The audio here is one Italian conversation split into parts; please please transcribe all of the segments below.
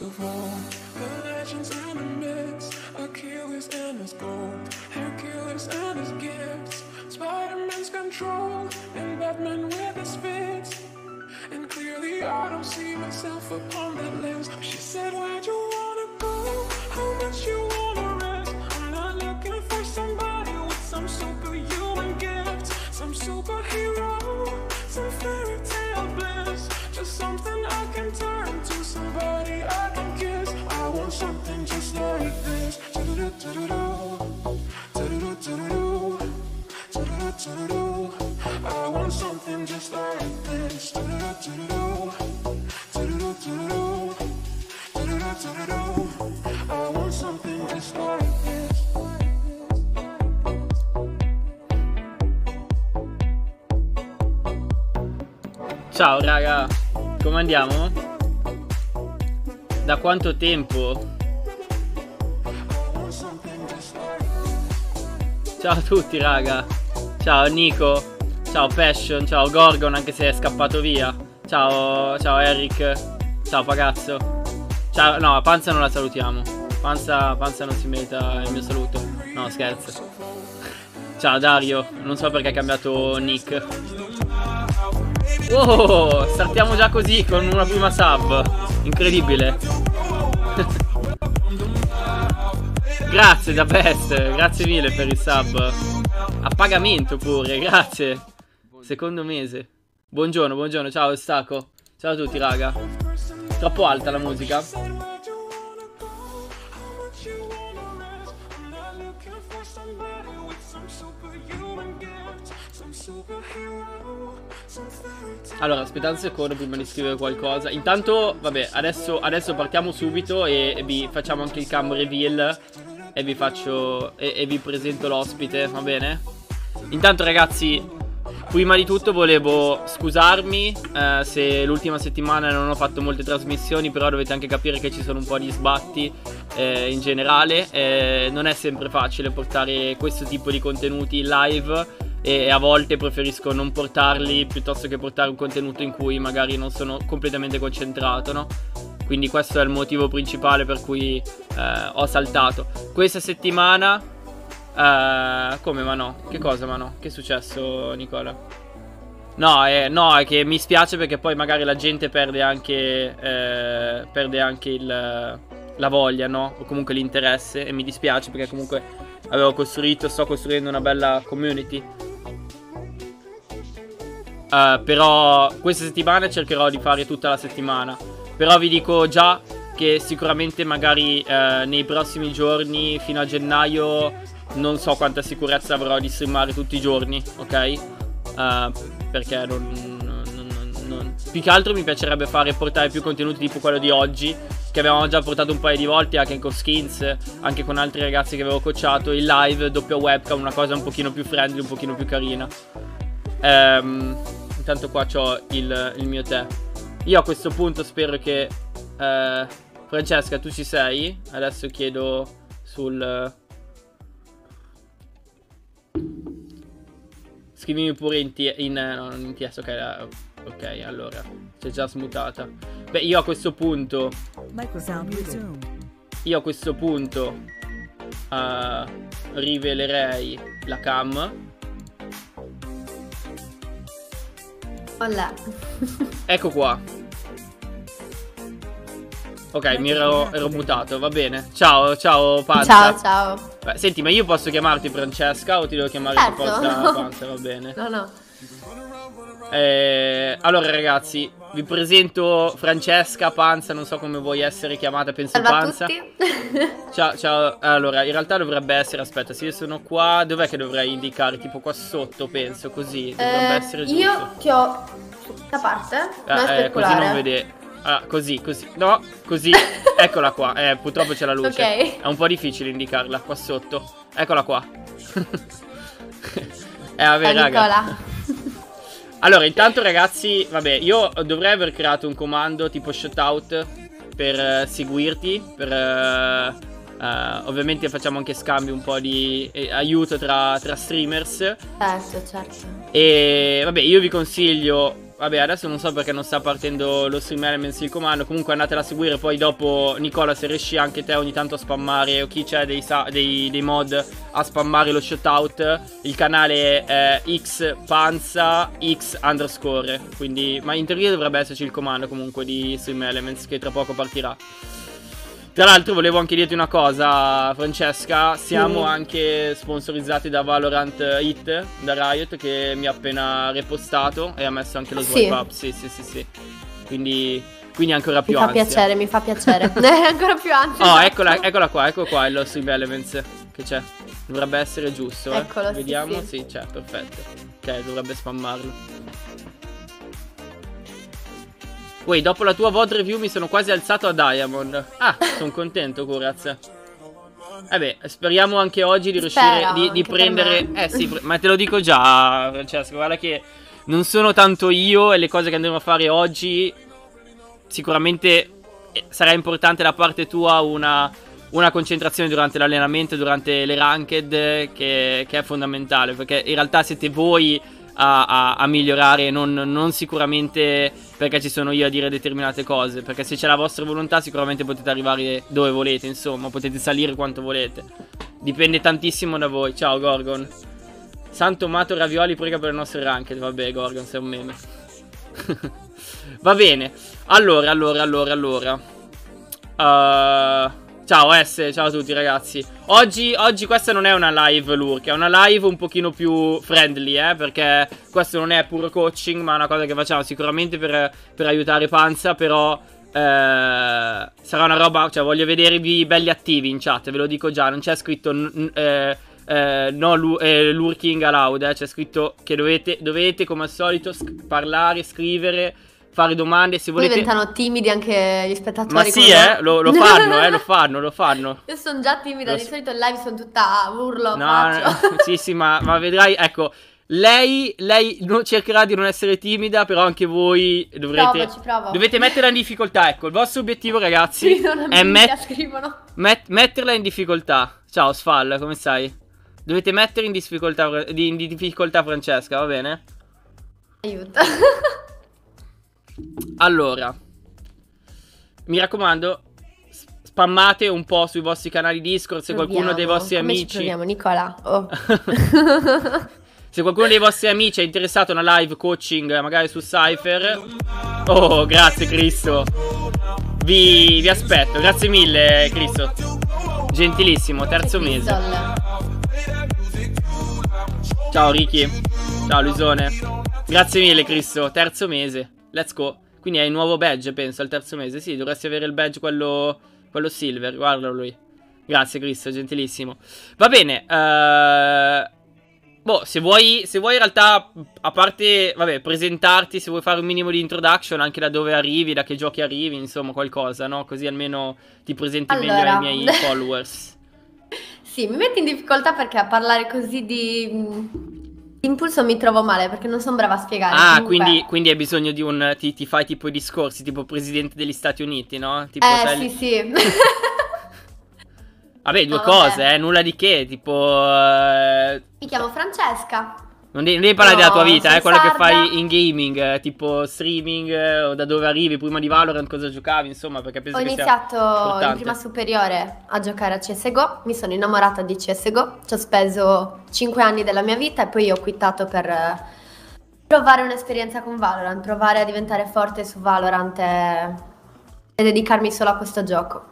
of old, the legends and the myths, Achilles and his gold, Hercules and his gifts, Spider-Man's control, and Batman with his fits. And clearly I don't see myself upon that Ciao raga, come andiamo? Da quanto tempo? Ciao a tutti raga, ciao Nico, ciao Passion, ciao Gorgon anche se è scappato via, ciao, ciao Eric, ciao Pagazzo, ciao, no Panza non la salutiamo, Panza, Panza non si merita il mio saluto, no scherzo, ciao Dario, non so perché ha cambiato nick. Oh, saltiamo già così con una prima sub. Incredibile. grazie da Best, grazie mille per il sub. A pagamento pure, grazie. Secondo mese. Buongiorno, buongiorno, ciao Stacco. Ciao a tutti, raga. Troppo alta la musica. Allora, aspettate un secondo prima di scrivere qualcosa. Intanto, vabbè, adesso, adesso partiamo subito e, e vi facciamo anche il cam reveal. E vi faccio. E, e vi presento l'ospite, va bene? Intanto, ragazzi, prima di tutto volevo scusarmi eh, se l'ultima settimana non ho fatto molte trasmissioni, però dovete anche capire che ci sono un po' di sbatti eh, in generale. Eh, non è sempre facile portare questo tipo di contenuti live e a volte preferisco non portarli piuttosto che portare un contenuto in cui magari non sono completamente concentrato, no? Quindi questo è il motivo principale per cui eh, ho saltato. Questa settimana... Eh, come ma no? Che cosa ma no? Che è successo Nicola? No, eh, no, è che mi spiace perché poi magari la gente perde anche, eh, perde anche il, la voglia, no? O comunque l'interesse e mi dispiace perché comunque avevo costruito, sto costruendo una bella community. Uh, però questa settimana cercherò di fare tutta la settimana. Però vi dico già che sicuramente magari uh, nei prossimi giorni fino a gennaio non so quanta sicurezza avrò di streamare tutti i giorni, ok? Uh, perché non, non, non, Più che altro mi piacerebbe fare portare più contenuti tipo quello di oggi. Che avevamo già portato un paio di volte anche con Skins, anche con altri ragazzi che avevo coachato. Il live, doppia webcam, una cosa un pochino più friendly, un pochino più carina. Um, intanto qua ho il, il mio tè. Io a questo punto spero che... Eh, Francesca, tu ci sei? Adesso chiedo sul... Scrivimi pure in, T in no, non in TS, ok, ok, allora, c'è già smutata. Beh, io a questo punto... Io a questo punto uh, rivelerei la cam Olà. ecco qua. Ok, mi ero, ero, mutato, va bene. Ciao, ciao Panza. Ciao, ciao. Beh, senti, ma io posso chiamarti Francesca o ti devo chiamare certo. per forza Panza, va bene? No, no. Eh, allora ragazzi, vi presento Francesca Panza, non so come vuoi essere chiamata, penso Salve Panza. Ciao, ciao. Allora, in realtà dovrebbe essere, aspetta, se io sono qua, dov'è che dovrei indicare? Tipo qua sotto, penso, così. Dovrebbe eh, essere giusto. Io ti ho da parte, ah, non eh, così non vede. Ah, così, così. No, così. Eccola qua. Eh, purtroppo c'è la luce. Ok. È un po' difficile indicarla qua sotto. Eccola qua. eh, vabbè, raga. Nicola. Allora, intanto ragazzi, vabbè, io dovrei aver creato un comando tipo shutout per uh, seguirti, per... Uh, uh, ovviamente facciamo anche scambi un po' di eh, aiuto tra, tra streamers. Certo, certo. E vabbè, io vi consiglio Vabbè, adesso non so perché non sta partendo lo stream elements il comando. Comunque andatela a seguire. Poi dopo, Nicola, se riesci anche te ogni tanto a spammare, o chi c'è dei, dei, dei mod a spammare lo shoutout. Il canale è x panza x underscore. Quindi, ma in teoria dovrebbe esserci il comando comunque di stream elements che tra poco partirà. Tra l'altro volevo anche dirti una cosa, Francesca, siamo mm. anche sponsorizzati da Valorant Hit, da Riot, che mi ha appena repostato e ha messo anche lo swipe sì. up, sì sì sì sì. Quindi, quindi ancora più mi ansia. Mi fa piacere, mi fa piacere. ancora più ansia. Oh, eccola, eccola qua, ecco qua il Stream Elements che c'è. Dovrebbe essere giusto, eh. Eccolo, Vediamo, sì, sì. sì, c'è, perfetto. Ok, dovrebbe spammarlo. Poi dopo la tua VOD review mi sono quasi alzato a Diamond. Ah, sono contento, Curaz. Eh beh, speriamo anche oggi di riuscire Spero, di, di prendere... Eh sì, ma te lo dico già, Francesco, guarda che non sono tanto io e le cose che andremo a fare oggi sicuramente eh, sarà importante da parte tua una, una concentrazione durante l'allenamento, durante le ranked, che, che, è fondamentale, perché in realtà siete voi a, a, a migliorare, non, non, sicuramente perché ci sono io a dire determinate cose, perché se c'è la vostra volontà sicuramente potete arrivare dove volete, insomma, potete salire quanto volete. Dipende tantissimo da voi. Ciao Gorgon. Santo Mato Ravioli prega per le nostre ranked. Vabbè, Gorgon, sei un meme. Va bene. Allora, allora, allora, allora. Uh, Ciao S, ciao a tutti ragazzi. Oggi, oggi, questa non è una live lurk, è una live un pochino più friendly eh, Perché questo non è puro coaching ma è una cosa che facciamo sicuramente per, per aiutare Panza Però eh, sarà una roba, cioè voglio vedervi belli attivi in chat, ve lo dico già Non c'è scritto eh, eh, no eh, lurking aloud, eh, c'è scritto che dovete, dovete come al solito parlare, scrivere fare domande. Se volete... Poi diventano timidi anche gli spettatori. Ma sì, eh, lo, lo, fanno, eh, lo fanno, lo fanno. Io sono già timida, lo di solito in live sono tutta urlo, no, no, sì, sì, ma, ma vedrai, ecco... Lei, lei non, cercherà di non essere timida, però anche voi dovrete, provo, provo. dovete metterla in difficoltà. Ecco, il vostro obiettivo, ragazzi, è met- met- metterla in difficoltà. Ciao, Sfall, come stai? Dovete mettere in difficoltà, di- in difficoltà Francesca, va bene? Aiuto. Allora, mi raccomando, spammate un po' sui vostri canali Discord se qualcuno dei Proviamo. vostri Come ci amici... proviamo, Nicola? Oh. Se qualcuno dei vostri amici è interessato a una live coaching, magari su Cypher. Oh, grazie Cristo. Vi, vi aspetto, grazie mille Cristo. Gentilissimo, terzo mese. Ciao Ricky. Ciao Luisone. Grazie mille Cristo, terzo mese. Let's go. Quindi hai il nuovo badge, penso, al terzo mese. Sì, dovresti avere il badge quello, quello silver. Guardalo lui. Grazie Cristo, gentilissimo. Va bene. eh, Boh, se vuoi, se vuoi in realtà, a parte, vabbè, presentarti, se vuoi fare un minimo di introduction, anche da dove arrivi, da che giochi arrivi, insomma, qualcosa, no? Così almeno ti presenti meglio Allora. ai miei followers. Sì, mi metti in difficoltà perché a parlare così di impulso mi trovo male perché non sono brava a spiegare. Ah, Comunque- quindi, quindi hai bisogno di un. Ti, ti fai tipo i discorsi, tipo presidente degli Stati Uniti, no? Tipo, Eh, sai- sì, sì. Vabbè, due No, cose, vabbè. eh, nulla di che, tipo. eh, Mi chiamo Francesca. Non devi, non devi parlare No, della tua vita, eh, quello che fai in gaming, eh, tipo streaming, eh, o da dove arrivi, prima di Valorant cosa giocavi, insomma, perché penso Ho iniziato in prima superiore a giocare a CSGO, mi sono innamorata di CSGO, ci ho speso 5 anni della mia vita e poi ho quittato per eh, provare un'esperienza con Valorant, provare a diventare forte su Valorant e, e dedicarmi solo a questo gioco.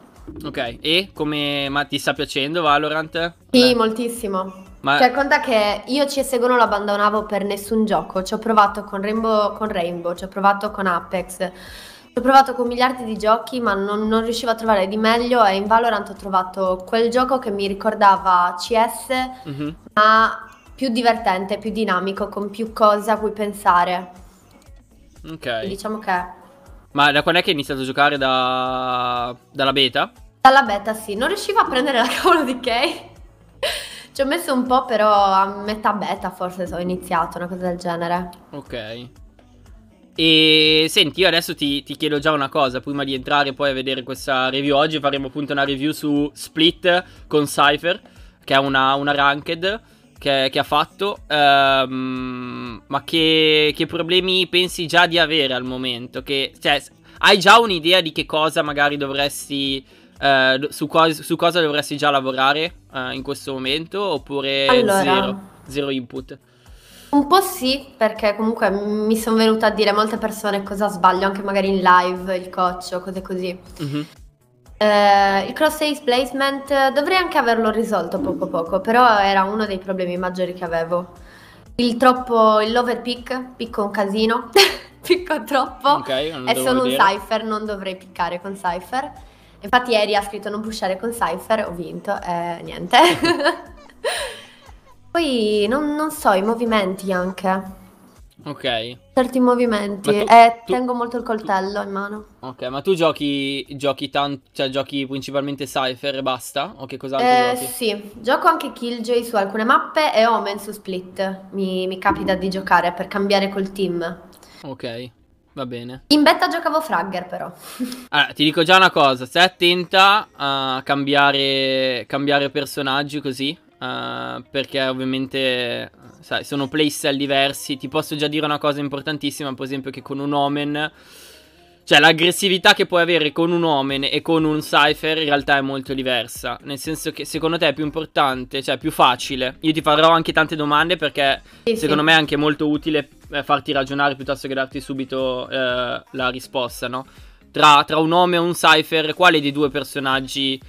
Ok, e come. Ma ti sta piacendo Valorant? Sì, Eh, moltissimo. Ma Cioè, conta che io CSGO non lo abbandonavo per nessun gioco. Ci ho provato con Rainbow, con Rainbow, ci ho provato con Apex, ci ho provato con miliardi di giochi, ma non, non riuscivo a trovare di meglio. E in Valorant ho trovato quel gioco che mi ricordava CS, mhm. ma più divertente, più dinamico, con più cose a cui pensare. Ok. Diciamo che Ma da quando è che hai iniziato a giocare da... dalla beta? dalla beta sì, non riuscivo a prendere la cavolo di Kay. Ci ho messo un po', però a metà beta forse ho iniziato, una cosa del genere. Ok. E senti, io adesso ti, ti chiedo già una cosa, prima di entrare poi a vedere questa review. Oggi faremo appunto una review su Split con Cypher, che è una, una ranked che, che ha fatto. Ehm, ma che, che problemi pensi già di avere al momento? Che, cioè, hai già un'idea di che cosa magari dovresti... eh, su, cos- su cosa dovresti già lavorare eh, in questo momento? Oppure Allora. zero? Zero input? Un po' sì, perché comunque mi sono venuta a dire molte persone cosa sbaglio, anche magari in live, il coach o cose così. Mhm. Eh, il cross ace placement eh, dovrei anche averlo risolto poco poco, però era uno dei problemi maggiori che avevo. Il troppo, il lover pick, picco un casino, picco troppo. Ok, non È solo un cipher, non dovrei piccare con cipher. Infatti ieri ha scritto non pushare con cipher, ho vinto, e niente. Poi non, non so, i movimenti anche. Ok. Certi movimenti. Tu- e tu- tengo molto il coltello in mano. Ok, ma tu giochi, giochi tanto, cioè giochi principalmente Cypher e basta? O che cos'altro Eh, giochi? sì, gioco anche Killjoy su alcune mappe e Omen su Split. Mi, mi capita di giocare per cambiare col team. Ok, va bene. In beta giocavo Fragger però. Allora, ti dico già una cosa, stai attenta a cambiare, cambiare personaggi così, eh, perché ovviamente, sai, sono playstyle diversi. Ti posso già dire una cosa importantissima, per esempio che con un Omen, cioè l'aggressività che puoi avere con un Omen e con un Cypher in realtà è molto diversa. Nel senso che secondo te è più importante, cioè più facile. Io ti farò anche tante domande perché Sì, secondo sì. me è anche molto utile eh, farti ragionare piuttosto che darti subito eh, la risposta, no? Tra, tra un nome e un cipher, quale dei due personaggi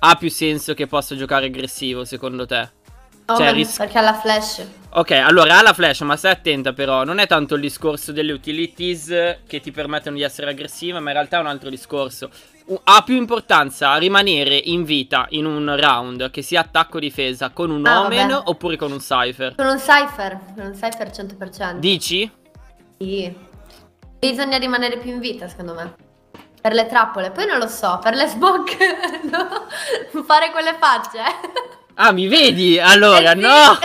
ha più senso che possa giocare aggressivo secondo te? Cioè, Omen, ris- perché ha la flash. Ok, allora ha la flash, ma stai attenta però, non è tanto il discorso delle utilities che ti permettono di essere aggressiva, ma in realtà è un altro discorso. Ha più importanza rimanere in vita in un round, che sia attacco o difesa, con un Ah, Omen vabbè. oppure con un Cypher? Con un Cypher. Con un Cypher 100%. Dici? Sì. Bisogna rimanere più in vita, secondo me. Per le trappole. Poi non lo so, per le smoke. no. Fare quelle facce. Ah, mi vedi? Allora, Eh sì. no!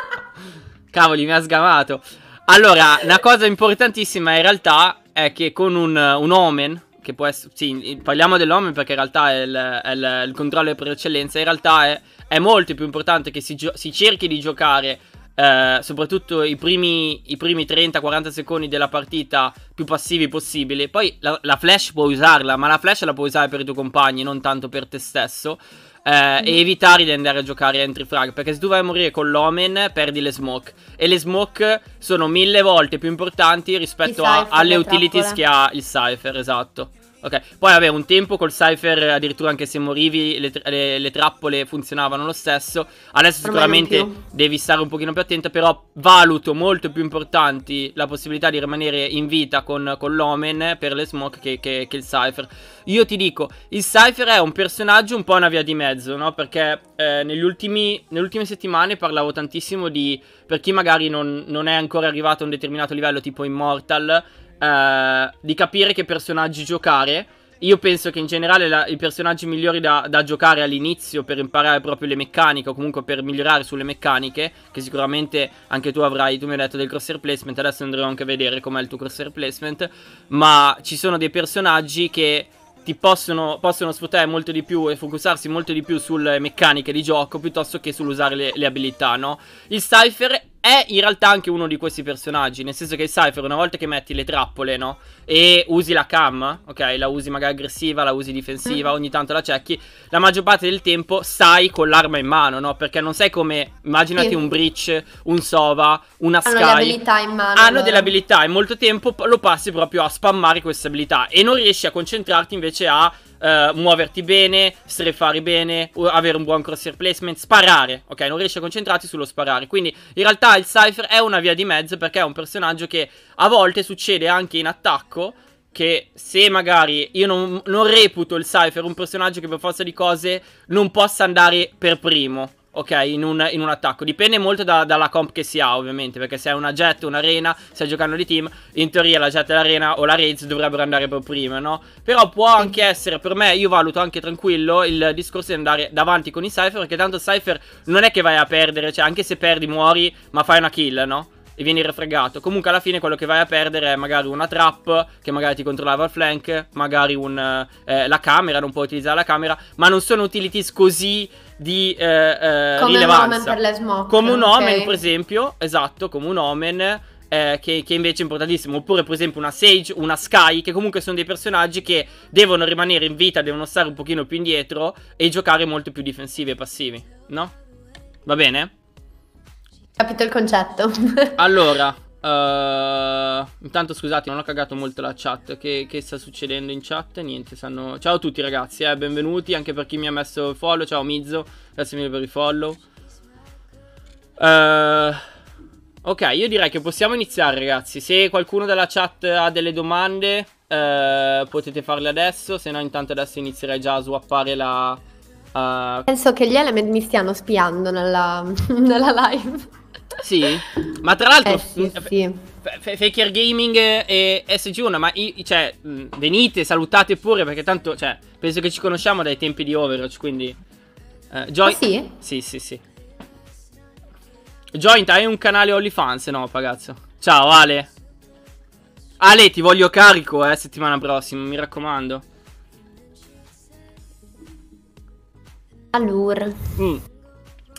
Cavoli, mi ha sgamato. Allora, una cosa importantissima in realtà è che con un, un Omen, che può essere... Sì, parliamo dell'Omen perché in realtà è il, è il- il controllo per eccellenza, in realtà è è molto più importante che si, si cerchi di giocare eh, soprattutto i primi, i primi 30-40 secondi della partita più passivi possibili. Poi la, la, flash puoi usarla, ma la flash la puoi usare per i tuoi compagni, non tanto per te stesso. Eh, mm. E evitare di andare a giocare entry frag. Perché se tu vai a morire con l'Omen, perdi le smoke. E le smoke sono mille volte più importanti rispetto a, alle utilities che ha il Cypher, esatto. Ok, poi vabbè, un tempo col Cypher, addirittura anche se morivi, le, le, le trappole funzionavano lo stesso. Adesso sicuramente devi stare un pochino più attento, però valuto molto più importanti la possibilità di rimanere in vita con, con l'Omen per le smoke che, che, che, il Cypher. Io ti dico, il Cypher è un personaggio un po' una via di mezzo, no? Perché eh, negli ultimi, nelle ultime settimane parlavo tantissimo di, per chi magari non, non è ancora arrivato a un determinato livello tipo Immortal, eh, di capire che personaggi giocare. Io penso che in generale la, i personaggi migliori da, da, giocare all'inizio per imparare proprio le meccaniche o comunque per migliorare sulle meccaniche, che sicuramente anche tu avrai, tu mi hai detto del crosshair placement, adesso andremo anche a vedere com'è il tuo crosshair placement, ma ci sono dei personaggi che ti possono, possono, sfruttare molto di più e focusarsi molto di più sulle meccaniche di gioco piuttosto che sull'usare le, le abilità, no? Il Cypher è in realtà anche uno di questi personaggi, nel senso che il Cypher una volta che metti le trappole, no? E usi la cam, ok? La usi magari aggressiva, la usi difensiva, mm. ogni tanto la cecchi, la maggior parte del tempo stai con l'arma in mano, no? Perché non sei come, immaginati sì. un Breach, un Sova, una Hanno Sky. Hanno delle abilità in mano. Hanno delle abilità e molto tempo lo passi proprio a spammare queste abilità e non riesci a concentrarti invece a Uh, muoverti bene, strefare bene, avere un buon crosshair placement, sparare, ok? Non riesci a concentrarti sullo sparare. Quindi in realtà il Cypher è una via di mezzo perché è un personaggio che a volte succede anche in attacco. Che se magari io non, non reputo il Cypher un personaggio che per forza di cose non possa andare per primo ok, in un, in un, attacco. Dipende molto da, dalla comp che si ha, ovviamente, perché se è una jet, un'arena, stai giocando di team, in teoria la jet e l'arena o la raids dovrebbero andare per prima, no? Però può anche essere, per me, io valuto anche tranquillo il discorso di andare davanti con i Cypher, perché tanto Cypher non è che vai a perdere, cioè anche se perdi muori, ma fai una kill, no? E vieni refregato. Comunque alla fine quello che vai a perdere è magari una trap che magari ti controllava il flank, magari un, eh, la camera, non puoi utilizzare la camera, ma non sono utilities così di eh, eh, come rilevanza. un omen per le smoke. Come un okay. omen, per esempio, esatto, come un omen. Eh, che, che, invece è importantissimo. Oppure, per esempio, una Sage, una Sky, che comunque sono dei personaggi che devono rimanere in vita, devono stare un pochino più indietro e giocare molto più difensivi e passivi. No? Va bene? Capito il concetto. allora, Uh, intanto scusate, non ho cagato molto la chat. Che, che, sta succedendo in chat? Niente, sanno. Ciao a tutti ragazzi, eh, benvenuti. Anche per chi mi ha messo il follow. Ciao Mizzo, grazie mille per il follow. Uh, ok, io direi che possiamo iniziare ragazzi. Se qualcuno della chat ha delle domande, uh, potete farle adesso. Se no, intanto adesso inizierei già a swappare la... Penso che gli element mi stiano spiando nella, nella live. Sì, ma tra l'altro, eh, sì, sì. Faker Gaming e SG1, ma cioè, venite, salutate pure perché tanto, cioè, penso che ci conosciamo dai tempi di Overwatch, quindi... Uh, Joy... Ah, sì? Sì, sì, sì. Joint, hai un canale OnlyFans? No, pagazzo. Ciao, Ale. Ale, ti voglio carico, eh, settimana prossima, mi raccomando. Allora. Mm.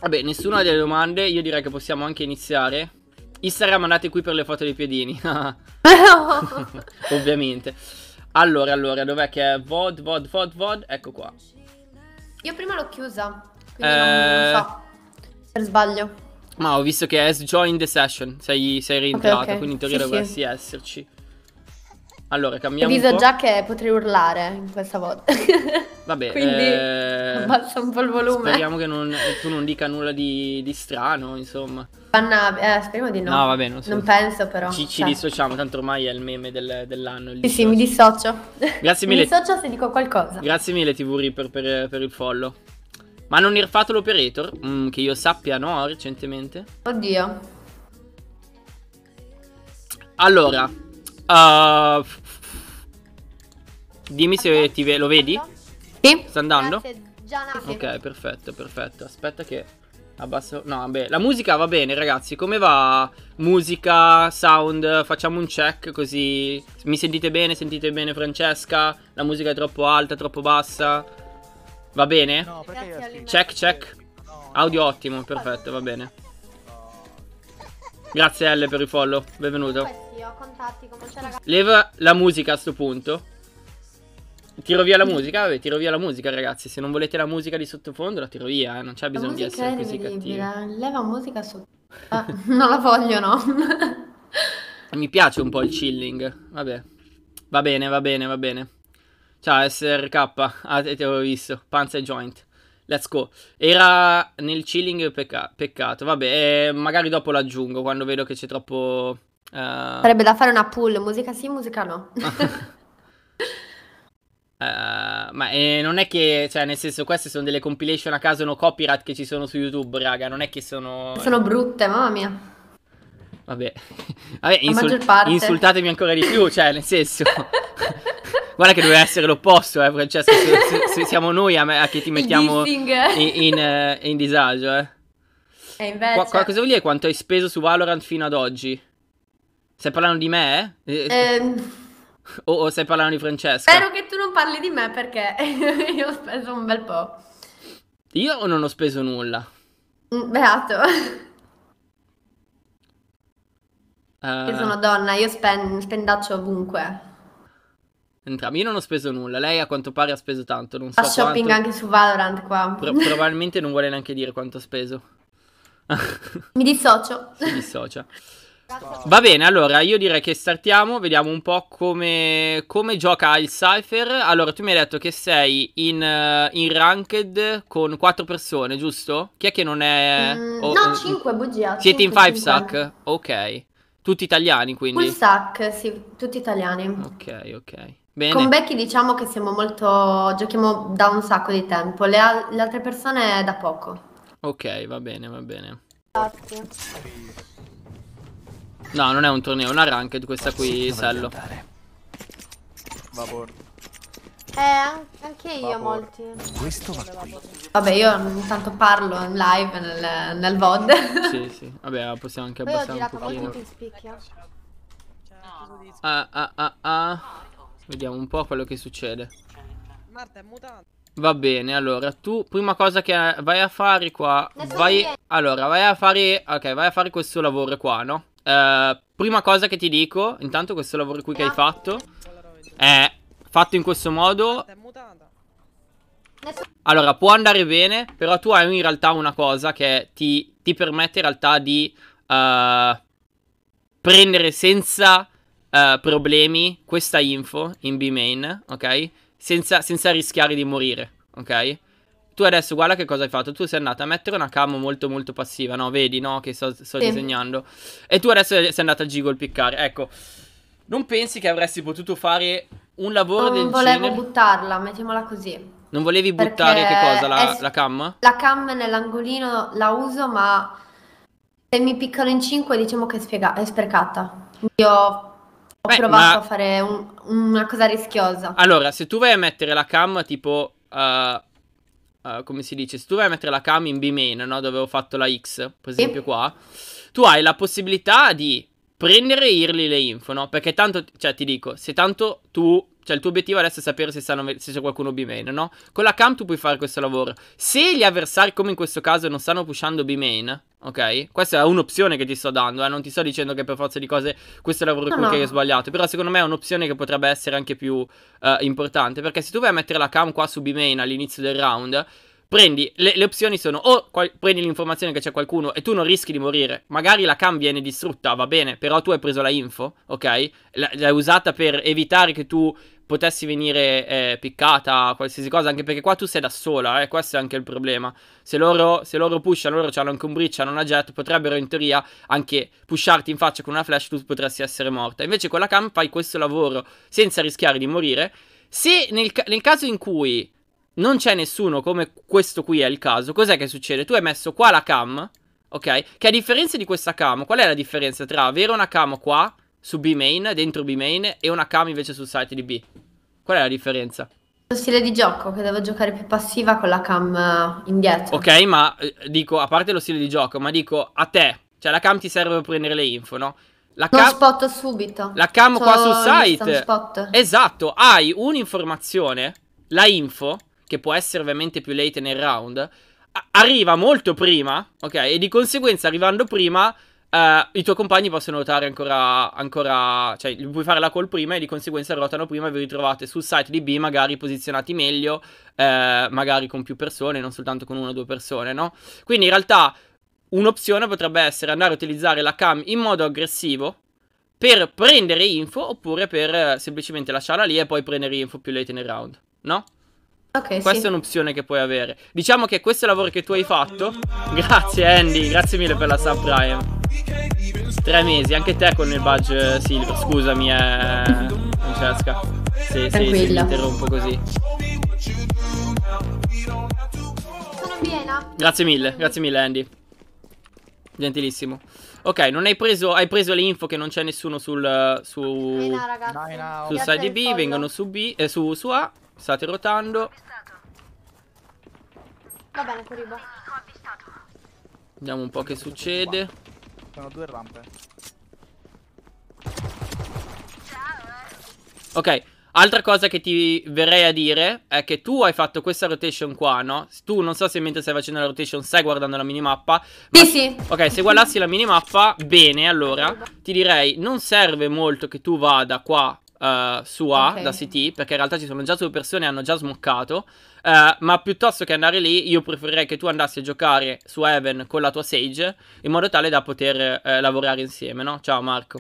Vabbè, nessuna delle domande, io direi che possiamo anche iniziare. Instagram andate qui per le foto dei piedini. Ovviamente. Allora, allora, dov'è che è VOD, VOD, VOD, VOD? Ecco qua. Io prima l'ho chiusa, quindi eh... non so. Per sbaglio. Ma ho visto che has joined the session, sei, sei rientrata, okay, okay. quindi in teoria sì, dovresti sì. esserci. Allora, cambiamo Ho visto già che potrei urlare in questa volta. Vabbè, quindi eh... abbassa un po' il volume. Speriamo che non, tu non dica nulla di, di strano, insomma. Panna, eh, speriamo di no. No, vabbè, non so. Non penso però. Ci, ci cioè. dissociamo, tanto ormai è il meme del, dell'anno. Sì, sì, mi dissocio. Grazie mille. mi dissocio se dico qualcosa. Grazie mille TV Reaper per, per il follow. Ma hanno nerfato l'operator? Mm, che io sappia no, recentemente. Oddio. Allora, Uh, dimmi se ti ve- lo vedi? Sì. Sta andando? Grazie, ok, perfetto, perfetto. Aspetta che abbasso. No, vabbè, la musica va bene, ragazzi. Come va? Musica, sound, facciamo un check così. Mi sentite bene? Sentite bene Francesca? La musica è troppo alta, troppo bassa? Va bene? No, perché io Check, check. Audio ottimo, perfetto, va bene. Grazie L per il follow, benvenuto. Questi ho contatti come c'è ragazzi. Leva la musica a sto punto. Tiro via la musica? Vabbè, tiro via la musica, ragazzi. Se non volete la musica di sottofondo, la tiro via, eh. Non c'è bisogno di essere così cattivi. rivedibile. Leva musica su. Ah, non la voglio, no. Mi piace un po' il chilling. Vabbè. Va bene, va bene, va bene. Ciao SRK. Ah, te, avevo visto. Panza e joint. Let's go. Era nel chilling pecca- peccato. Vabbè, eh, magari dopo l'aggiungo quando vedo che c'è troppo. eh, Sarebbe da fare una pull, musica sì, musica no. eh, ma eh, non è che, cioè, nel senso, queste sono delle compilation a caso no copyright che ci sono su YouTube, raga. Non è che sono. Sono brutte, mamma mia. Vabbè, Vabbè insul- insultatemi ancora di più, cioè, nel senso... Guarda che deve essere l'opposto, eh, Francesco, se, se- siamo noi a, me- a che ti mettiamo in, in, eh, in disagio, eh. E invece... Qua- qua- cosa vuol dire quanto hai speso su Valorant fino ad oggi? Stai parlando di me? Eh, Ehm, o, o stai parlando di Francesca? spero che tu non parli di me perché io ho speso un bel po'. Io non ho speso nulla. Mm, Beato. Eh, Io sono donna, io spen- spendaccio ovunque. entrambi. Io non ho speso nulla, lei a quanto pare ha speso tanto, non so Fa shopping quanto. anche su Valorant qua. Pro- probabilmente non vuole neanche dire quanto ha speso. Mi dissocio. si dissocia. Va bene, allora io direi che startiamo, vediamo un po' come, come gioca il Cypher. Allora, tu mi hai detto che sei in, eh, in ranked con quattro persone, giusto? Chi è che non è... Mm, o- no, eh, 5 bugia. Siete in 5 5, sack? Ok. Tutti italiani, quindi? Full sack, sì, tutti italiani. Ok, ok. Bene. Con Becky diciamo che siamo molto... giochiamo da un sacco di tempo, le, al- le altre persone da poco. Ok, va bene, va bene. Grazie. No, non è un torneo, è una ranked questa qui, Sello. Vapor. Eh, an- anche io Vapor. molti. Questo va qui. Vabbè, io intanto parlo in live nel, nel VOD. Sì, sì. Vabbè, possiamo anche Poi ho abbassare un girato molto pochino. in spicchia. Ah, ah, ah, ah. Vediamo un po' quello che succede. Marta è mutante. Va bene, allora tu prima cosa che vai a fare qua, vai allora vai a fare ok, vai a fare questo lavoro qua, no? Eh, prima cosa che ti dico, intanto questo lavoro qui che hai fatto è fatto in questo modo. Allora, può andare bene, però tu hai in realtà una cosa che ti, ti permette in realtà di eh, prendere senza eh, problemi questa info in B-main, ok? Senza, senza rischiare di morire, ok? Tu adesso guarda che cosa hai fatto. Tu sei andata a mettere una cam molto molto passiva, no? Vedi, no? Che sto, sto Sì. disegnando. E tu adesso sei andata a Giggle piccare. Ecco, non pensi che avresti potuto fare un lavoro del Non volevo genere? buttarla, mettiamola così. Non volevi Perché buttare che cosa? La, è- la cam? La cam nell'angolino la uso, ma se mi piccano in 5 diciamo che è, spiega- è sprecata. Io ho Beh, provato ma- a fare un- una cosa rischiosa. Allora, se tu vai a mettere la cam tipo... eh, eh, come si dice? Se tu vai a mettere la cam in B-main, no? Dove ho fatto la X, per esempio qua. Tu hai la possibilità di prendere e irli le info, no? Perché tanto, cioè ti dico, se tanto tu... Cioè il tuo obiettivo adesso è sapere se, stanno, se c'è qualcuno B-main, no? Con la cam tu puoi fare questo lavoro. Se gli avversari, come in questo caso, non stanno pushando B-main, ok? Questa è un'opzione che ti sto dando, eh? Non ti sto dicendo che per forza di cose questo è il lavoro No, qui che no. hai sbagliato. Però secondo me è un'opzione che potrebbe essere anche più eh, importante. Perché se tu vai a mettere la cam qua su B-main all'inizio del round, prendi le, le opzioni sono o qual- prendi l'informazione che c'è qualcuno e tu non rischi di morire. Magari la cam viene distrutta, va bene, però tu hai preso la info, ok? L- l'hai usata per evitare che tu potessi venire eh, piccata, qualsiasi cosa, anche perché qua tu sei da sola, eh, questo è anche il problema. Se loro, se loro pushano, loro hanno anche un breach, hanno una jet, potrebbero in teoria anche pusharti in faccia con una flash, tu potresti essere morta. Invece con la cam fai questo lavoro senza rischiare di morire. Se nel, nel caso in cui non c'è nessuno, come questo qui è il caso, cos'è che succede? Tu hai messo qua la cam, ok? Che a differenza di questa cam, qual è la differenza tra avere una cam qua su B main, dentro B main, e una cam invece sul site di B? Qual è la differenza? Lo stile di gioco che devo giocare più passiva con la cam eh, indietro. Ok, ma eh, dico, a parte lo stile di gioco, ma dico a te, cioè la cam ti serve per prendere le info, no? La Non cam, spotto subito. la cam qua C'ho sul site, spot. esatto, hai un'informazione, la info, che può essere ovviamente più late nel round, arriva molto prima, ok? E di conseguenza, arrivando prima, eh, i tuoi compagni possono ruotare ancora, ancora. Cioè, puoi fare la call prima e di conseguenza ruotano prima e vi ritrovate sul site di B, magari posizionati meglio, eh, magari con più persone, non soltanto con una o due persone, no? Quindi in realtà. Un'opzione potrebbe essere andare a utilizzare la cam in modo aggressivo per prendere info oppure per eh, semplicemente lasciarla lì e poi prendere info più late nel round, no? Ok, Questa sì. è un'opzione che puoi avere. Diciamo che questo è il lavoro che tu hai fatto. Grazie Andy, grazie mille per la subprime. Tre mesi, anche te con il badge silver. Scusami, eh, Francesca. Sì, sì, sì, mi Tranquilla. interrompo così. Sono piena. Grazie mille, grazie mille Andy. Gentilissimo. Ok, non hai preso, hai preso le info che non c'è nessuno sul, su, no. sul Grazie side B, vengono su B, eh, su, su A, state rotando. Va bene, Kuribo. Vediamo un po' che succede. Sono due rampe. Ok, altra cosa che ti verrei a dire è che tu hai fatto questa rotation qua, no? Tu non so se mentre stai facendo la rotation stai guardando la minimappa. ma- Sì, sì. Ok, se guardassi la minimappa, bene, allora ti direi non serve molto che tu vada qua eh, su A Ok. da CT, perché in realtà ci sono già due persone e hanno già smoccato. eh, ma piuttosto che andare lì, io preferirei che tu andassi a giocare su Heaven con la tua Sage, in modo tale da poter eh, lavorare insieme, no? Ciao Marco.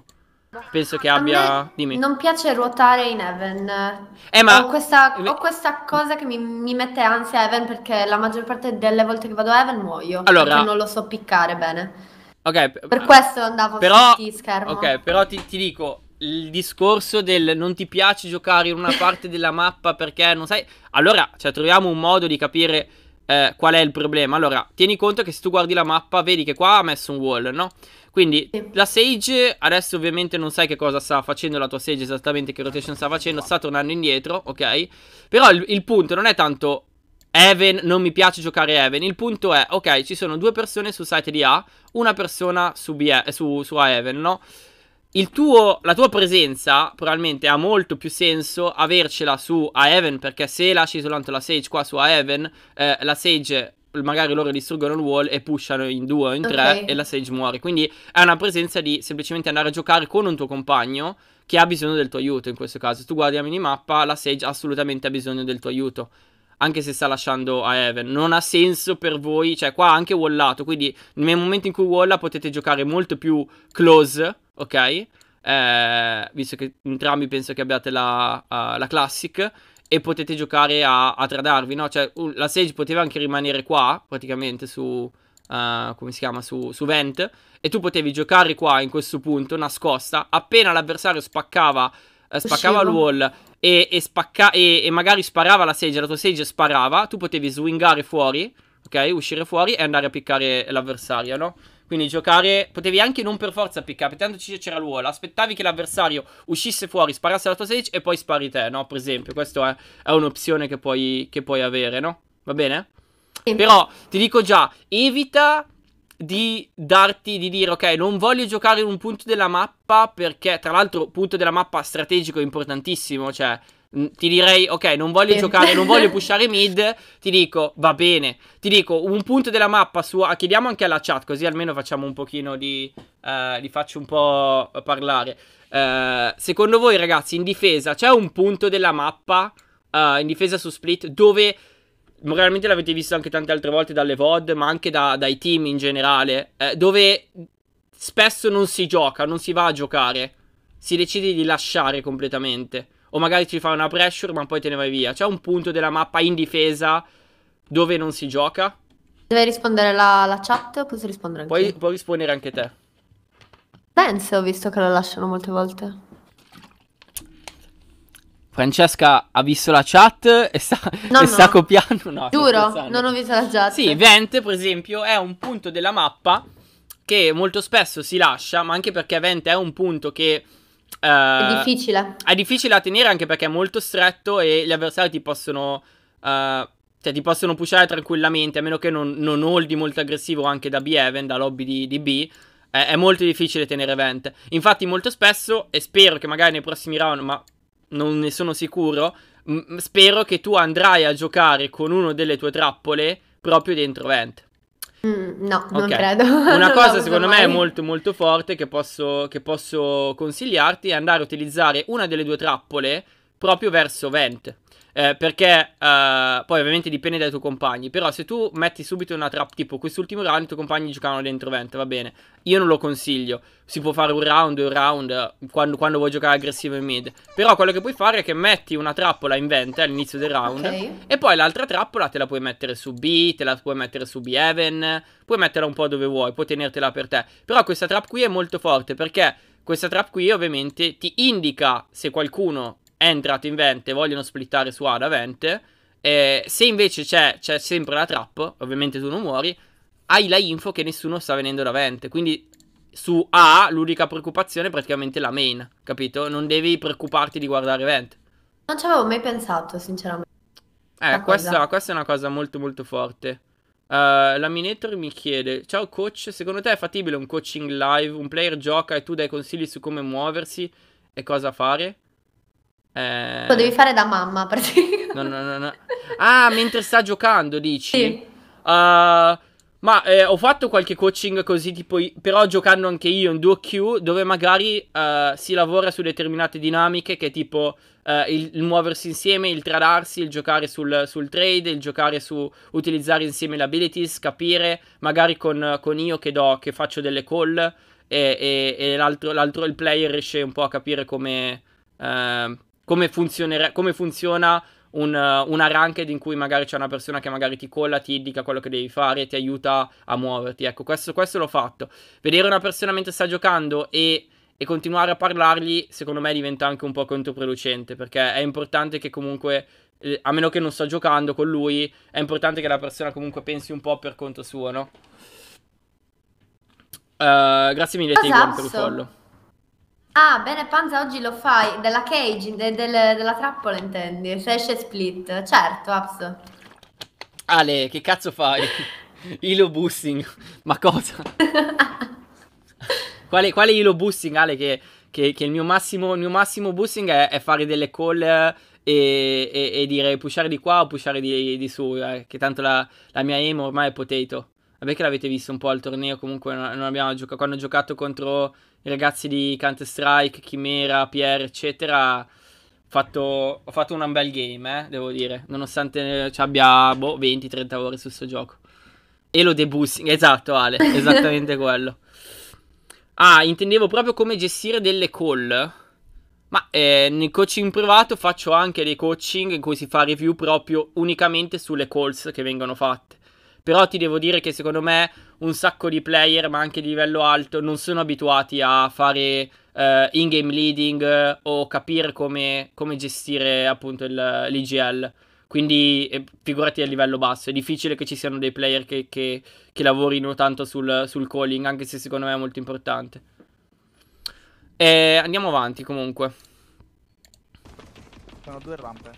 Penso che A abbia. Dimmi. Non piace ruotare in Heaven. Eh, ma- Ho questa, ho questa cosa che mi, mi mette ansia Heaven perché la maggior parte delle volte che vado a Heaven muoio. Allora- Perché non lo so piccare bene. Ok, Per questo andavo Però, su schermo. ok, però ti, ti dico, il discorso del non ti piace giocare in una parte della mappa perché non sai... Allora, cioè, troviamo un modo di capire eh, qual è il problema. Allora, tieni conto che se tu guardi la mappa, vedi che qua ha messo un wall, no? Quindi, la Sage, adesso ovviamente non sai che cosa sta facendo la tua Sage, esattamente che rotation sta facendo, sta tornando indietro, ok? Però il, il punto non è tanto... Even, non mi piace giocare Even. Il punto è, ok, ci sono due persone sul site di A, una persona su, B, su, su A Even, no? Il tuo, la tua presenza probabilmente ha molto più senso avercela su A Even perché se lasci soltanto la Sage qua su A Even, eh, la Sage magari loro distruggono il wall e pushano in due o in tre Ok. e la Sage muore. Quindi è una presenza di semplicemente andare a giocare con un tuo compagno che ha bisogno del tuo aiuto in questo caso. Se tu guardi la minimappa, la Sage assolutamente ha bisogno del tuo aiuto. Anche se sta lasciando a Even. Non ha senso per voi. Cioè, qua ha anche wallato. Quindi, nel momento in cui walla, potete giocare molto più close. Ok? Eh, visto che entrambi penso che abbiate la, uh, la classic. E potete giocare a, a tradarvi, no? Cioè, uh, la Sage poteva anche rimanere qua, praticamente su. uh, come si chiama? Su, su Vent. E tu potevi giocare qua in questo punto, nascosta. Appena l'avversario spaccava. eh, spaccava il wall e, e, spacca- e, e magari sparava la Sage, la tua Sage sparava, tu potevi swingare fuori, ok? Uscire fuori e andare a piccare l'avversario, no? Quindi giocare, potevi anche non per forza piccare, perché tanto c'era wall, aspettavi che l'avversario uscisse fuori, sparasse la tua Sage e poi spari te, no? Per esempio, questa è, è un'opzione che puoi, che puoi avere, no? Va bene? Sì. Però ti dico già, evita di darti, di dire ok, non voglio giocare in un punto della mappa perché, tra l'altro, punto della mappa strategico è importantissimo, cioè... Ti direi, ok, non voglio giocare, non voglio pushare mid. Ti dico, va bene. Ti dico, un punto della mappa su. ah, Chiediamo anche alla chat, così almeno facciamo un pochino di. eh, li faccio un po' parlare. Eh, secondo voi, ragazzi, in difesa c'è un punto della mappa. eh, in difesa su split dove Probabilmente l'avete visto anche tante altre volte dalle VOD, ma anche da- dai team in generale, dove spesso non si gioca, non si va a giocare, si decide di lasciare completamente. O magari ci fa una pressure, ma poi te ne vai via. C'è un punto della mappa in difesa dove non si gioca? Deve rispondere la, la chat o posso rispondere anche Puoi, io? puoi rispondere anche te. Penso, ho visto che lo lasciano molte volte. Francesca ha visto la chat e sta, No, e no. sta copiando. No, Giuro, non ho visto la chat. Sì, Vent, per esempio, è un punto della mappa che molto spesso si lascia, ma anche perché Vent è un punto che... È eh, difficile. È difficile da tenere anche perché è molto stretto e gli avversari ti possono... eh, cioè ti possono pushare tranquillamente, a meno che non, non holdi molto aggressivo anche da B-Even, da lobby di, di B. eh, è molto difficile tenere Vent. Infatti molto spesso, e spero che magari nei prossimi round, ma non ne sono sicuro, m- spero che tu andrai a giocare con uno delle tue trappole proprio dentro vent. Mm, no, non Ok. credo. Una Non cosa secondo usato me mai. molto molto forte che posso, che posso consigliarti è andare a utilizzare una delle due trappole proprio verso vent. Eh, perché eh, poi ovviamente dipende dai tuoi compagni. Però se tu metti subito una trap tipo quest'ultimo round, i tuoi compagni giocavano dentro vent, va bene. Io non lo consiglio. Si può fare un round, due round eh, quando, quando vuoi giocare aggressivo in mid. Però quello che puoi fare è che metti una trappola in vent all'inizio del round. Ok. E poi l'altra trappola te la puoi mettere su B, te la puoi mettere su B-Heaven, puoi metterla un po' dove vuoi, puoi tenertela per te. Però questa trap qui è molto forte perché questa trap qui ovviamente ti indica se qualcuno è entrato in vent e vogliono splittare su A da vent. Eh, se invece c'è, c'è sempre la trap, ovviamente tu non muori, hai la info che nessuno sta venendo da vent. Quindi su A l'unica preoccupazione è praticamente la main, capito? Non devi preoccuparti di guardare vent. Non ci avevo mai pensato, sinceramente. Eh, questa, questa è una cosa molto molto forte. Uh, Laminator mi chiede: Ciao coach, secondo te è fattibile un coaching live? Un player gioca e tu dai consigli su come muoversi e cosa fare? Eh, Lo devi fare da mamma, praticamente. no, no, no, no. Ah, mentre sta giocando, dici? Sì. Uh, ma eh, ho fatto qualche coaching così, tipo, però giocando anche io in duo queue, dove magari eh, si lavora su determinate dinamiche, che tipo eh, il, il muoversi insieme, il tradarsi, il giocare sul, sul trade, il giocare su utilizzare insieme le abilities, capire, magari con, con io che do, che faccio delle call, e, e- e l'altro, l'altro, il player riesce un po' a capire come, eh, come, come funziona un, uh, una ranked in cui magari c'è una persona che magari ti colla, ti indica quello che devi fare, ti aiuta a muoverti. Ecco, questo, questo l'ho fatto. Vedere una persona mentre sta giocando e, e continuare a parlargli, secondo me diventa anche un po' controproducente, perché è importante che comunque, eh, a meno che non sta giocando con lui, è importante che la persona comunque pensi un po' per conto suo, no? Uh, grazie mille, Tiguan, per il Cos'azzo? follow. Ah, bene, Panza, oggi lo fai della cage, de- del- della trappola intendi? Se esce split. Certo, Aps. Ale, che cazzo fai? Ilo boosting, ma cosa? quale, quale ilo boosting, Ale? Che, che- che il, mio massimo, il mio massimo boosting è, è fare delle call e, e- e dire pushare di qua o pushare di, di su. eh, che tanto la, la mia aim ormai è potato. Vabbè che l'avete visto un po' al torneo, comunque non, non abbiamo giocato. Quando ho giocato contro i ragazzi di Counter Strike, Chimera, Pierre, eccetera. Ho fatto, ho fatto un bel game, eh, devo dire. Nonostante ci abbia boh, 20-30 ore su sto gioco. E lo deboosting, esatto, Ale, esattamente quello. Ah, intendevo proprio come gestire delle call. Ma eh, nel coaching privato faccio anche dei coaching in cui si fa review proprio unicamente sulle calls che vengono fatte. Però ti devo dire che secondo me un sacco di player, ma anche di livello alto, non sono abituati a fare eh, in-game leading eh, o capire come, come gestire appunto il- l'IGL. Quindi eh, figurati a livello basso, è difficile che ci siano dei player che, che- che lavorino tanto sul, sul calling, anche se secondo me è molto importante. E andiamo avanti comunque. Sono due rampe.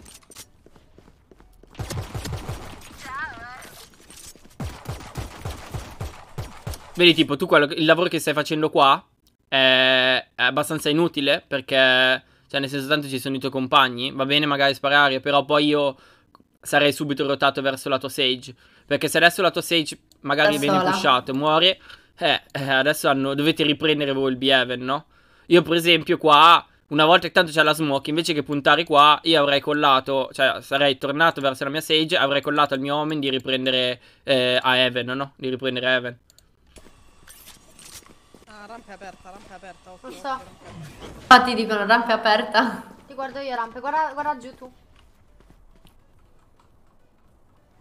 Vedi, tipo, tu quello, il lavoro che stai facendo qua è, è abbastanza inutile perché, cioè, nel senso, tanto ci sono i tuoi compagni. Va bene magari sparare, però poi io sarei subito rotato verso la tua Sage. Perché se adesso la tua Sage magari viene sola. pushato e muore, eh, eh, adesso hanno- dovete riprendere voi il B-Heaven, no? Io, per esempio, qua, una volta che tanto c'è la smoke, invece che puntare qua, io avrei collato, cioè sarei tornato verso la mia Sage, avrei collato al mio Omen di riprendere eh, a Heaven, no? Di riprendere Heaven. Ah, rampa è aperta, rampa è aperta. occhio, Lo so. occhio, è. Infatti dicono rampa aperta. Ti guardo io, rampe. Guarda, guarda giù tu.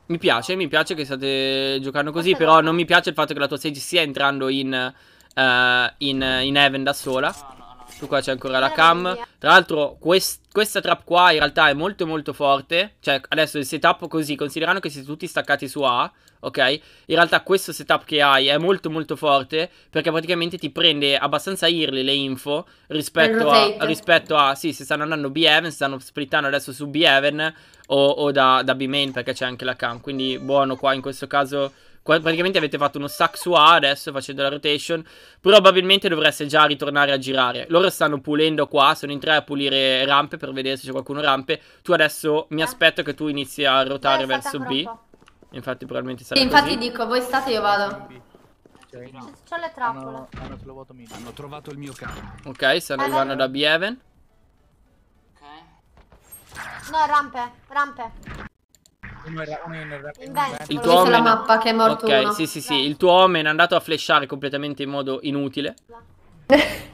Mi piace, mi piace che state giocando così, Questa è però non mi piace il fatto che la tua Sage stia entrando in, eh, in, in Heaven da sola. Su qua c'è ancora la cam. Tra l'altro, quest- questa trap qua in realtà è molto molto forte. Cioè, adesso il setup così, considerando che siete tutti staccati su A, ok? In realtà questo setup che hai è molto molto forte perché praticamente ti prende abbastanza early le info rispetto a, rispetto a sì, se stanno andando B-Heaven, si stanno splittando adesso su B-Heaven o, o da, da B-Main perché c'è anche la cam. Quindi buono qua in questo caso. Praticamente avete fatto uno stack su A adesso facendo la rotation. Probabilmente dovreste già ritornare a girare. Loro stanno pulendo qua, sono in tre a pulire rampe per vedere se c'è qualcuno rampe. Tu adesso mi Eh. aspetto che tu inizi a rotare Eh, verso B. Infatti probabilmente sarà Sì, infatti così. dico, voi state, io vado. Ok. C'ho le trappole. Hanno, hanno trovato il mio campo. Ok, stanno arrivando da Bieven. No, rampe, rampe. Uno in, ra- uno in, ra- In in vento. vento. Il tuo visto la omen- mappa che è morto Ok, uno. sì, sì, sì. Il tuo omen è andato a flashare completamente in modo inutile. Eh.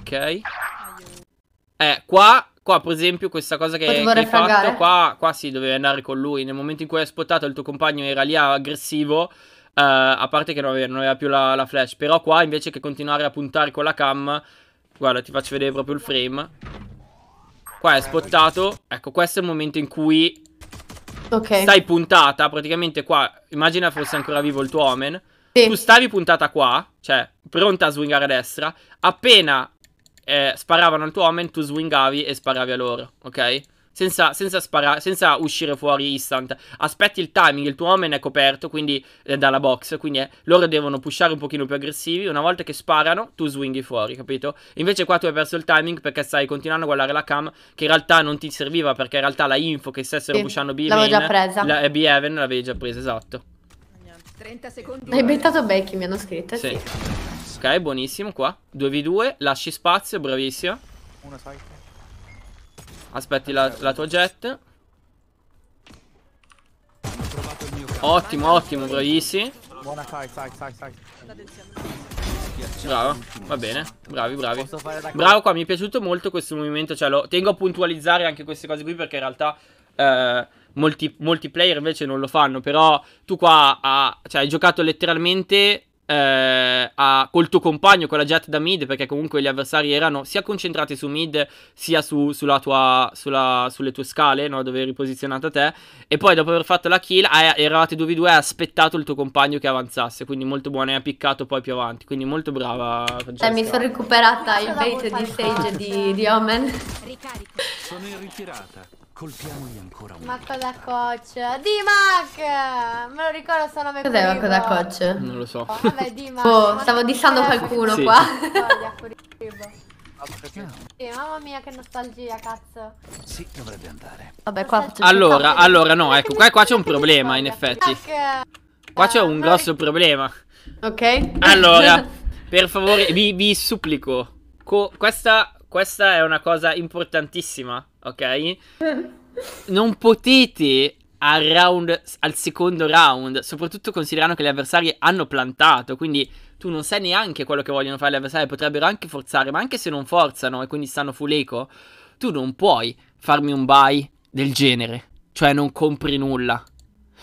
Ok. Eh, qua, qua per esempio questa cosa che, che hai fatto, qua, qua sì, dovevi andare con lui. Nel momento in cui hai spottato il tuo compagno era lì aggressivo, eh, a parte che non aveva, non aveva più la, la flash. Però qua invece che continuare a puntare con la cam, guarda ti faccio vedere proprio il frame. Qua è spottato, ecco questo è il momento in cui Ok. stai puntata, praticamente qua, immagina fosse ancora vivo il tuo omen. Sì. Tu stavi puntata qua, cioè pronta a swingare a destra. Appena eh, sparavano al tuo omen, tu swingavi e sparavi a loro, ok? Senza, senza, spara- senza uscire fuori instant. Aspetti il timing, il tuo omen è coperto, quindi eh, dalla box, quindi eh, loro devono pushare un pochino più aggressivi. Una volta che sparano, tu swinghi fuori, capito? Invece qua tu hai perso il timing perché stai continuando a guardare la cam, che in realtà non ti serviva perché in realtà la info che stessero Sì, pushando B l'avevo main, già presa. La, e B Heaven l'avevi già presa, esatto. Niente. 30 secondi. Hai bettato Becky, mi hanno scritto. Sì. Sì. Ok, buonissimo qua. 2v2, lasci spazio, bravissima. Uno side. Aspetti la, la tua jet. Ottimo, ottimo, bravissimi. Buona side, side, side, side. Bravo, va bene. Bravi, bravi. Bravo qua, mi è piaciuto molto questo movimento. Cioè, lo tengo a puntualizzare anche queste cose qui perché in realtà eh, molti, molti player invece non lo fanno. Però tu qua ha- cioè, hai giocato letteralmente eh, a- col tuo compagno con la jet da mid. Perché comunque gli avversari erano sia concentrati su mid sia su- sulla tua, sulla- sulle tue scale, no, dove eri posizionato te. E poi dopo aver fatto la kill, hai- eravate 2v2 e hai aspettato il tuo compagno che avanzasse. Quindi molto buono, e ha piccato poi più avanti. Quindi molto brava. Eh, mi sono recuperata il bait di Sage di, di Omen. Sono in ritirata. Colpiamoli ancora un Ma cosa coach? D-Mac! Me lo ricordo solo me Cos'è la coda coach? Non lo so. Vabbè, D-Mac. Oh, stavo dissando qualcuno Sì. qua. Sì, mamma mia che nostalgia, cazzo. Sì, dovrebbe andare. Vabbè, qua Allora, allora, no, ecco, qua, qua c'è un problema, in effetti. Qua c'è eh, un lo grosso problema. Ok. Allora, per favore, vi, vi supplico. co- questa, questa è una cosa importantissima, ok? Non potete al round, al secondo round, soprattutto considerando che gli avversari hanno plantato, quindi tu non sai neanche quello che vogliono fare gli avversari, potrebbero anche forzare, ma anche se non forzano e quindi stanno full eco, tu non puoi farmi un buy del genere, cioè non compri nulla.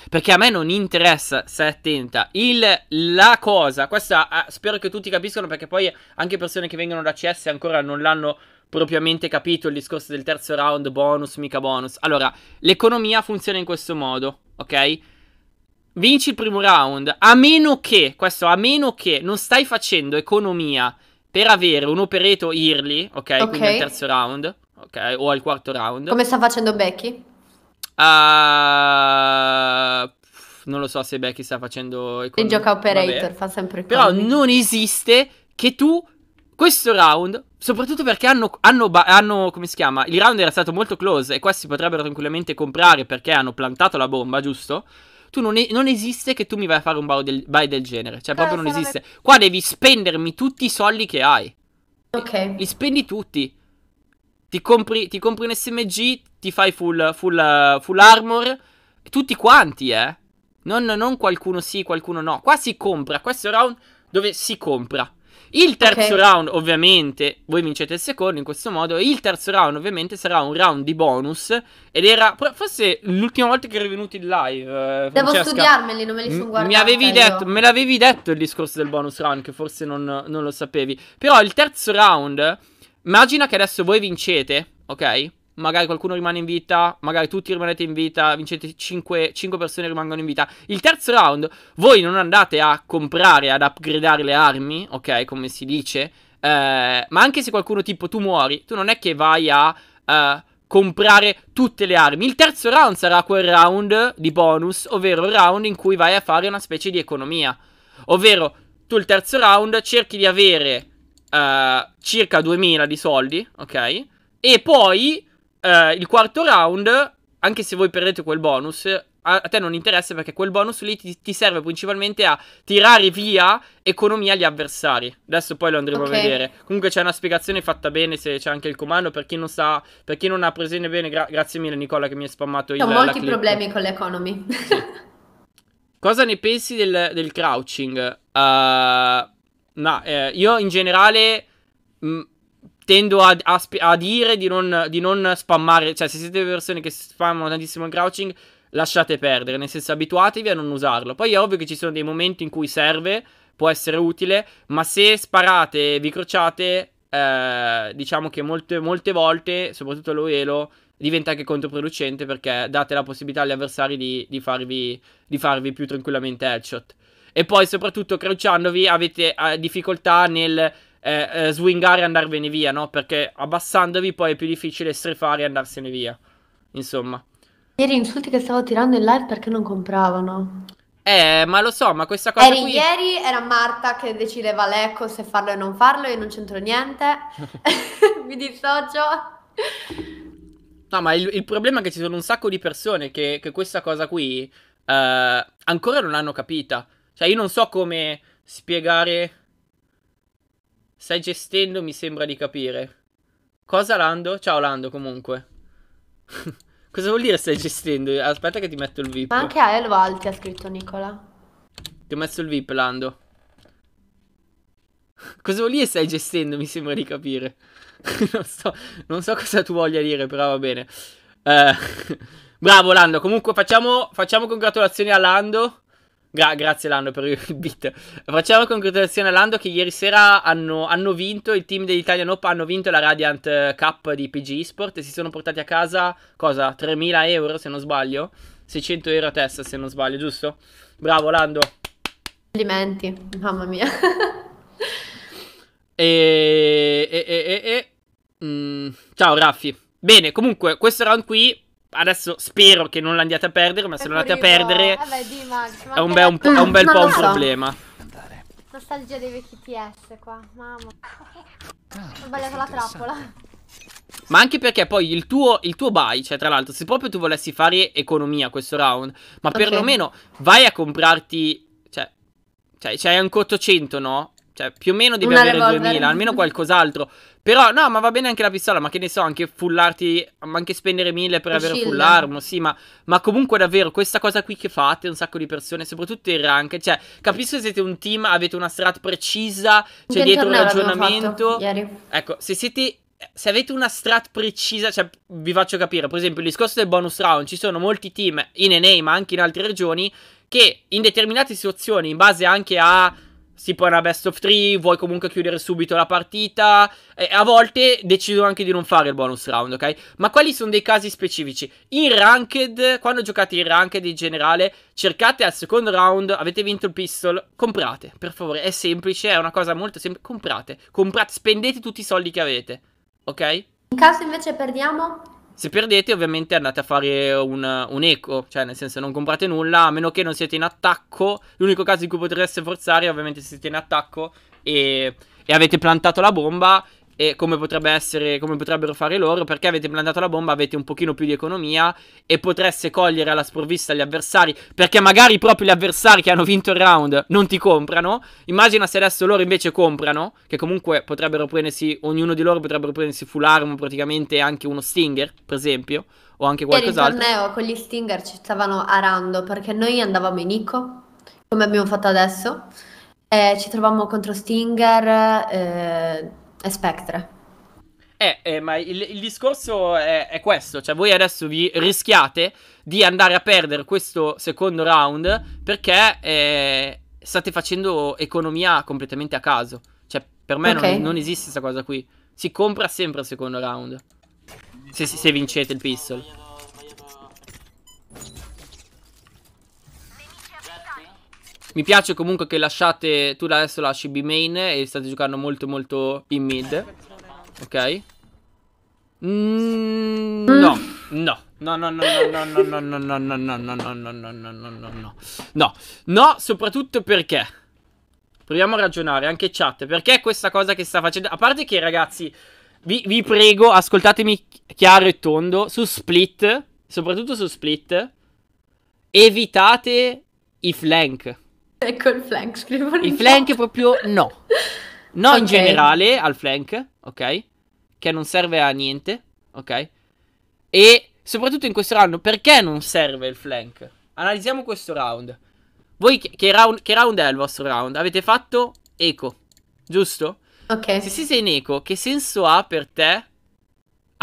Perché a me non interessa, stai attenta. Il, la cosa, questa ah, spero che tutti capiscano perché poi anche persone che vengono da CS ancora non l'hanno propriamente capito il discorso del terzo round, bonus, mica bonus. Allora, l'economia funziona in questo modo, ok? Vinci il primo round, a meno che, questo a meno che non stai facendo economia per avere un operato early, ok? Ok. Quindi al terzo round, ok? O al quarto round. Come sta facendo Becky? Ah, non lo so se Becky sta facendo Il economia. gioca operator, Vabbè. fa sempre Però economy. non esiste che tu questo round, soprattutto perché hanno, hanno, hanno, come si chiama? Il round era stato molto close e questi potrebbero tranquillamente comprare perché hanno plantato la bomba, giusto? Tu non, e- non esiste che tu mi vai a fare un buy del, buy del genere, cioè Però proprio non esiste. Qua devi spendermi tutti i soldi che hai. Ok. Li spendi tutti. Ti compri, ti compri un SMG, ti fai full, full, full armor. Tutti quanti, eh. Non, non qualcuno sì, qualcuno no. Qua si compra. Questo è un round dove si compra. Il terzo Ok. round, ovviamente, voi vincete il secondo in questo modo. Il terzo round, ovviamente, sarà un round di bonus. Ed era. Forse l'ultima volta che eri venuto in live. eh, Devo Francesca, studiarmeli, non me li sono guardati. Mi avevi detto, me l'avevi detto il discorso del bonus round, che forse non, non lo sapevi. Però il terzo round, immagina che adesso voi vincete, ok? Magari qualcuno rimane in vita, magari tutti rimanete in vita, vincete 5, persone rimangono in vita. Il terzo round, voi non andate a comprare, ad upgradare le armi, ok? Come si dice. eh, ma anche se qualcuno tipo tu muori, tu non è che vai a eh, comprare tutte le armi. Il terzo round sarà quel round di bonus, ovvero il round in cui vai a fare una specie di economia. Ovvero, tu il terzo round cerchi di avere eh, circa 2000 di soldi, ok? E poi eh, il quarto round anche se voi perdete quel bonus, a, a te non interessa perché quel bonus lì ti, ti serve principalmente a tirare via economia agli avversari. Adesso poi lo andremo Ok. a vedere. Comunque c'è una spiegazione fatta bene se c'è anche il comando. Per chi non sa, per chi non ha presente bene, gra- grazie mille Nicola che mi ha spammato il Ho molti problemi con l'economy. Cosa ne pensi del, del crouching? Uh, no, eh, io in generale mh, tendo a, a a dire di non, di non spammare. Cioè, se siete persone che spammano tantissimo il crouching, lasciate perdere. Nel senso, abituatevi a non usarlo. Poi è ovvio che ci sono dei momenti in cui serve, può essere utile. Ma se sparate e vi crociate, eh, diciamo che molte, molte volte, soprattutto lo elo, diventa anche controproducente perché date la possibilità agli avversari di, di farvi, di farvi più tranquillamente headshot. E poi, soprattutto, crouchandovi, avete eh, difficoltà nel eh, eh, swingare e andarvene via, no? Perché abbassandovi poi è più difficile strefare e andarsene via. Insomma. Ieri insulti che stavo tirando in live perché non compravano. Eh, ma lo so, ma questa cosa Eri qui... ieri, era Marta che decideva l'eco se farlo e non farlo, io non c'entro niente. Mi dissocio. No, ma il, il problema è che ci sono un sacco di persone che, che questa cosa qui eh, ancora non hanno capita. Cioè, io non so come spiegare. Stai gestendo, mi sembra di capire. Cosa, Lando? Ciao, Lando, comunque. Cosa vuol dire stai gestendo? Aspetta che ti metto il VIP. Ma anche a Elo Alti ha scritto Nicola. Ti ho messo il VIP, Lando. Cosa vuol dire stai gestendo? Mi sembra di capire. non, so, non so cosa tu voglia dire, però va bene. Eh, bravo, Lando. Comunque facciamo, facciamo congratulazioni a Lando. Gra- grazie, Lando, per il beat. Facciamo congratulazioni a Lando che ieri sera hanno, hanno vinto. Il team dell'Italian Open hanno vinto la Radiant eh, Cup di PG Esport e si sono portati a casa, cosa? 3.000 euro, se non sbaglio. 600 euro a testa, se non sbaglio, giusto? Bravo, Lando. Complimenti, mamma mia. E, e, e, e- e- mm, ciao Raffi. Bene, comunque, questo round qui. Adesso spero che non l'andiate a perdere. Ma se lo andate a perdere, Vabbè, D-Max, è un, bel, un po', è un bel po' un so. problema. Nostalgia dei vecchi TS qua, mamma. Ho sbagliato la trappola. Ma anche perché poi il tuo, il tuo buy, cioè tra l'altro, se proprio tu volessi fare economia questo round, ma Ok. perlomeno vai a comprarti, cioè, cioè c'hai anche 800, no? Cioè, più o meno devi Una avere revolver. 2000, almeno qualcos'altro. Però, no, ma va bene anche la pistola, ma che ne so, anche fullarti, ma anche spendere 1000 per avere full armo, sì, ma, ma comunque davvero, questa cosa qui che fate, un sacco di persone, soprattutto in rank, cioè, capisco che siete un team, avete una strat precisa, c'è il dietro un ragionamento. fatto. Ecco, se siete. Se avete una strat precisa, cioè vi faccio capire, per esempio il discorso del bonus round, ci sono molti team in NA ma anche in altre regioni che in determinate situazioni, in base anche a si pone una best of 3, vuoi comunque chiudere subito la partita, e a volte decidono anche di non fare il bonus round, ok? Ma quali sono dei casi specifici? In ranked, quando giocate in ranked in generale, cercate al secondo round, avete vinto il pistol, comprate, per favore, è semplice, è una cosa molto semplice, comprate, comprate, spendete tutti i soldi che avete, ok? In caso invece perdiamo, Se perdete, ovviamente andate a fare un, un eco, cioè nel senso non comprate nulla, a meno che non siete in attacco. L'unico caso in cui potreste forzare, ovviamente, se siete in attacco e, e avete plantato la bomba. E come potrebbe essere, come potrebbero fare loro, perché avete plantato la bomba, avete un pochino più di economia e potreste cogliere alla sprovvista gli avversari, perché magari proprio gli avversari che hanno vinto il round non ti comprano. Immagina se adesso loro invece comprano, che comunque potrebbero prendersi, ognuno di loro potrebbero prendersi full arm, praticamente anche uno stinger, per esempio, o anche ieri in qualcos'altro. torneo con gli Stinger ci stavano arando perché noi andavamo in Ico, come abbiamo fatto adesso, e ci trovammo contro Stinger eh, e Spectre. Eh, eh, ma il, il discorso è, è questo, cioè voi adesso vi rischiate di andare a perdere questo secondo round perché eh, state facendo economia completamente a caso. Cioè, per me Ok. non, non esiste questa cosa qui. Si compra sempre il secondo round. Se, se vincete il pistol. Mi piace comunque che lasciate. Tu adesso lasci B main e state giocando molto molto in mid. Ok? Mm, no, no. No, no, no, no, no, no, no, no, no, no, no, no, no, no, no, no, no, no. No, no, soprattutto perché. Proviamo a ragionare, anche chat. Perché questa cosa che sta facendo. A parte che, ragazzi, vi, vi prego, ascoltatemi chiaro e tondo. Su Split, soprattutto su split, evitate i flank. Ecco il flank, scrivono I in flank proprio no. No in Ok. generale al flank, ok? Che non serve a niente, ok? E soprattutto in questo round, perché non serve il flank? Analizziamo questo round. Voi che, che round, che round è il vostro round? Avete fatto eco, giusto? Ok. Se sei in eco, che senso ha per te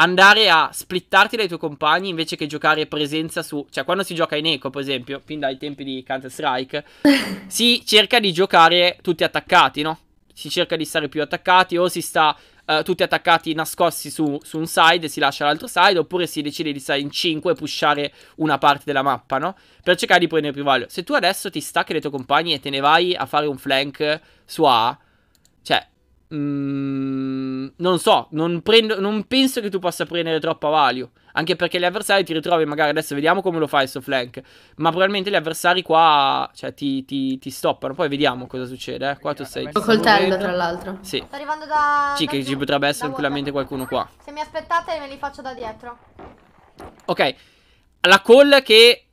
andare a splittarti dai tuoi compagni invece che giocare presenza su... Cioè, quando si gioca in eco, per esempio, fin dai tempi di Counter-Strike, si cerca di giocare tutti attaccati, no? Si cerca di stare più attaccati o si sta eh, tutti attaccati nascosti su, su un side e si lascia l'altro side oppure si decide di stare in 5 e pushare una parte della mappa, no? Per cercare di prendere più value. Se tu adesso ti stacchi dai tuoi compagni e te ne vai a fare un flank su A, cioè... mm, non so, non, prendo- non penso che tu possa prendere troppa value. Anche perché gli avversari ti ritrovi, magari adesso vediamo come lo fai sto flank. Ma probabilmente gli avversari qua, cioè, ti, ti- ti stoppano. Poi vediamo cosa succede. Eh. Qua tu stai. Ho coltello, tra l'altro. Sì. Sto arrivando da... Sì, che ci potrebbe essere tranquillamente water. qualcuno qua. Se mi aspettate me li faccio da dietro. Ok. La call che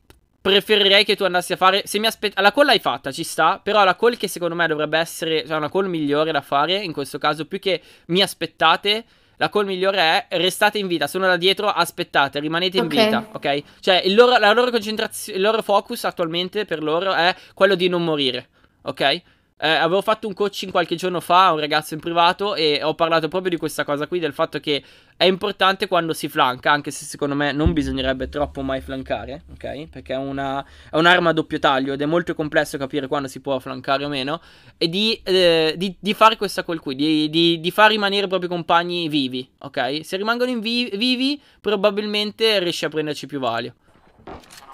preferirei che tu andassi a fare. Se mi aspetti. La call l'hai fatta, ci sta. Però la call che secondo me dovrebbe essere. Cioè, una call migliore da fare. In questo caso, più che mi aspettate. La call migliore è restate in vita. Sono da dietro, aspettate, rimanete in Ok. vita. Ok? Cioè, il loro, la loro concentrazione. Il loro focus attualmente per loro è quello di non morire. Ok? Eh, avevo fatto un coaching qualche giorno fa a un ragazzo in privato e ho parlato proprio di questa cosa qui, del fatto che è importante quando si flanca, anche se secondo me non bisognerebbe troppo mai flancare, ok? Perché è, una, è un'arma a doppio taglio ed è molto complesso capire quando si può flancare o meno, e di, eh, di- di fare questa call qui, di, di- di far rimanere i propri compagni vivi, ok? Se rimangono in vi- vivi, probabilmente riesci a prenderci più value.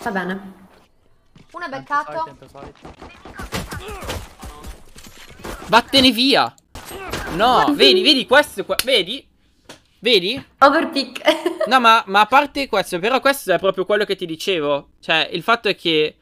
Va bene. Uno è beccato. Vattene via! No, vedi, vedi questo qua, vedi? Vedi? Overpick. No, ma, ma a parte questo, però questo è proprio quello che ti dicevo. Cioè, il fatto è che...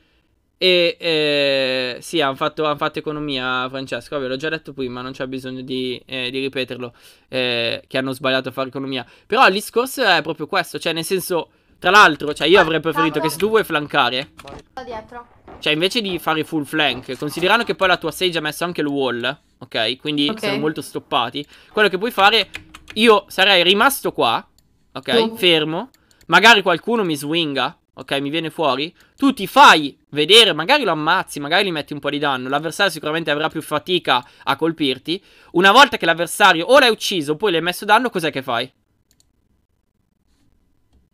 E, eh, sì, hanno fatto, han fatto economia, Francesco. Vabbè, l'ho già detto prima, non c'è bisogno di, eh, di ripeterlo. eh, che hanno sbagliato a fare economia. Però il discorso è proprio questo. Cioè, nel senso, tra l'altro, cioè, io avrei preferito che se tu vuoi flancare, Da dietro. Cioè, invece di fare full flank, considerando che poi la tua sage ha messo anche il wall, ok? Quindi Ok. sono molto stoppati. Quello che puoi fare, io sarei rimasto qua, ok? Tu. Fermo. Magari qualcuno mi swinga, ok? Mi viene fuori. Tu ti fai vedere, magari lo ammazzi, magari gli metti un po' di danno. L'avversario sicuramente avrà più fatica a colpirti. Una volta che l'avversario o l'hai ucciso poi gli hai messo danno, cos'è che fai?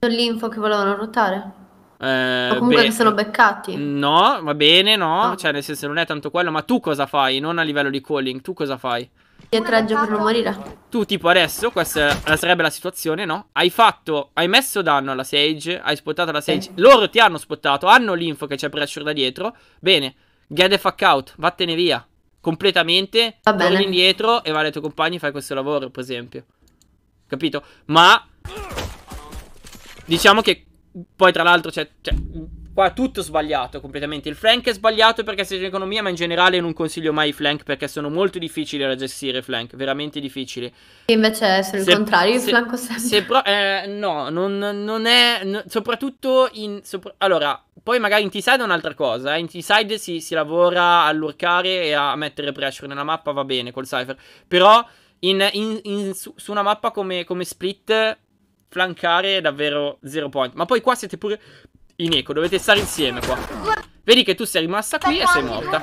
L'info che volevano ruotare. Eh, comunque beh, sono beccati. No, va bene, no. Ah. Cioè, nel senso, non è tanto quello. Ma tu cosa fai? Non a livello di calling. Tu cosa fai? Dietreggio per non morire. Tu, tipo, adesso, questa sarebbe la situazione, no? Hai fatto. Hai messo danno alla Sage. Hai spottato la Sage. Sì. Loro ti hanno spottato. Hanno l'info che c'è pressure da dietro. Bene. Get the fuck out. Vattene via. Completamente. Va bene. Torni indietro e vai ai tuoi compagni fai questo lavoro, per esempio. Capito? Ma. Diciamo che poi tra l'altro c'è, cioè, qua tutto sbagliato completamente. Il flank è sbagliato perché sei in economia, ma in generale non consiglio mai i flank perché sono molto difficili da gestire i flank, veramente difficili. Invece sono il Se- contrario, io se- flanco sempre. Se pro- eh, no, non, non è. no- soprattutto in. sopra- allora, poi magari in T-side è un'altra cosa. eh. In T-side si, si lavora a lurkare e a mettere pressure nella mappa, va bene col Cypher. Però in- in- in- su, su una mappa come, come split, flancare è davvero zero point. Ma poi qua siete pure in eco, dovete stare insieme qua. Vedi che tu sei rimasta qui e sei morta.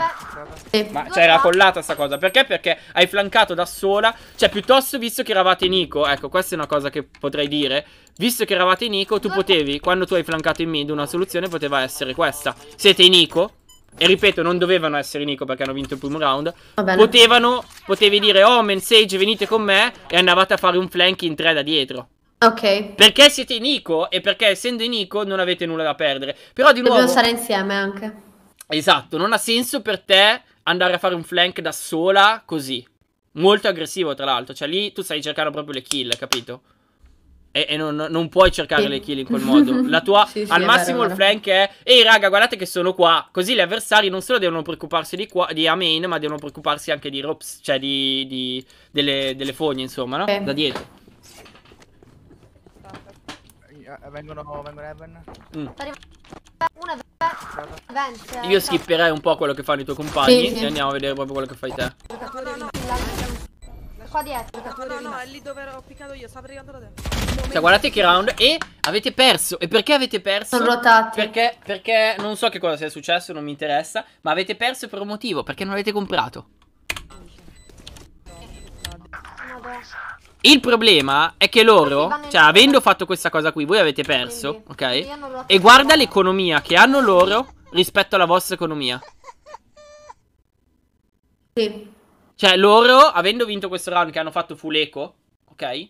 Sì. Ma cioè era collata sta cosa Perché? Perché hai flancato da sola Cioè piuttosto visto che eravate in Ico Ecco questa è una cosa che potrei dire Visto che eravate in Ico Tu potevi Quando tu hai flancato in mid Una soluzione poteva essere questa Siete in Ico E ripeto non dovevano essere in Ico Perché hanno vinto il primo round. Potevano Potevi dire Oh men Sage venite con me E andavate a fare un flank in tre da dietro Ok. Perché siete in Ico E perché essendo in Ico Non avete nulla da perdere Però di nuovo Dobbiamo stare insieme anche. Esatto, non ha senso per te andare a fare un flank da sola così. Molto aggressivo, tra l'altro. Cioè, lì tu stai cercando proprio le kill, capito? E, e non, non puoi cercare Sì. le kill in quel modo. La tua, Sì, sì, al massimo vero, il flank è Ehi raga, guardate che sono qua. Così gli avversari non solo devono preoccuparsi di, qua, di a main, ma devono preoccuparsi anche di ropes, cioè di, di- delle, delle fogne, insomma, no? Ok. Da dietro. Eh, vengono, vengono Evan. Mm. Uno è vent. Io skipperei un po' quello che fanno i tuoi compagni Sì, sì. e andiamo a vedere proprio quello che fai te. Qua dietro. No, no, no, è lì dove ho piccato io, sta arrivando da te. Cioè, guardate che round e avete perso. E perché avete perso? Sono ruotati. Perché, perché non so che cosa sia successo, non mi interessa, ma avete perso per un motivo, perché non avete comprato. Madonna. Il problema è che loro, cioè avendo fatto questa cosa qui, voi avete perso, ok? E guarda l'economia che hanno loro rispetto alla vostra economia. Sì. Cioè, loro, avendo vinto questo round che hanno fatto full eco, ok?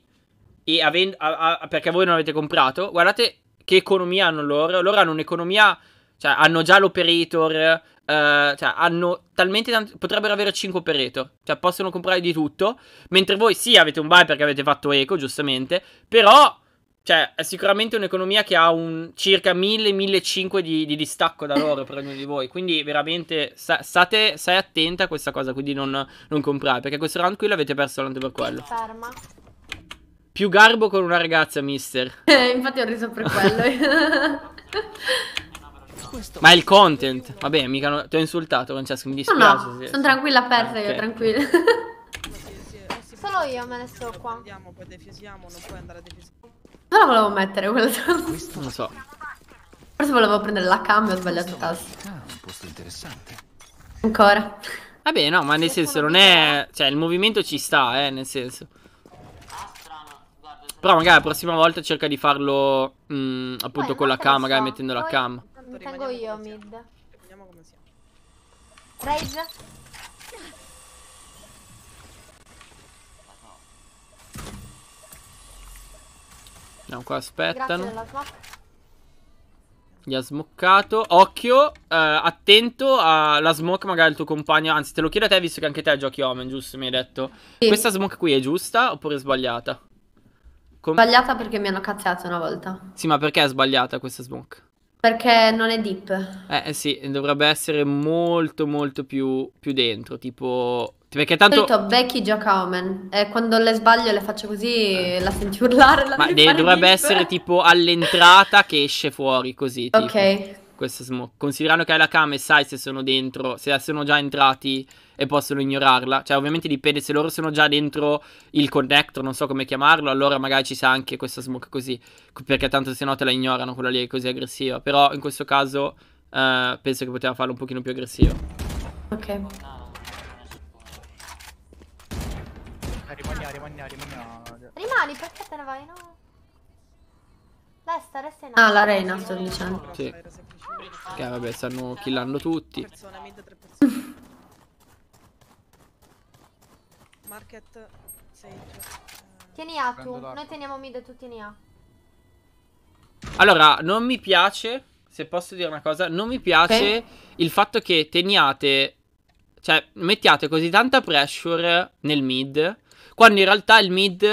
E avendo, a- a- perché voi non avete comprato, guardate che economia hanno loro. Loro hanno un'economia, cioè, hanno già l'operator, eh, cioè, hanno talmente tanti, potrebbero avere 5 operator, cioè, possono comprare di tutto. Mentre voi, sì, avete un buy perché avete fatto eco, giustamente, però, cioè, è sicuramente un'economia che ha un circa 1000-1500 di, di distacco da loro per ognuno di voi. Quindi, veramente, sta- state, stai attenta a questa cosa, quindi non, non comprare, perché questo round qui l'avete perso solamente per quello. Ferma. Più garbo con una ragazza, mister. Eh, infatti ho riso per quello. Ma è il content. Vabbè, mica no- ti ho insultato, Francesco, mi No, dispiace. no, se- sono tranquilla aperta io, Ok. tranquilla. Solo io me ne sto qua. Andiamo, poi defisiamo, non puoi andare a defisiamo. Non la volevo mettere quella Non lo so. Forse volevo prendere la cam e ho sbagliato il tasto. Ah, un posto interessante. Ancora. Vabbè, no, ma nel senso non è... Cioè, il movimento ci sta, eh, nel senso. Però magari la prossima volta cerca di farlo, mm, appunto, con la cam, magari so. mettendo la cam. Mi tengo io mid. Vediamo come siamo. Raise. No, qua aspettano. Gli ha smoccato. Occhio, eh, attento alla smoke, magari il tuo compagno. Anzi, te lo chiedo a te, visto che anche te giochi Omen, giusto? Mi hai detto. Sì. Questa smoke qui è giusta oppure è sbagliata? Com- Sbagliata perché mi hanno cazzato una volta. sì, ma perché è sbagliata questa smoke? Perché non è deep. Eh, eh sì, dovrebbe essere molto molto più, più dentro, tipo... Perché tanto... solito Becky gioca Omen. E quando le sbaglio le faccio così, la senti urlare. La Ma de- dovrebbe deep. essere tipo all'entrata che esce fuori così, tipo. Ok. Questa smoke. Considerando che hai la cam e sai se sono dentro, se sono già entrati e possono ignorarla. Cioè, ovviamente dipende se loro sono già dentro il connector, non so come chiamarlo, allora magari ci sa anche questa smoke così. Perché tanto se no te la ignorano, quella lì è così aggressiva. Però in questo caso eh, penso che poteva farlo un pochino più aggressivo. Ok. Rimaniamo, rimaniamo, rimaniamo. Rimani, perché te ne vai? No. Resta, resta in Ah, alto. la Reina sto dicendo. Sì. Che vabbè, stanno killando tutti. Persone, mid, tre persone. Market, Sage. eh, Tieni A tu. Noi teniamo mid e tu tieni A. Allora, non mi piace, se posso dire una cosa, non mi piace Ok. il fatto che teniate, cioè mettiate così tanta pressure nel mid, quando in realtà il mid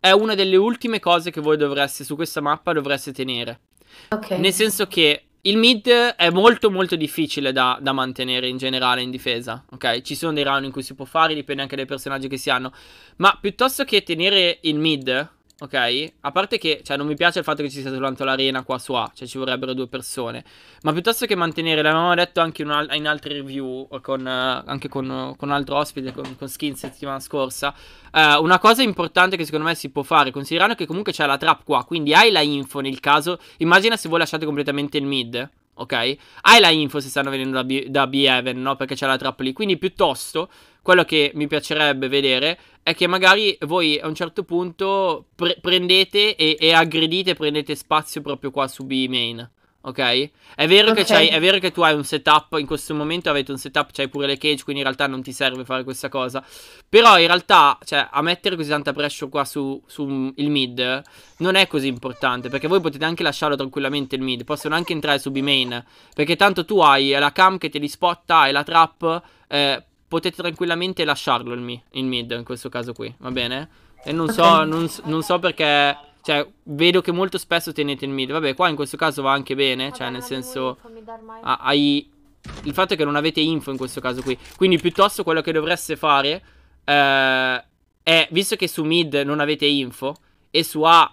è una delle ultime cose che voi dovreste, su questa mappa, dovreste tenere. Ok. Nel senso che il mid è molto molto difficile da, da mantenere in generale in difesa, ok? Ci sono dei round in cui si può fare, dipende anche dai personaggi che si hanno. Ma piuttosto che tenere il mid, ok? A parte che, cioè, non mi piace il fatto che ci sia soltanto l'arena qua su A, cioè ci vorrebbero due persone. Ma piuttosto che mantenere, l'avevamo detto anche in, un- in altre review, con, eh, anche con, con altro ospite, con, con Skin settimana scorsa, eh, una cosa importante che secondo me si può fare, considerando che comunque c'è la trap qua, quindi hai la info nel caso, immagina se voi lasciate completamente il mid, ok? Hai la info se stanno venendo da B, da no? Perché c'è la trap lì, quindi piuttosto quello che mi piacerebbe vedere è che magari voi a un certo punto pre- prendete e, e aggredite, prendete spazio proprio qua su B main. Ok? È vero, che Ok. c'hai- è vero che tu hai un setup, in questo momento avete un setup, c'hai pure le cage, quindi in realtà non ti serve fare questa cosa. Però in realtà, cioè, a mettere così tanta pressure qua su, su il mid non è così importante, perché voi potete anche lasciarlo tranquillamente il mid, possono anche entrare su B main, perché tanto tu hai la cam che te li spotta, hai la trap, eh, potete tranquillamente lasciarlo il, mi- il mid in questo caso qui, va bene? E non so, non, non so perché, cioè, vedo che molto spesso tenete il mid, vabbè, qua in questo caso va anche bene, cioè, nel senso... hai il fatto è che non avete info in questo caso qui. Quindi piuttosto quello che dovreste fare eh, è, visto che su mid non avete info e su A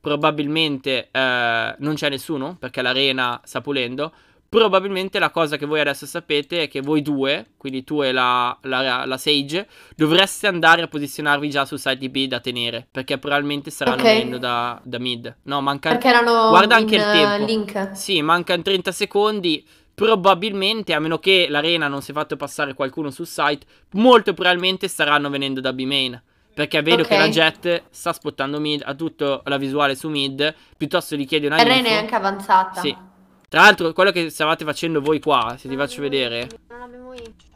probabilmente eh, non c'è nessuno perché l'arena sta pulendo. Probabilmente la cosa che voi adesso sapete è che voi due, quindi tu e la, la- la Sage, dovreste andare a posizionarvi già sul site di B da tenere. Perché probabilmente staranno Ok. venendo da, da mid. No, manca. Perché erano Guarda anche il eh, tempo. link. Sì, mancano 30 secondi. Probabilmente, a meno che l'arena non si è fatto passare qualcuno sul site, molto probabilmente staranno venendo da B-main. Perché vedo Ok. che la Jet sta spottando mid, ha tutta la visuale su mid, piuttosto gli chiede una info. è anche avanzata. Sì. Tra l'altro, quello che stavate facendo voi qua, se ti faccio vedere. Non abbiamo info.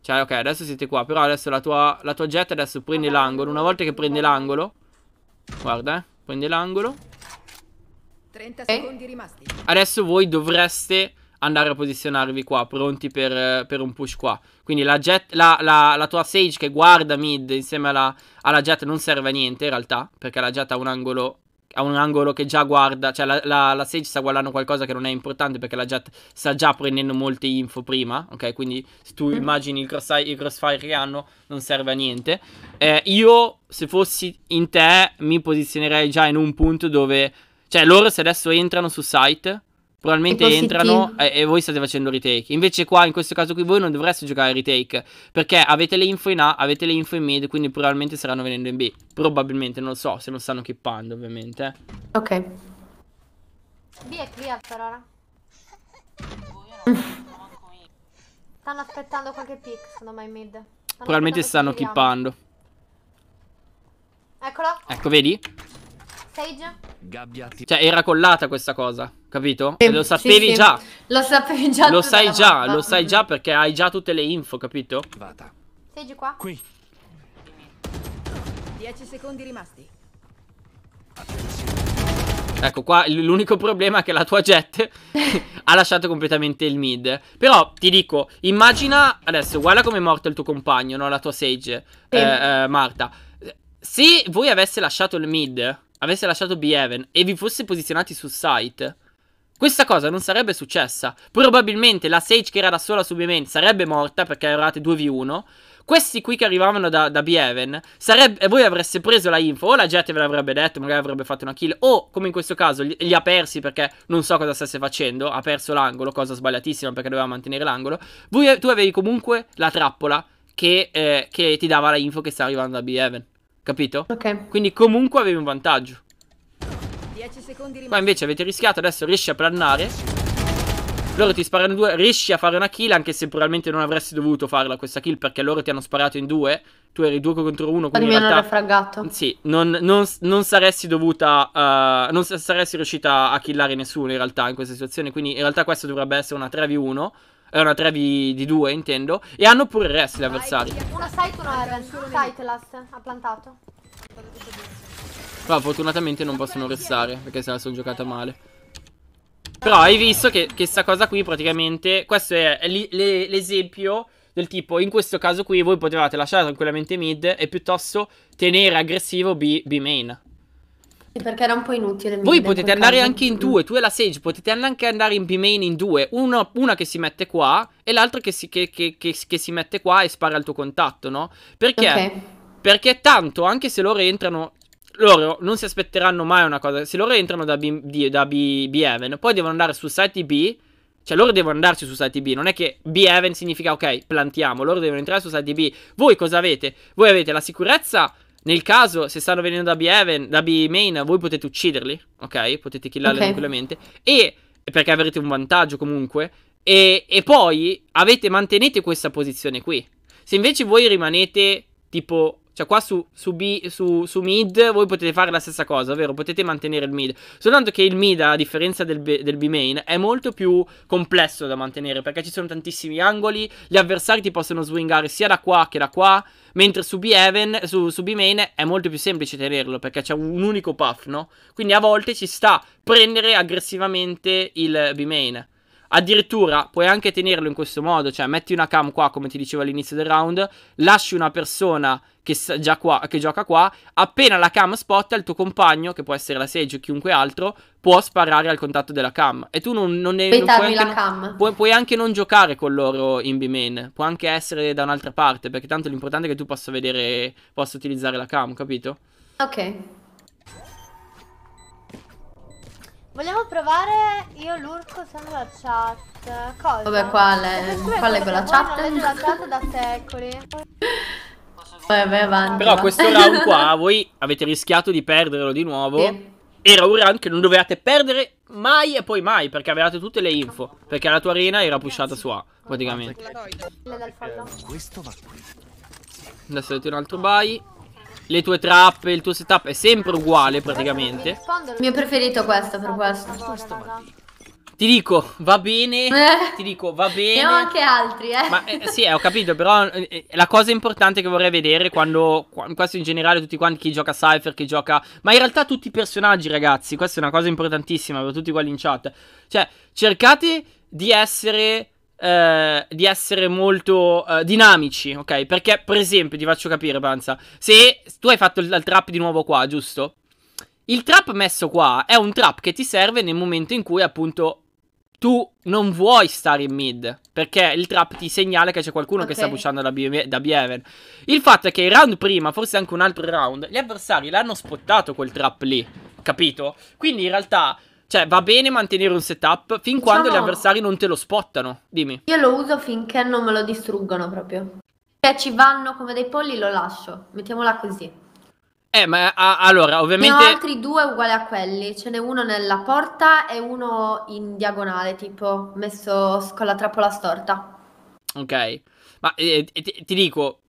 Cioè, ok, adesso siete qua. Però adesso la tua, la tua jet adesso prende l'angolo. Una volta che prende l'angolo. Guarda, eh. Prende l'angolo. 30 Ok. secondi rimasti. Adesso voi dovreste andare a posizionarvi qua, pronti per, eh, per un push qua. Quindi la jet, la, la- la tua Sage che guarda mid insieme alla, alla jet non serve a niente in realtà. Perché la jet ha un angolo. Ha un angolo che già guarda. Cioè la, la- la Sage sta guardando qualcosa che non è importante. Perché la jet sta già prendendo molte info prima. Ok, quindi se tu immagini il, crossfire, il crossfire che hanno, non serve a niente. Eh, io, se fossi in te, mi posizionerei già in un punto dove. Cioè, loro se adesso entrano su site. Probabilmente entrano e, e voi state facendo retake. Invece, qua in questo caso qui, voi non dovreste giocare retake. Perché avete le info in A, avete le info in mid. Quindi probabilmente saranno venendo in B. Probabilmente, non lo so. Se non stanno kippando, ovviamente. eh. Ok. B è clear per ora. Stanno aspettando qualche pick, secondo me in mid. Stanno Probabilmente stanno kippando. Eccolo, Ecco, vedi? Sage. Cioè, era collata questa cosa. Capito? Sì, E lo sì, sapevi sì. già. Lo sapevi già. Lo sai già, mappa. lo sai già perché hai già tutte le info, capito? Sage qua. Qui. 10 secondi rimasti. Ecco qua l'unico problema è che la tua jet ha lasciato completamente il mid. Però ti dico, immagina adesso, guarda come è morto il tuo compagno, no? La tua Sage, Sì. eh, eh, Marta. Se voi avesse lasciato il mid, avesse lasciato B-Even e vi fosse posizionati sul site, questa cosa non sarebbe successa. Probabilmente la Sage che era da sola su B-Main sarebbe morta perché eravate 2v1. Questi qui che arrivavano da, da B-Even, sarebbe, voi avreste preso la info, o la Jet ve l'avrebbe detto, magari avrebbe fatto una kill, o come in questo caso li, li ha persi perché non so cosa stesse facendo, ha perso l'angolo, cosa sbagliatissima perché doveva mantenere l'angolo. Voi, tu avevi comunque la trappola che, eh, che ti dava la info che sta arrivando da B-Even, capito? Ok. Quindi comunque avevi un vantaggio. 10 secondi Qua rimasti. invece avete rischiato, adesso riesci a plannare. Loro ti sparano due, riesci a fare una kill anche se probabilmente non avresti dovuto farla questa kill perché loro ti hanno sparato in due. Tu eri due contro uno, quindi in realtà... refraggato. Sì, non, non- non saresti dovuta. eh, non sa- saresti riuscita a killare nessuno in realtà in questa situazione. Quindi in realtà questo dovrebbe essere una 3v1. È una 3v2, intendo. E hanno pure il resto gli avversari. Uno site, uno heaven. Site last, ha plantato. Però fortunatamente non possono restare perché se la sono giocata male. Però hai visto che, che sta cosa qui praticamente. Questo è l'esempio del tipo. In questo caso qui voi potevate lasciare tranquillamente mid e piuttosto tenere aggressivo B, B main. Perché era un po' inutile. il Voi potete andare caso. anche in due. Tu e la Sage potete anche andare in B main in due. Uno- una che si mette qua e l'altra che si, che- che- che- si mette qua e spara al tuo contatto, no? Perché? Ok. Perché tanto, anche se loro entrano. Loro non si aspetteranno mai una cosa. Se loro entrano da B, di- da B, B Heaven, poi devono andare sul site B. Cioè, loro devono andarci sul site B. Non è che B Heaven significa ok, plantiamo. Loro devono entrare sul site B. Voi cosa avete? Voi avete la sicurezza. Nel caso, se stanno venendo da B Heaven, da B Main, voi potete ucciderli. Ok? Potete killarli Ok. tranquillamente. E perché avrete un vantaggio comunque. E, e poi avete, mantenete questa posizione qui. Se invece voi rimanete tipo. Cioè, qua su, su, B, su, su mid voi potete fare la stessa cosa, ovvero potete mantenere il mid. Soltanto che il mid, a differenza del, B, del B-main, è molto più complesso da mantenere perché ci sono tantissimi angoli. Gli avversari ti possono swingare sia da qua che da qua. Mentre su B-Heaven, su, su B-main è molto più semplice tenerlo perché c'è un unico puff, no? Quindi a volte ci sta prendere aggressivamente il B-main. Addirittura puoi anche tenerlo in questo modo, cioè metti una cam qua come ti dicevo all'inizio del round, lasci una persona che, qua, che gioca qua, appena la cam spotta il tuo compagno, che può essere la Sage o chiunque altro, può sparare al contatto della cam. E tu non, non ne Puoi non puoi, anche la non- cam. puoi- puoi anche non giocare con loro in B-main, può anche essere da un'altra parte, perché tanto l'importante è che tu possa vedere, possa utilizzare la cam, capito? Ok. Vogliamo provare io l'urco usando la chat. Cosa? Vabbè, quale- quale con la chat? Non leggi la chat da secoli. Vai avanti. Però va. questo round qua voi avete rischiato di perderlo di nuovo. Sì. Era un round che non dovevate perdere mai e poi mai perché avevate tutte le info. Perché la tua arena era pushata su A, praticamente. Questo va qui. Adesso avete un altro buy. Le tue trappe, il tuo setup è sempre uguale praticamente. Il mio preferito questo, per questo. Ti dico, va bene. Eh. Ti dico, va Ne bene. ho anche altri, eh. Ma eh, sì, eh, ho capito, però eh, la cosa importante che vorrei vedere quando, qua- questo in generale, tutti quanti, chi gioca Cypher, chi gioca... Ma in realtà tutti i personaggi, ragazzi, questa è una cosa importantissima per tutti quelli in chat. Cioè, cercate di essere... eh, di essere molto dinamici, ok? Perché, per esempio, ti faccio capire, Panza, se tu hai fatto il, il trap di nuovo qua, giusto? Il trap messo qua è un trap che ti serve nel momento in cui, appunto, tu non vuoi stare in mid. Perché il trap ti segnala che c'è qualcuno che Ok. sta pushando da B, da B Heaven. Il fatto è che il round prima, forse anche un altro round, gli avversari l'hanno spottato quel trap lì. Capito? Quindi in realtà, cioè, va bene mantenere un setup fin quando gli Diciamo- avversari non te lo spottano. Dimmi. Io lo uso finché non me lo distruggono proprio. Se ci vanno come dei polli lo lascio. Mettiamola così. Eh, ma a- allora, Ne ho ovviamente. altri due uguali a quelli. Ce n'è uno nella porta e uno in diagonale, tipo messo con la trappola storta. Ok, ma eh, ti, ti dico,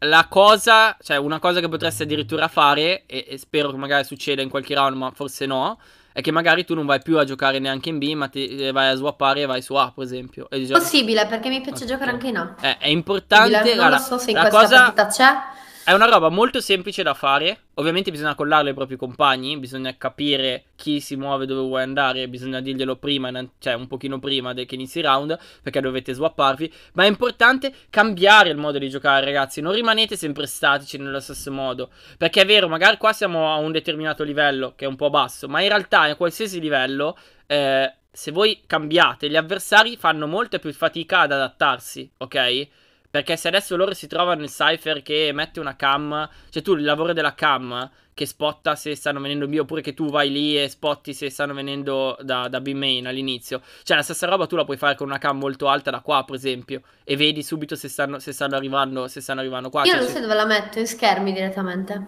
la cosa, cioè una cosa che potresti addirittura fare, e, e spero che magari succeda in qualche round, ma forse no, è che magari tu non vai più a giocare neanche in B, ma ti eh, vai a swappare e vai su A, per esempio. Già- Possibile, perché mi piace Ok. giocare anche in A. eh, è importante, Non guarda, lo so se in questa cosa partita c'è. È una roba molto semplice da fare. Ovviamente bisogna collarlo ai propri compagni. Bisogna capire chi si muove dove vuoi andare. Bisogna dirglielo prima, cioè un pochino prima che inizi il round. Perché dovete swapparvi. Ma è importante cambiare il modo di giocare, ragazzi. Non rimanete sempre statici nello stesso modo. Perché è vero, magari qua siamo a un determinato livello che è un po' basso. Ma in realtà, a qualsiasi livello. eh, se voi cambiate, gli avversari fanno molta più fatica ad adattarsi, ok? Perché se adesso loro si trovano il Cypher che mette una cam, cioè tu il lavoro della cam che spotta se stanno venendo B oppure che tu vai lì e spotti se stanno venendo da, da B main all'inizio. Cioè la stessa roba tu la puoi fare con una cam molto alta da qua per esempio e vedi subito se stanno, se stanno arrivando, se stanno arrivando qua. Io Cioè, non se- so dove la metto, in schermi direttamente.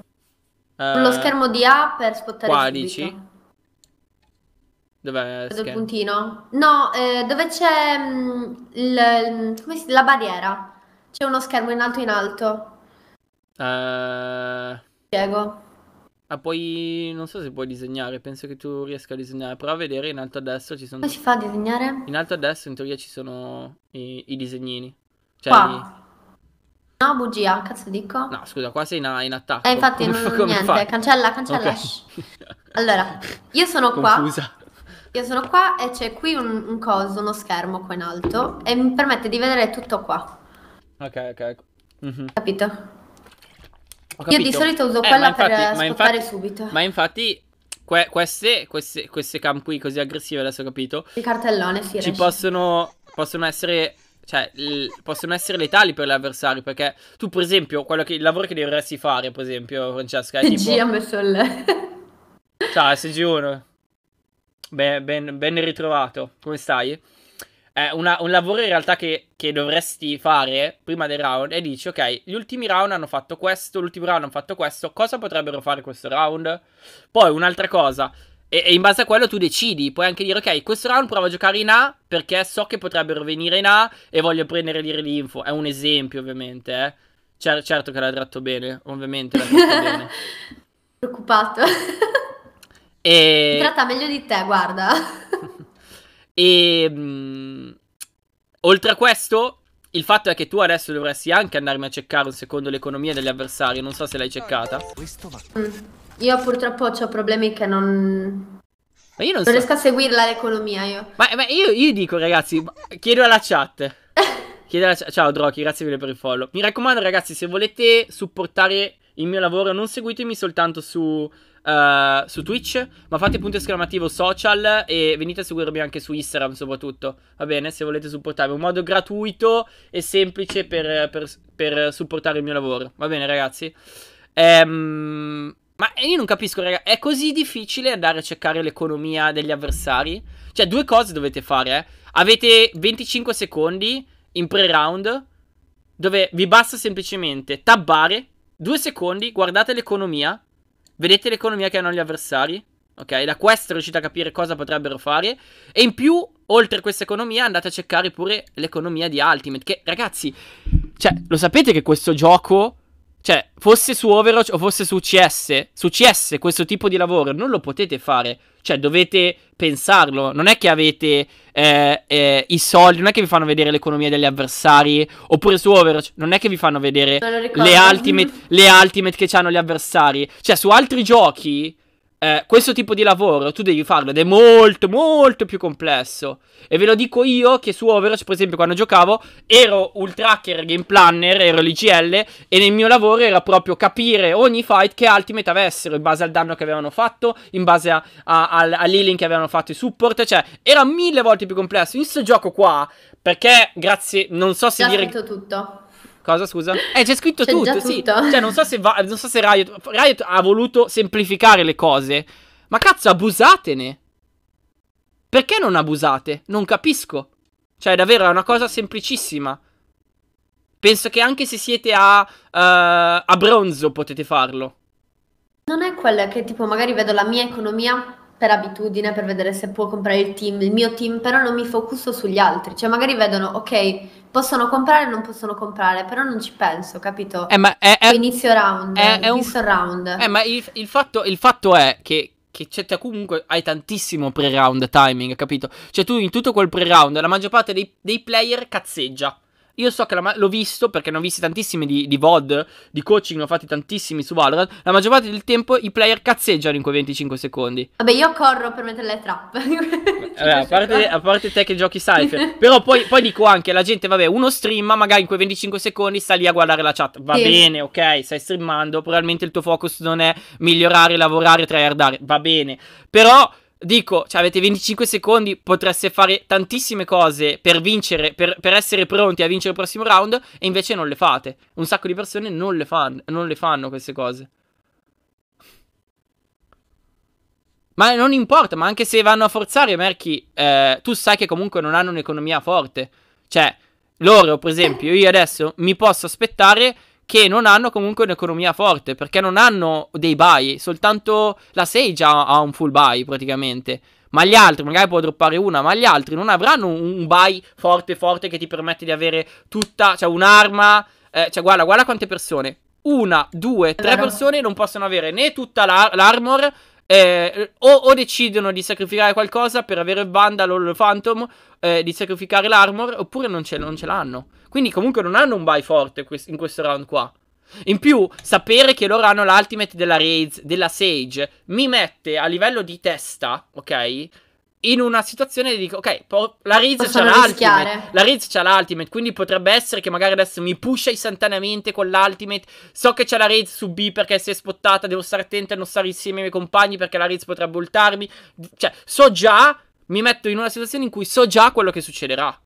eh, Lo schermo di A per spottare qua, subito. dici? Dov'è Vedo il puntino? No, eh, dove c'è mm, il- come si- la barriera. C'è uno schermo in alto in alto. Eh, Spiego. ah, poi non so se puoi disegnare, penso che tu riesca a disegnare, però a vedere in alto a destra ci sono Come si fa a disegnare? In alto a destra in teoria ci sono i, i disegnini. Cioè, Qua. No, bugia, cazzo dico? i- no, scusa, qua sei in, in attacco. Eh, infatti Come- non, come niente, fai? cancella, cancella. Ok. shh. Allora, io sono qua, Confusa. io sono qua e c'è qui un, un coso, uno schermo qua in alto e mi permette di vedere tutto qua, Ok, ok. Mhm. capito? Ho Io di capito. solito uso Eh, quella per infatti- ma spottare infatti- subito. Ma infatti, que- queste, queste, queste cam qui così aggressive, adesso ho capito, Il cartellone, sì, ci possono, possono essere... Cioè, l- possono essere letali per gli avversari. Perché tu, per esempio, quello che, il lavoro che dovresti fare, per esempio, Francesca, è tipo. G ha messo il... Ciao SG1. Ben, ben, ben ritrovato. Come stai? È una- un lavoro in realtà che, che dovresti fare prima del round e dici, ok, gli ultimi round hanno fatto questo, l'ultimo round hanno fatto questo, cosa potrebbero fare questo round? Poi un'altra cosa, e, e in base a quello tu decidi, puoi anche dire, ok, questo round provo a giocare in A perché so che potrebbero venire in A e voglio prendere dire l'info. È un esempio ovviamente, eh. Cer- certo che l'ha tratto bene, ovviamente l'ha tratto bene. Preoccupato. E... Mi tratta meglio di te, guarda. E mh, oltre a questo, il fatto è che tu adesso dovresti anche andarmi a cercare un secondo l'economia degli avversari. Non so se l'hai va Mm. Io purtroppo ho problemi che non... Ma io non Non so. riesco a seguirla l'economia io. Ma, ma io, io dico, ragazzi, chiedo alla chat. Chiedo alla chat. Ciao, Droki, grazie mille per il follow. Mi raccomando, ragazzi, se volete supportare il mio lavoro, non seguitemi soltanto su. Eh, su Twitch, ma fate punto esclamativo social e venite a seguirmi anche su Instagram soprattutto, va bene? Se volete supportarmi, un modo gratuito e semplice per, per- per supportare il mio lavoro, va bene ragazzi? Ehm, Ma io non capisco, raga, è così difficile andare a cercare l'economia degli avversari? Cioè, due cose dovete fare, eh. Avete 25 secondi in pre-round dove vi basta semplicemente tabbare, due secondi, guardate l'economia, vedete l'economia che hanno gli avversari, ok? Da questo riuscite a capire cosa potrebbero fare e in più, oltre a questa economia, andate a cercare pure l'economia di Ultimate, che ragazzi, cioè, lo sapete che questo gioco... Cioè, fosse su Overwatch o fosse su CS, su CS questo tipo di lavoro non lo potete fare. Cioè, dovete pensarlo. Non è che avete eh, eh, i soldi, non è che vi fanno vedere l'economia degli avversari. Oppure su Overwatch, non è che vi fanno vedere le ultimate, le ultimate che hanno gli avversari. Cioè, su altri giochi, eh, questo tipo di lavoro tu devi farlo ed è molto, molto più complesso. E ve lo dico io che su Overwatch, per esempio, quando giocavo, ero ultra hacker, game planner, ero l'IGL e nel mio lavoro era proprio capire ogni fight che ultimate avessero in base al danno che avevano fatto, in base a, a, al- all'healing che avevano fatto i support. Cioè, era mille volte più complesso. In questo gioco qua, perché grazie, non so se Già dire. tutto. Cosa scusa? Eh, c'è scritto C'è tutto, già sì. tutto. Cioè, non so se, va- non so se Riot, Riot ha voluto semplificare le cose. Ma cazzo, abusatene. Perché non abusate? Non capisco. Cioè, davvero, è una cosa semplicissima. Penso che anche se siete a, eh, a bronzo potete farlo. Non è quella che tipo magari vedo la mia economia per abitudine, per vedere se può comprare il team, il mio team, però non mi focusso sugli altri. Cioè magari vedono, ok, possono comprare o non possono comprare, però non ci penso, capito? Eh, ma è, è- inizio round, è- è un- inizio round. Eh, ma il, il fatto, il fatto è che, che c'è, comunque hai tantissimo pre-round timing, capito? Cioè tu in tutto quel pre-round la maggior parte dei, dei player cazzeggia. Io so che ma- l'ho visto perché ne ho visti tantissimi di, di VOD, di coaching, ne ho fatti tantissimi su Valorant. La maggior parte del tempo i player cazzeggiano in quei 25 secondi. Vabbè, io corro per mettere le trap. Vabbè, a, parte, a parte te che giochi Cypher. Però poi, poi dico anche, la gente, vabbè, uno streama, magari in quei 25 secondi sta lì a guardare la chat. Va Sì. bene, ok, stai streamando, probabilmente il tuo focus non è migliorare, lavorare, tryhardare. Va bene. Però, dico, cioè avete 25 secondi, potreste fare tantissime cose per vincere, per, per essere pronti a vincere il prossimo round, e invece non le fate. Un sacco di persone non le fanno, non le fanno queste cose. Ma non importa, ma anche se vanno a forzare, Merchi, eh, tu sai che comunque non hanno un'economia forte. Cioè, loro, per esempio, io adesso mi posso aspettare che non hanno comunque un'economia forte, perché non hanno dei buy, soltanto la Sage ha, ha un full buy praticamente. Ma gli altri, magari può droppare una, ma gli altri non avranno un, un buy forte forte che ti permette di avere tutta, cioè un'arma, eh, cioè guarda, guarda quante persone. Una, due, tre persone non possono avere né tutta la- l'armor eh, o, o decidono di sacrificare qualcosa per avere il Vandal o il Phantom, eh, di sacrificare l'armor, oppure non ce, non ce l'hanno. Quindi comunque non hanno un buy forte in questo round qua. In più, sapere che loro hanno l'ultimate della Raids, della Sage, mi mette a livello di testa, ok? In una situazione di dico, ok, la Raids c'ha l'ultimate. La Raids c'ha l'ultimate, quindi potrebbe essere che magari adesso mi pusha istantaneamente con l'ultimate. So che c'è la Raids su B perché si è spottata, devo stare attento a non stare insieme ai miei compagni perché la Raids potrebbe ultarmi. Cioè, so già, mi metto in una situazione in cui so già quello che succederà.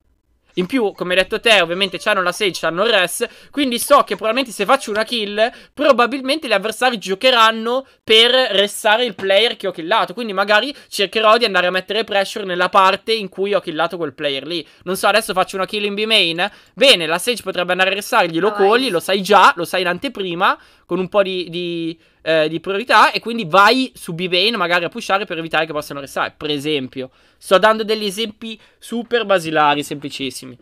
In più, come hai detto te, ovviamente c'hanno la Sage, c'hanno il res. Quindi so che probabilmente se faccio una kill, probabilmente gli avversari giocheranno per restare il player che ho killato. Quindi magari cercherò di andare a mettere pressure nella parte in cui ho killato quel player lì. Non so, adesso faccio una kill in B main. Bene, la Sage potrebbe andare a restare, glielo cogli, lo sai già, lo sai in anteprima, con un po' di, di, eh, di priorità. E quindi vai su B main magari a pushare per evitare che possano restare. Per esempio, sto dando degli esempi super basilari, semplicissimi.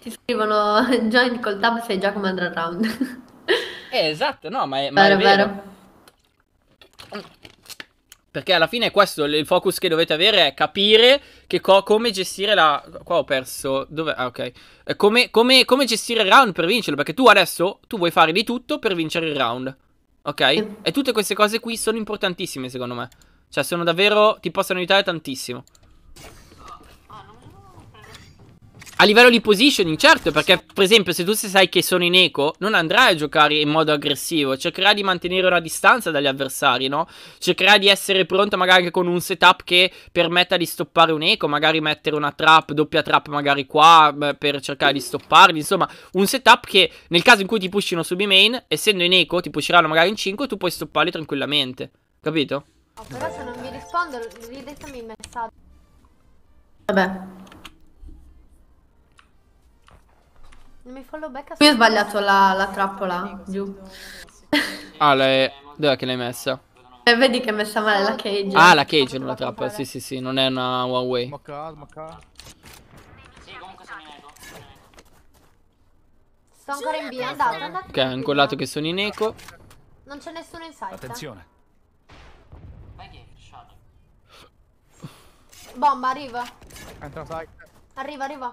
Ti scrivono join col tab sai già come andrà round. Eh, esatto, no, ma è, ma vero, è vero. vero. Perché alla fine questo, il focus che dovete avere è capire che co- come gestire la... Qua ho perso... Dove? Ah, ok. Come, come- come gestire il round per vincerlo. Perché tu adesso, tu vuoi fare di tutto per vincere il round. Ok? E tutte queste cose qui sono importantissime secondo me. Cioè, sono davvero... ti possono aiutare tantissimo. A livello di positioning, certo, perché per esempio se tu sai che sono in eco, non andrai a giocare in modo aggressivo, cercherai di mantenere una distanza dagli avversari, no? Cercherai di essere pronto magari anche con un setup che permetta di stoppare un eco, magari mettere una trap, doppia trap magari qua beh, per cercare di stopparli, insomma, un setup che nel caso in cui ti pushino su B-main, essendo in eco, ti pusheranno magari in 5 tu puoi stopparli tranquillamente, capito? No, però se non mi rispondo, ridettami il messaggio. Vabbè. Non mi follow back a Qui ho sbagliato la, la trappola giù. Ah, lei... dov'è che l'hai messa? E vedi che è messa male la cage. Ah, la cage non la trappola, sì sì sì, non è una one way. Smocca, smocca. Sto ancora in B, andate, andate. Ok, è incollato che sono in eco. Non c'è nessuno in site. Attenzione. Bomba, arriva. Entra. Arriva, arriva.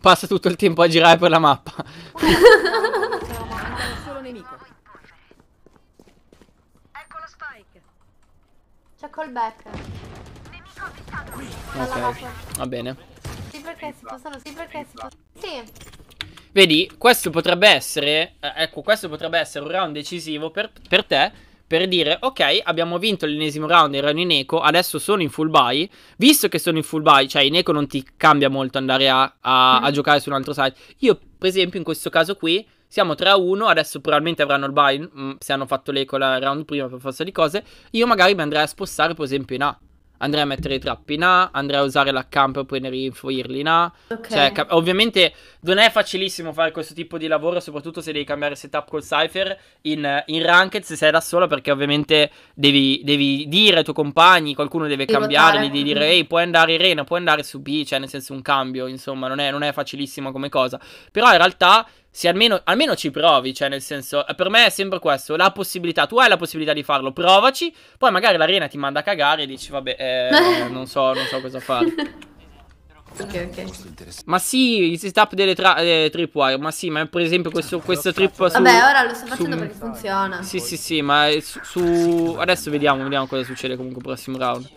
Passa tutto il tempo a girare per la mappa. C'è callback. Dalla Ok, va bene. Sì, perché si possono, sì, perché si possono. Sì, Vedi, questo potrebbe essere, eh, ecco, questo potrebbe essere un round decisivo per, per te, per dire, ok, abbiamo vinto l'ennesimo round, erano in eco, adesso sono in full buy, visto che sono in full buy, cioè in eco non ti cambia molto andare a, a- a giocare su un altro site, io per esempio in questo caso qui, siamo 3 a 1, adesso probabilmente avranno il buy, mm, se hanno fatto l'eco la round prima per forza di cose, io magari mi andrei a spostare per esempio in A. Andrei a mettere i trappi in A, andrei a usare l'accamp per poi rinfoirli in A. Ok. Cioè, cap- ovviamente non è facilissimo fare questo tipo di lavoro, soprattutto se devi cambiare setup col Cypher in, in Ranked se sei da sola, perché ovviamente devi, devi dire ai tuoi compagni, qualcuno deve Devi cambiare, votare. devi dire, ehi, puoi andare in Arena, puoi andare su B, cioè nel senso un cambio, insomma, non è, non è facilissimo come cosa. Però in realtà, se almeno, almeno ci provi, cioè nel senso, eh, per me è sempre questo, la possibilità, tu hai la possibilità di farlo, provaci, poi magari l'Arena ti manda a cagare e dici, vabbè, eh, non so, non so cosa fare. Ok, ok. Ma sì, il setup delle tra- eh, tripwire, ma sì, ma per esempio questo, questo trip su... Vabbè, ora lo sto facendo su- perché funziona. Sì, sì, sì, ma su, su- Adesso vediamo, vediamo cosa succede comunque prossimo round.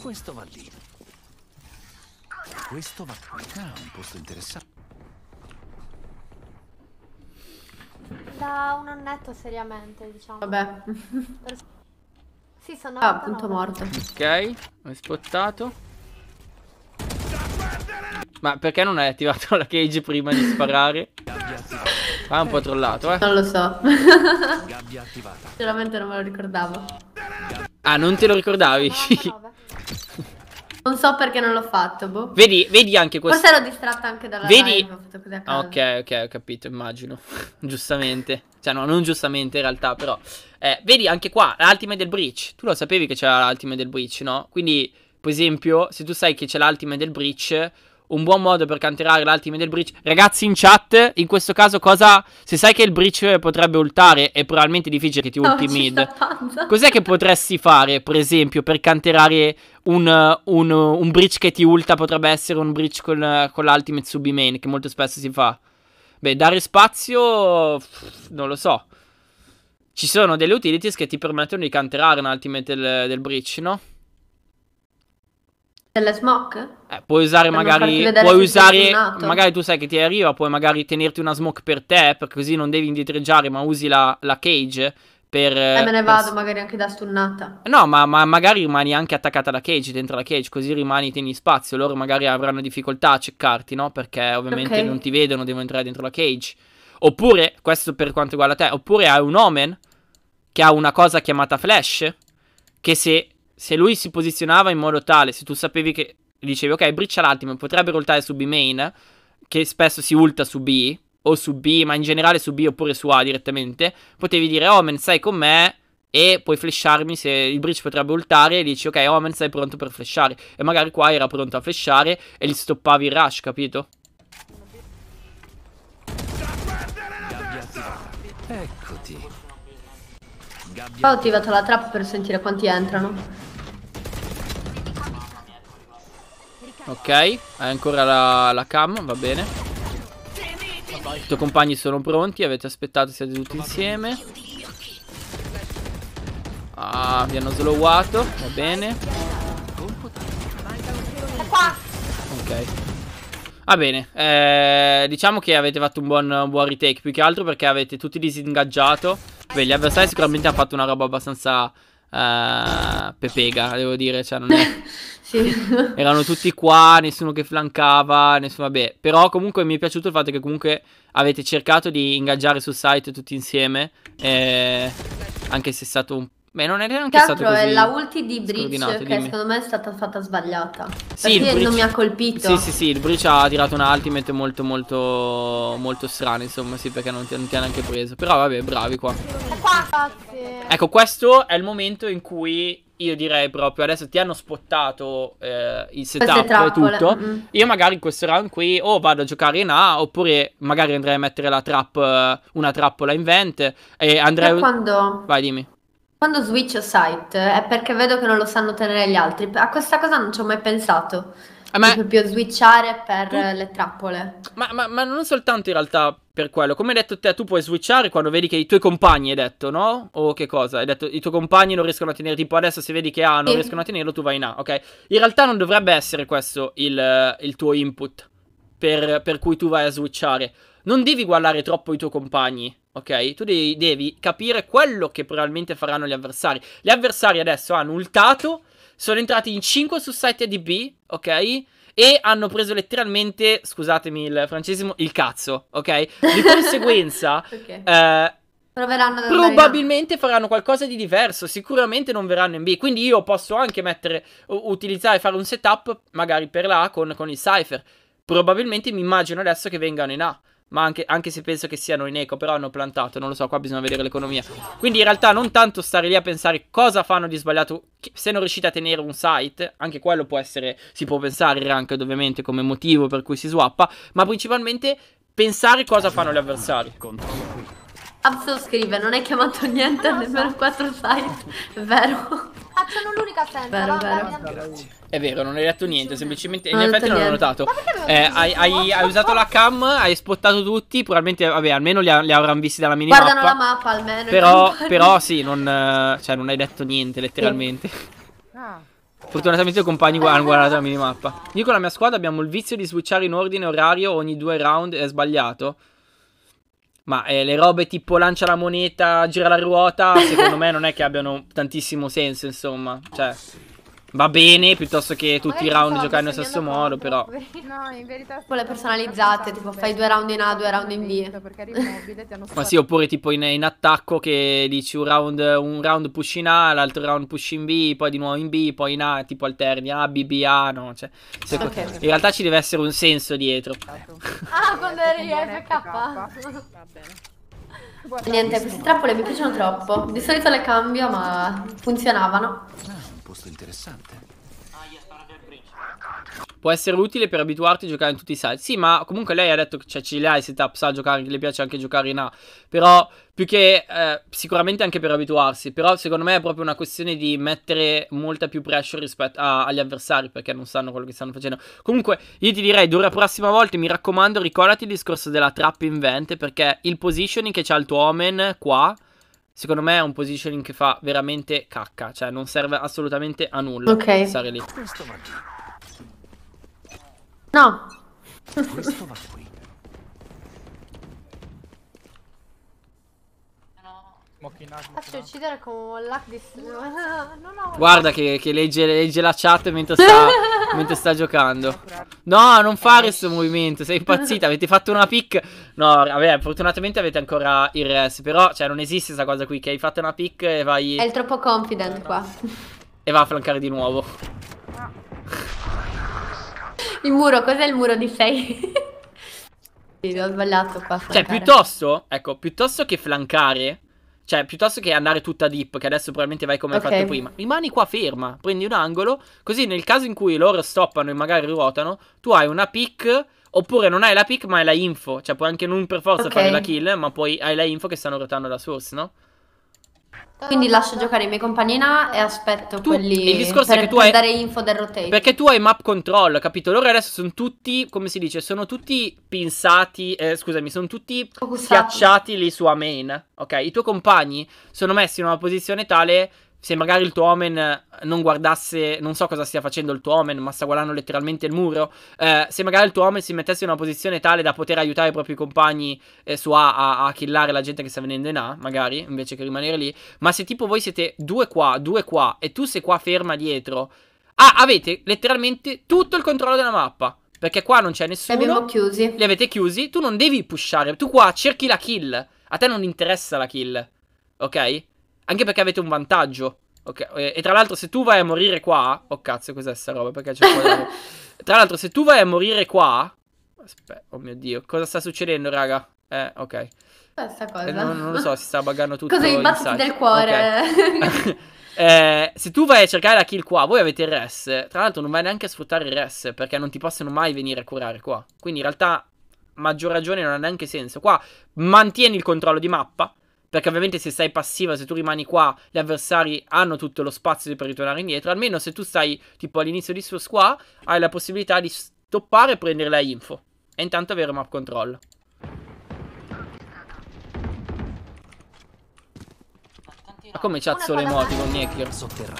Questo va lì. Questo va qui. Ah, un posto interessante. Da un annetto seriamente, diciamo. Vabbè. Sì, sono Ah, 99. punto morto. Ok, ho spottato. Ma perché non hai attivato la cage prima di sparare? Ah, è un po' trollato, eh. Non lo so. Gabbia attivata. Sinceramente non me lo ricordavo. Ah, non te lo ricordavi? 99. Non so perché non l'ho fatto, boh. vedi, vedi anche questo. Forse ero distratta anche dalla Vedi- live, ho fatto così a caso. Ok, ok, ho capito, immagino. Giustamente. Cioè, no, non giustamente in realtà, però. Eh, vedi anche qua, l'ultimate del breach. Tu lo sapevi che c'era l'ultimate del breach, no? Quindi, per esempio, se tu sai che c'è l'ultimate del breach, un buon modo per canterare l'ultimate del breach. Ragazzi in chat, in questo caso cosa... Se sai che il breach potrebbe ultare, è probabilmente difficile che ti ulti ci mid. Cos'è che potresti fare, per esempio, per canterare un, un, un breach che ti ulta? Potrebbe essere un breach con, con l'ultimate su B-main, che molto spesso si fa. Beh, dare spazio, non lo so. Ci sono delle utilities che ti permettono di canterare un ultimate del, del breach, no? Delle smoke? Eh, puoi usare Per magari. Puoi usare. Magari tu sai che ti arriva. Puoi magari tenerti una smoke per te. Perché così non devi indietreggiare. Ma usi la, la cage. Per. E me ne per- vado magari anche da stunnata. No, ma, ma magari rimani anche attaccata alla cage, dentro la cage, così rimani, tieni spazio. Loro magari avranno difficoltà a ceccarti, no? Perché ovviamente Ok. non ti vedono, devono entrare dentro la cage. Oppure, questo per quanto riguarda te, oppure hai un Omen che ha una cosa chiamata flash. Che se, se lui si posizionava in modo tale, se tu sapevi che dicevi, ok, briccia l'ultimo, potrebbe ultare su B main, che spesso si ulta su B, o su B, ma in generale su B oppure su A direttamente, potevi dire, Omen, stai con me, e puoi flasharmi se il breach potrebbe ultare e dici ok Omen sei pronto per flashare e magari qua era pronto a flashare e gli stoppavi il rush capito? Eccoti. Ho attivato la trap per sentire quanti entrano. Ok hai ancora la, la cam va bene I tuoi compagni sono pronti avete aspettato siete tutti insieme Ah, vi hanno slowato. Va bene. Ok. Va bene. Eh, diciamo che avete fatto un buon, un buon retake. Più che altro perché avete tutti disingaggiato. Beh, gli avversari sicuramente hanno fatto una roba abbastanza. Eh, pepega, devo dire. Cioè, non è. Sì. Erano tutti qua, nessuno che flancava, nessuno, vabbè. Però comunque mi è piaciuto il fatto che comunque avete cercato di ingaggiare sul site tutti insieme. eh, anche se è stato un... Beh, non è neanche Che stato altro così... è la ulti di Breach che dimmi. secondo me è stata fatta sbagliata. Sì, Perché Breach- non mi ha colpito. Sì, sì, sì, il Breach ha tirato una ultimate molto, molto, molto strana, insomma, sì, perché non ti, non ti ha neanche preso. Però vabbè, bravi qua. Ragazzi. Ecco, questo è il momento in cui io direi proprio, adesso ti hanno spottato eh, il setup e tutto. mm. Io magari in questo round qui o vado a giocare in A, oppure magari andrei a mettere la trap, eh, una trappola in vent e andrei... Quando, Vai, dimmi. Quando switch site è perché vedo che non lo sanno tenere gli altri. A questa cosa non ci ho mai pensato. A me- Di proprio switchare per eh, le trappole. Ma, ma- ma non soltanto in realtà per quello. Come hai detto te, tu puoi switchare quando vedi che i tuoi compagni, hai detto, no? O che cosa? Hai detto i tuoi compagni non riescono a tenere. Tipo adesso se vedi che A non Sì. riescono a tenerlo, tu vai in A, ok? In realtà non dovrebbe essere questo il, eh, il tuo input per, per cui tu vai a switchare. Non devi guardare troppo i tuoi compagni, ok? Tu devi, devi capire quello che probabilmente faranno gli avversari. Gli avversari adesso hanno ultato, sono entrati in 5 su site ADB, ok? E hanno preso letteralmente, scusatemi il francesimo, il cazzo, ok? Di conseguenza, Ok. eh, probabilmente faranno qualcosa di diverso. Sicuramente non verranno in B. Quindi io posso anche mettere, utilizzare, fare un setup magari per la A con, con il Cypher. Probabilmente mi immagino adesso che vengano in A. Ma anche, anche se penso che siano in eco, però hanno plantato, non lo so, qua bisogna vedere l'economia. Quindi in realtà non tanto stare lì a pensare cosa fanno di sbagliato, se non riuscite a tenere un site, anche quello può essere, si può pensare ranked ovviamente come motivo per cui si swappa, ma principalmente pensare cosa fanno gli avversari. Abso scrive, non hai chiamato niente, nemmeno 4 site. È vero. Facciano l'unica senza. Vero, va, vero. dai, È vero, non hai detto niente, semplicemente. Non in effetti non ho niente. notato. Ma perché avevo Eh, hai, hai- hai usato la cam, hai spottato tutti. Probabilmente, vabbè, almeno li, li avranno visti dalla minimappa. Guardano la mappa almeno. Però, però sì, non, cioè, non hai detto niente, letteralmente. Ah, Fortunatamente i compagni hanno guardato la minimappa. Io con la mia squadra abbiamo il vizio di switchare in ordine orario ogni due round. È sbagliato. Ma eh, le robe tipo lancia la moneta, gira la ruota, secondo me non è che abbiano tantissimo senso, insomma. Cioè, va bene piuttosto che tutti i round giocare nello stesso modo, però. No, in verità Quelle personalizzate, tipo fai due round in A, due round in B. Ma sì, oppure tipo in, in attacco che dici un round, un round push in A, l'altro round push in B, poi di nuovo in B, poi in A, tipo alterni A, B, B, A, no, cioè, se- Ok. in realtà ci deve essere un senso dietro. Ah, quando eri FK. Va bene. Niente, queste trappole mi piacciono troppo. Di solito le cambio, ma funzionavano. Posto interessante. Può essere utile per abituarti a giocare in tutti i site. Sì, ma comunque lei ha detto che cioè, ce li ha i setup, sa giocare, le piace anche giocare in A. Però, più che eh, sicuramente anche per abituarsi. Però, secondo me è proprio una questione di mettere molta più pressure rispetto a- agli avversari perché non sanno quello che stanno facendo. Comunque, io ti direi, d'ora prossima volta, mi raccomando, ricordati il discorso della trap invent perché il positioning che c'ha il tuo Omen qua. Secondo me è un positioning che fa veramente cacca, cioè non serve assolutamente a nulla Ok. stare lì. Questo va giù. No, Questo va qui. smoke in A, smoke Faccio uccidere con lac di... Guarda che, che legge, legge la chat mentre sta, mentre sta giocando. No, non fare questo movimento, sei impazzita. Avete fatto una pick. No, vabbè, fortunatamente avete ancora il res. Però, cioè, non esiste questa cosa qui. Che hai fatto una pick e vai, è il troppo confident qua. e va a flancare di nuovo. Il muro, cos'è il muro di 6? sì, ho sbagliato qua. Cioè, piuttosto, ecco, piuttosto che flancare. Cioè, piuttosto che andare tutta deep, che adesso probabilmente vai come Ok. hai fatto prima, rimani qua ferma, prendi un angolo, così nel caso in cui loro stoppano e magari ruotano, tu hai una pick, oppure non hai la pick ma hai la info, cioè puoi anche non per forza Ok. fare la kill, ma poi hai la info che stanno ruotando da source, no? Quindi lascio giocare i miei compagni in A e aspetto Tu- quelli il discorso è per, che tu per hai- dare info del rotate. Perché tu hai map control, capito? Loro adesso sono tutti, come si dice, sono tutti pinsati, eh, scusami, sono tutti Focussati. schiacciati lì su a main, ok? I tuoi compagni sono messi in una posizione tale se magari il tuo Omen eh, non guardasse, non so cosa stia facendo il tuo Omen, ma sta guardando letteralmente il muro. eh, se magari il tuo Omen si mettesse in una posizione tale da poter aiutare i propri compagni eh, su A a, a killare la gente che sta venendo in A, magari, invece che rimanere lì. Ma se tipo voi siete due qua, due qua, e tu sei qua ferma dietro, ah, avete letteralmente tutto il controllo della mappa. Perché qua non c'è Li nessuno. abbiamo chiusi. Li avete chiusi. Tu non devi pushare. Tu qua cerchi la kill. A te non interessa la kill. Ok? Anche perché avete un vantaggio. Ok. E, e tra l'altro, se tu vai a morire qua. Oh cazzo, cos'è sta roba? Perché c'è qua. tra l'altro, se tu vai a morire qua. Aspetta, oh mio dio. Cosa sta succedendo, raga? Eh, ok. Questa cosa. Eh, non, non lo so, si sta buggando tutto. Cosa i in battiti del cuore? Ok. Eh, se tu vai a cercare la kill qua, voi avete il res. Tra l'altro, non vai neanche a sfruttare il res. Perché non ti possono mai venire a curare qua. Quindi, in realtà, maggior ragione non ha neanche senso. Qua mantieni il controllo di mappa. Perché ovviamente se sei passiva, se tu rimani qua, gli avversari hanno tutto lo spazio per ritornare indietro. Almeno se tu stai tipo all'inizio di Source qua, hai la possibilità di stoppare e prendere la info. E intanto avere map control. Ma come cazzo le moti con Niekir?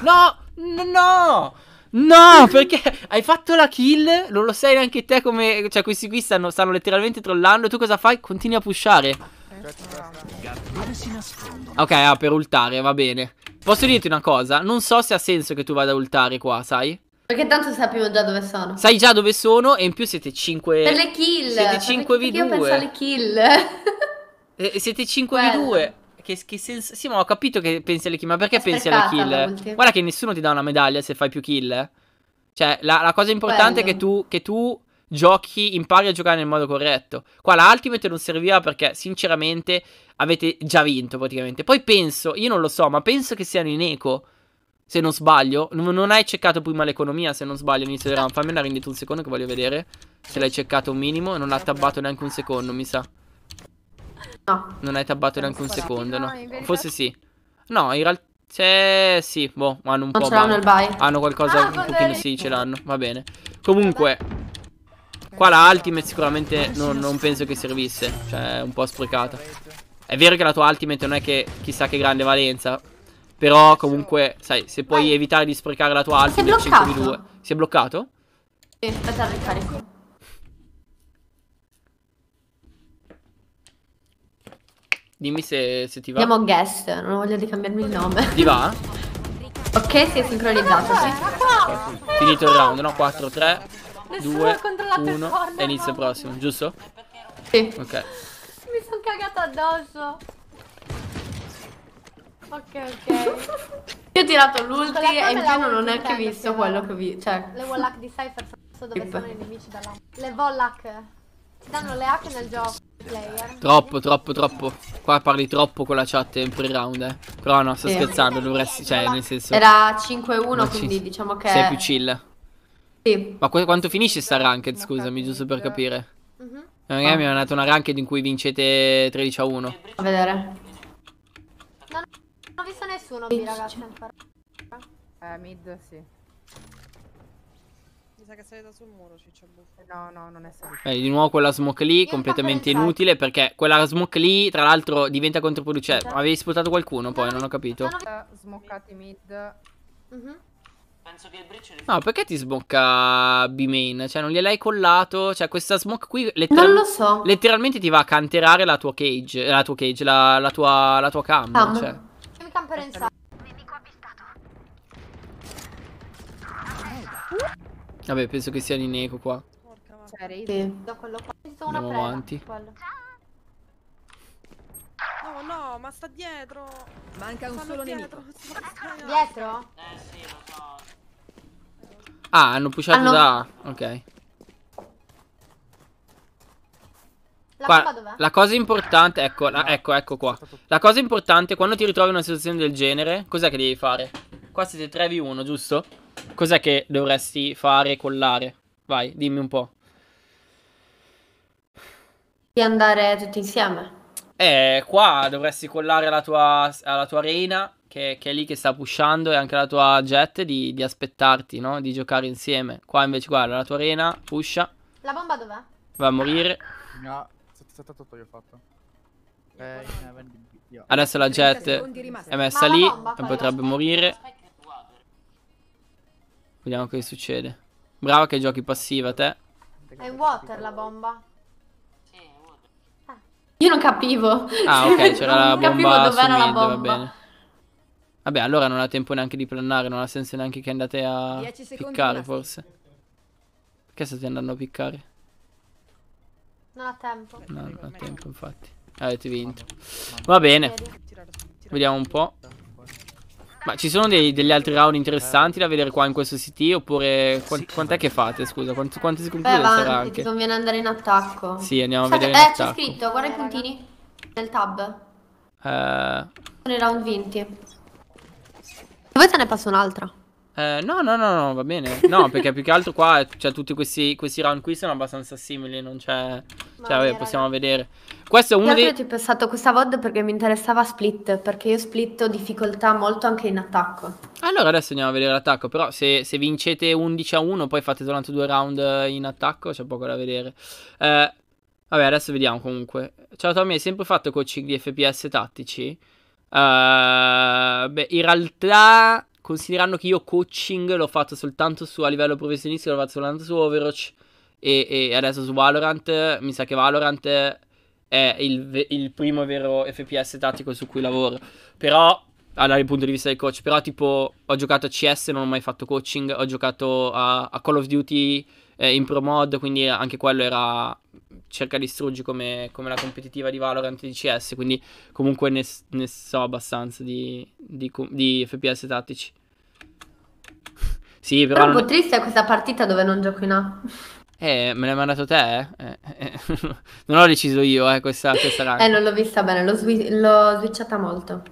No! No! No! No, perché hai fatto la kill? Non lo sai neanche te come... Cioè, questi qui stanno, stanno letteralmente trollando. Tu cosa fai? Continui a pushare. Ok, ah, per ultare, va bene. Posso dirti una cosa? Non so se ha senso che tu vada a ultare qua, sai? Perché tanto sappiamo già dove sono. Sai già dove sono e in più siete 5... Per le kill. Siete perché- 5v2. perché Io penso alle kill. Eh, siete 5v2. Quello. Che, che senso... Sì, ma ho capito che pensi alle kill, ma perché pensi alle kill? Guarda che nessuno ti dà una medaglia se fai più kill. Cioè, la, la cosa importante è che Quello. tu, che tu giochi, impari a giocare nel modo corretto. Qua la Ultimate non serviva perché, sinceramente, avete già vinto praticamente. Poi penso, io non lo so, ma penso che siano in eco. Se non sbaglio. Non, non hai checcato prima l'economia, se non sbaglio, all'inizio del round. Fammi una rendita un secondo che voglio vedere. Se l'hai checcato un minimo. Non ha tabbato neanche un secondo, mi sa. No. Non hai tabbato neanche un secondo, no? No, Forse sì. No, in realtà... C'è... Sì, boh, hanno un Non po' ce l'hanno il buy. Hanno qualcosa Ah, un pochino sì, ce l'hanno. Va bene. Comunque, qua la Ultimate sicuramente non, non penso che servisse. Cioè, è un po' sprecata. È vero che la tua Ultimate non è che chissà che grande valenza. Però comunque, sai, se puoi Vai. evitare di sprecare la tua Si è Ultimate bloccato. 5v2. Si è bloccato? Sì, aspetta ricarico. Dimmi se, se ti va. Andiamo a guest, non ho voglia di cambiarmi il nome. Ti va? ok, si è sincronizzato, sì. Finito il round, no? 4, 3, Nessuno 2, ha controllato il 1 corner, e inizio prossimo, giusto? Sì. Ok. Mi sono cagata addosso. Ok, ok. Io ho tirato l'ulti e in più non ho neanche visto quello che vi... Cioè... Le Wallach di Cypher so dove sono i nemici da là. Le Wallach ti danno le hack nel gioco. Player. Troppo, troppo, troppo. Qua parli troppo con la chat in pre-round, eh. Però no, sto Sì. scherzando, dovresti, cioè, nel senso... Era 5-1, Ma ci- quindi diciamo che... Sei più chill. Sì. Ma qu- quanto finisce sta ranked, scusami, giusto per capire? Mhm. Magari mi hanno dato una ranked in cui vincete 13 a 1. A vedere. Non ho visto nessuno B ragazzi. Eh, mid, sì. Mi sa che è salita sul muro, ciccio buffo. No, no, non è salito. Eh, di nuovo quella smoke lì, Io completamente inutile, perché quella smoke lì, tra l'altro, diventa controproducente. Cioè, avevi sputato qualcuno poi, non ho capito. Eh, Smoccati mid. Mhm. No, perché ti smocca B-main? Cioè, non gliel'hai collato? Cioè, questa smoke qui Non letteral- lo so. letteralmente ti va a canterare la tua cage. eh, La tua cage, la, la tua, la tua cam. Cam. Cioè. Io mi camperò in sala. Vabbè, penso che siano in eco qua. Raid. Sì. Do quello qua. Ho visto una Andiamo preda. avanti. Quello. No, no, ma sta dietro. Manca un Stanno solo dietro. nemico. sta- sta- Dietro? Ah, hanno pushato Hanno- da... Ok. La la cosa importante, ecco, la- ecco, ecco qua. La cosa importante quando ti ritrovi in una situazione del genere, cos'è che devi fare? Qua siete 3v1, giusto? Cos'è che dovresti fare, collare? Vai, dimmi un po'. Di andare tutti insieme. Eh, qua dovresti collare alla tua, alla tua reina, che, che è lì che sta pushando, e anche alla tua jet di, di aspettarti, no? Di giocare insieme. Qua invece, guarda, la tua reina pusha, La bomba dov'è? va a morire. No, 778 io ho fatto. Eh. Adesso la 30 jet è messa Ma la lì bomba e potrebbe la- morire. Vediamo che succede. Brava che giochi passiva te. È in water la bomba. Io non capivo. Ah, ok, c'era la capivo bomba su dov'era la mid, va bomba. Vabbè, allora non ha tempo neanche di plannare, non ha senso neanche che andate a 10 secondi piccare, forse. Perché state andando a piccare? Non ha tempo. No, non ha tempo, infatti. Avete vinto. Va bene, vediamo un po'. Ma ci sono dei- degli altri round interessanti da vedere qua in questo CT? Oppure quan- quant'è che fate? Scusa, quanti, quanti secondi Beh, sarà anche? ti conviene andare in attacco. Sì, andiamo a Sai che- vedere in Eh, c'è scritto, guarda i puntini. Nel tab. Eh, Sono i round vinti. Dove te ne passo un'altra? eh, no, no, no, no, va bene. No, perché più che altro qua, cioè, tutti questi, questi round qui sono abbastanza simili, non c'è... Cioè, vabbè, possiamo vedere. Questo è uno Io dei... ti ho pensato questa VOD perché mi interessava split, perché io split ho difficoltà molto anche in attacco. Allora adesso andiamo a vedere l'attacco. Però se, se vincete 11 a 1, poi fate soltanto due round in attacco, c'è poco da vedere. Eh, vabbè, adesso vediamo comunque. Ciao Tommy, hai sempre fatto coaching di FPS tattici? Eh, beh, in realtà, considerando che io coaching l'ho fatto soltanto su a livello professionistico, l'ho fatto soltanto su Overwatch e, e adesso su Valorant, mi sa che Valorant è il, il primo vero FPS tattico su cui lavoro. Però dal punto di vista del coach. Però, tipo, ho giocato a CS, non ho mai fatto coaching. Ho giocato a, a Call of Duty eh, in Pro Mod, quindi anche quello era. Cerca di distruggi come, come la competitiva di Valorant di CS. Quindi, comunque, ne, ne so abbastanza di, di, di FPS tattici. sì, però. Però un po' triste questa partita dove non gioco in A. Eh, me l'hai mandato te? eh? Eh, eh, non l'ho deciso io, eh, questa, questa rank. Eh, non l'ho vista bene, l'ho, swi- l'ho switchata molto.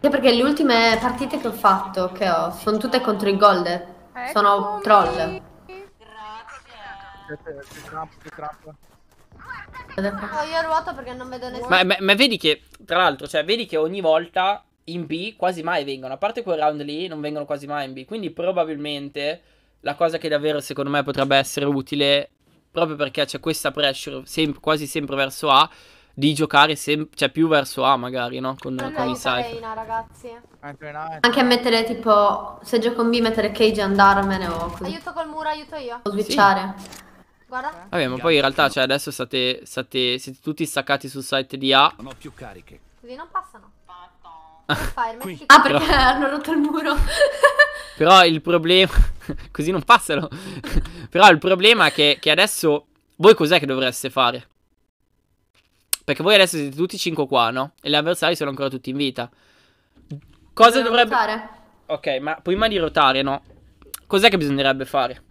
Anche perché le ultime partite che ho fatto, che ho, sono tutte contro i gold. Sono Eccomi. troll. C'è- c'è- c'è trap, c'è trap. Oh, io ruoto perché non vedo nessuno. Ma, ma- ma vedi che, tra l'altro, cioè, vedi che ogni volta in B quasi mai vengono. A parte quel round lì, non vengono quasi mai in B. Quindi, probabilmente, la cosa che davvero secondo me potrebbe essere utile, proprio perché c'è questa pressure sem- quasi sempre verso A, di giocare sem- cioè, più verso A, magari, no? Con, con i cypher. Entra Anche a mettere tipo, se gioco in B, mettere cage e andarmene o così. Aiuto col muro, aiuto io. O switchare. Guarda. Vabbè, ma poi in realtà, cioè, adesso state, state, siete tutti staccati sul site di A. Non ho più cariche. Così non passano. Ah, perché hanno rotto il muro. Però il problema. Così non passano. Però il problema è che, che adesso. Voi cos'è che dovreste fare? Perché voi adesso siete tutti 5 qua, no? E gli avversari sono ancora tutti in vita. Cosa dovrebbe. rotare. Ok, ma prima di rotare, no? Cos'è che bisognerebbe fare?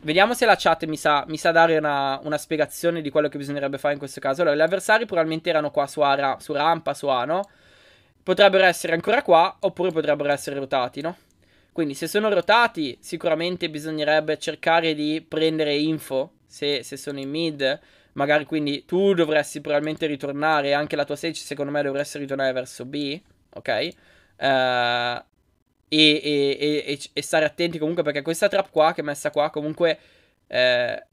Vediamo se la chat mi sa, mi sa dare una, una spiegazione di quello che bisognerebbe fare in questo caso. Allora, gli avversari probabilmente erano qua su, A, ra- su rampa, su A, no? Potrebbero essere ancora qua, oppure potrebbero essere rotati, no? Quindi, se sono rotati, sicuramente bisognerebbe cercare di prendere info. Se, se sono in mid, magari quindi tu dovresti probabilmente ritornare. Anche la tua stage, secondo me, dovresti ritornare verso B, ok? E, e- e- e- e stare attenti comunque perché questa trap qua che è messa qua comunque eh,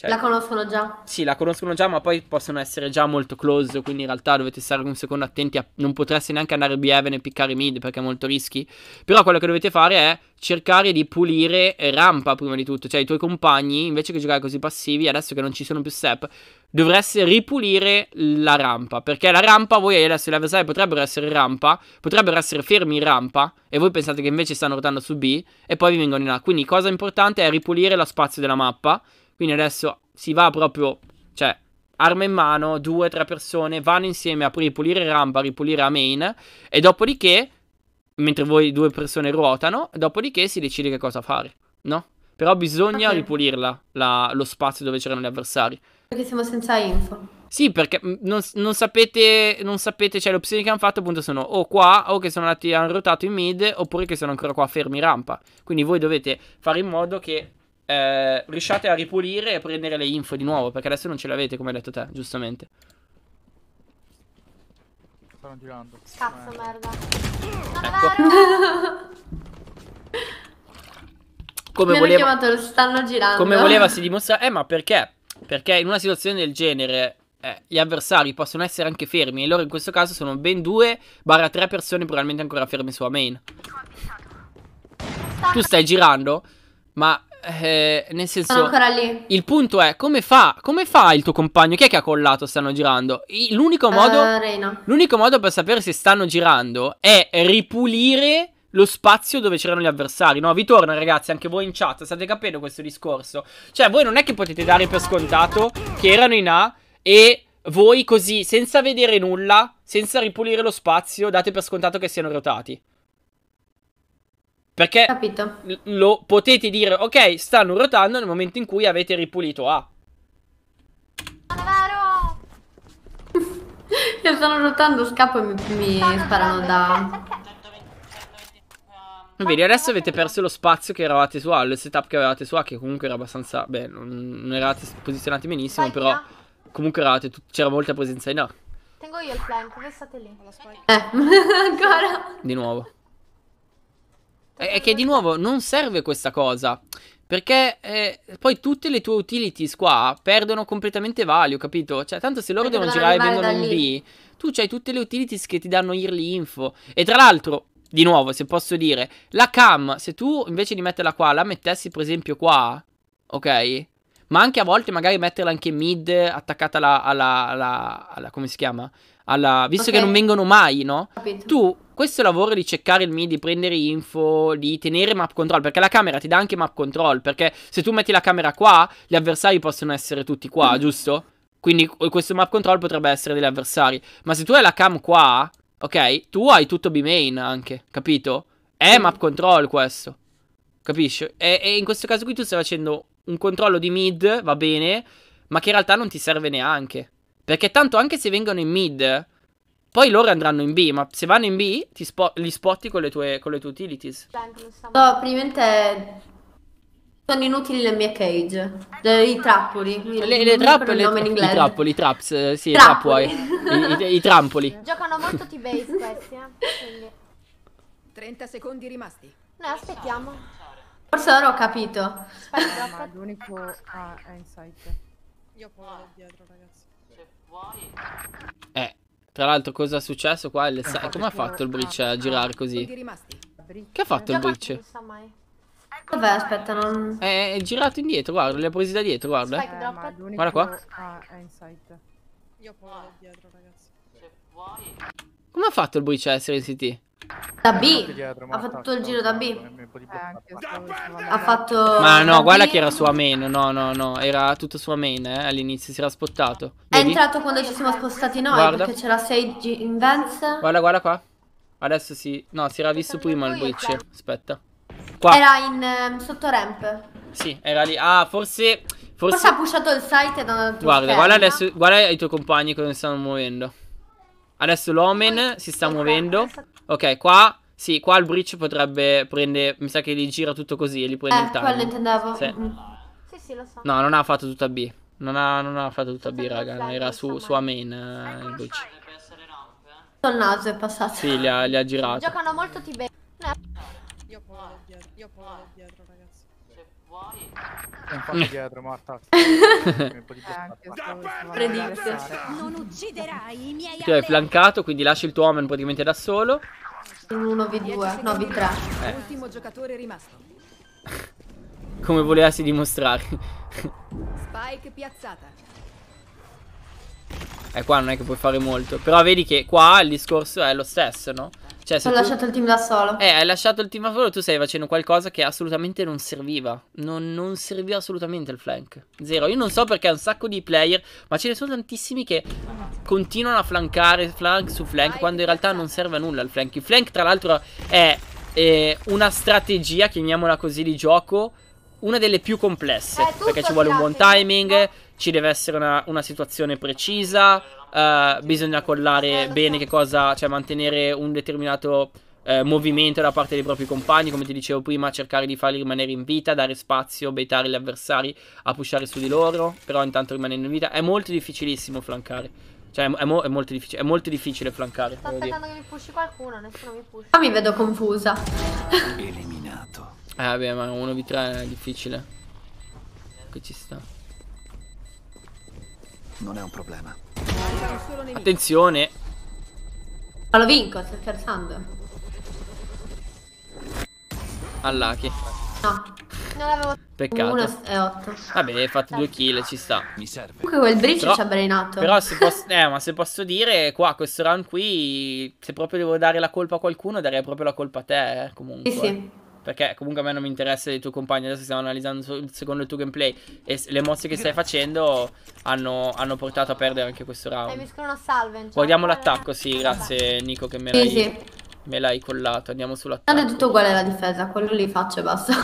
cioè, La conoscono già. sì la conoscono già ma poi possono essere già molto close quindi in realtà dovete stare un secondo attenti a, non potreste neanche andare B Heaven e piccare mid perché è molto rischi però quello che dovete fare è cercare di pulire eh, rampa prima di tutto cioè i tuoi compagni invece che giocare così passivi adesso che non ci sono più step dovreste ripulire la rampa. Perché la rampa, voi adesso gli avversari potrebbero essere rampa, potrebbero essere fermi in rampa, e voi pensate che invece stanno rotando su B, e poi vi vengono in A. Quindi, cosa importante è ripulire lo spazio della mappa. Quindi adesso si va proprio, cioè, arma in mano, due, tre persone vanno insieme a ripulire rampa, a ripulire a main, e dopodiché, mentre voi due persone ruotano, dopodiché si decide che cosa fare, no? Però bisogna Ok. ripulirla, la- lo spazio dove c'erano gli avversari. Perché siamo senza info. Sì, perché non, non sapete, non sapete, cioè le opzioni che hanno fatto appunto sono o qua, o che sono andati, hanno rotato in mid, oppure che sono ancora qua fermi rampa. Quindi voi dovete fare in modo che eh, riusciate a ripulire e prendere le info di nuovo, perché adesso non ce l'avete, come hai detto te, giustamente. Stanno girando. Cazzo, Eh. merda. Non Ecco. Come Mi voleva, chiamato, stanno girando. come voleva si dimostra... Eh, ma perché? Perché in una situazione del genere eh, gli avversari possono essere anche fermi. E loro in questo caso sono ben 2-3 persone probabilmente ancora ferme sulla main. Tu stai girando, ma eh, nel senso... Sono ancora lì. Il punto è come fa, come fa il tuo compagno? Chi è che ha collato? Stanno girando. L'unico modo, Reina. l'unico modo per sapere se stanno girando è ripulire lo spazio dove c'erano gli avversari. No, vi torna, ragazzi, anche voi in chat. State capendo questo discorso? Cioè, voi non è che potete dare per scontato che erano in A e voi così, senza vedere nulla, senza ripulire lo spazio, date per scontato che siano rotati. Perché Capito. lo potete dire, ok, stanno rotando nel momento in cui avete ripulito A. Non è vero! Io stanno ruotando, scappo e mi, mi sparano da... Vedi, adesso avete perso lo spazio che eravate su A, il setup che avevate su A, che comunque era abbastanza. Beh, non, non eravate posizionati benissimo, Vai, però. via. Comunque eravate c'era molta presenza in A. Tengo io il flank, voi state lì. Eh, ancora. Di nuovo. È, che di nuovo non serve questa cosa. Perché eh, poi tutte le tue utilities qua perdono completamente value, capito? Cioè, tanto se loro Perché devono girare e vengono in. B, tu c'hai tutte le utilities che ti danno early info. E tra l'altro, di nuovo, se posso dire, la cam, se tu invece di metterla qua, la mettessi per esempio qua, ok? Ma anche a volte magari metterla anche mid, attaccata alla, alla, alla, alla- come si chiama? Alla, visto Ok. che non vengono mai, no? Capito. Tu, questo lavoro di checkare il MIDI, di prendere info, di tenere map control, perché la camera ti dà anche map control, perché se tu metti la camera qua, gli avversari possono essere tutti qua, giusto? Quindi questo map control potrebbe essere degli avversari. Ma se tu hai la cam qua, ok, tu hai tutto B-main anche, capito? È map control questo, capisci? E, e in questo caso qui tu stai facendo un controllo di mid, va bene, ma che in realtà non ti serve neanche. Perché tanto anche se vengono in mid, poi loro andranno in B, ma se vanno in B, ti spo- li spotti con le tue, con le tue utilities. No, praticamente sono inutili le mie cage. Le- I trappoli. Le, le trappole, ricordo il nome in i trappoli, i traps, eh, sì, i Trappoli. i, i- i trampoli. Giocano molto T-base questi, eh. Quindi. 30 secondi rimasti. Noi aspettiamo. Forse ora ho capito. Aspetta, Ma aspetta. l'unico... Ah, è in sight. Io da dietro, ragazzi. Eh, tra l'altro cosa è successo qua? Il- Infatti come ha fatto il breach a ah, girare così? Che ha fatto il breach? Dov'è? Aspetta, non... È, è girato indietro, guarda, l'ha presi da dietro, guarda. eh. Guarda qua. Ah. Io ho paura dietro, ragazzi. Come ha fatto il breach a essere in CT? Da B. Dietro, Ha fatto tutto il giro da B. Eh, Ha fatto... Ma no, da guarda B. che era sua main, no, no, no, era tutto sua main, eh, all'inizio, si era spottato. È Vedi? entrato quando ci siamo spostati noi Guarda. perché c'era Sage in Vance. Guarda, guarda qua. Adesso sì. No, si era visto Sto prima il breach. Aspetta. Qua. Era in ehm, sotto ramp. Sì, era lì. Ah, forse. Forse. Forse ha pushato il site è Guarda, guarda adesso. Guarda i tuoi compagni come stanno muovendo. Adesso l'Omen si sta muovendo. Ok, qua. Sì, qua il breach potrebbe prendere. Mi sa che li gira tutto così e li prende il Eh, quello intendevo. Sì. Mm. Sì, sì, lo so. No, non ha fatto tutta B. Non ha, non ha fatto tutta B, Tutto il raga. Era su, sua main eh, il breach. Sul naso è passato. Sì, li ha, li ha girati. Giocano molto T-base. Io ho paura da dietro. Io paura da dietro, ragazzi. E infatti dietro, Marta. Un po' di Eh, anche io stavo stavo Predizio. andando a restare. Non ucciderai i miei Tu hai flancato, quindi lasci il tuo Omen praticamente da solo. In 1v2, no v3. Eh. Ultimo giocatore rimasto. Come volessi dimostrare. Spike piazzata. Eh, qua non è che puoi fare molto. Però vedi che qua il discorso è lo stesso, no? Cioè, se Ho tu... lasciato il team da solo. Eh, hai lasciato il team a solo, tu stai facendo qualcosa che assolutamente non serviva. Non, non serviva assolutamente il flank. Zero. Io non so perché un sacco di player, ma ce ne sono tantissimi che continuano a flankare flank su flank quando in realtà non serve a nulla il flank. Il flank, tra l'altro, è eh, una strategia, chiamiamola così, di gioco. Una delle più complesse. Eh, perché ci vuole un buon timing. Ci deve essere una, una situazione precisa. eh, bisogna collare bene che cosa, cioè mantenere un determinato eh, movimento da parte dei propri compagni, come ti dicevo prima, cercare di farli rimanere in vita, dare spazio, baitare gli avversari a pushare su di loro, però intanto rimanendo in vita. È molto difficilissimo flankare. Cioè, è, mo- è molto, difficile, è molto difficile flankare. Sto aspettando che mi pushi qualcuno, nessuno mi push. Qua mi vedo confusa. Eliminato. Eh, vabbè, ma 1v3 è difficile. Che ci sta. Non è un problema. Attenzione. Ma lo vinco, stai scherzando? All'Aki. No, Non l'avevo... Peccato. 1 e 8. Vabbè, hai fatto due kill, ci sta. Mi serve. Comunque quel bridge Però- ci ha brainato. Però se posso, eh, ma se posso dire, qua, questo round qui, se proprio devo dare la colpa a qualcuno, darei proprio la colpa a te, eh, comunque. Sì, sì. Perché comunque a me non mi interessa dei tuoi compagni, adesso stiamo analizzando secondo il tuo gameplay e le mosse che stai facendo hanno, hanno portato a perdere anche questo Eh, mi round. scrivono salven. Guardiamo l'attacco, sì, grazie Nico che me Sì, l'hai, sì. me l'hai collato, andiamo Tanto è sull'attacco. tutto uguale alla difesa, quello lì faccio e basta.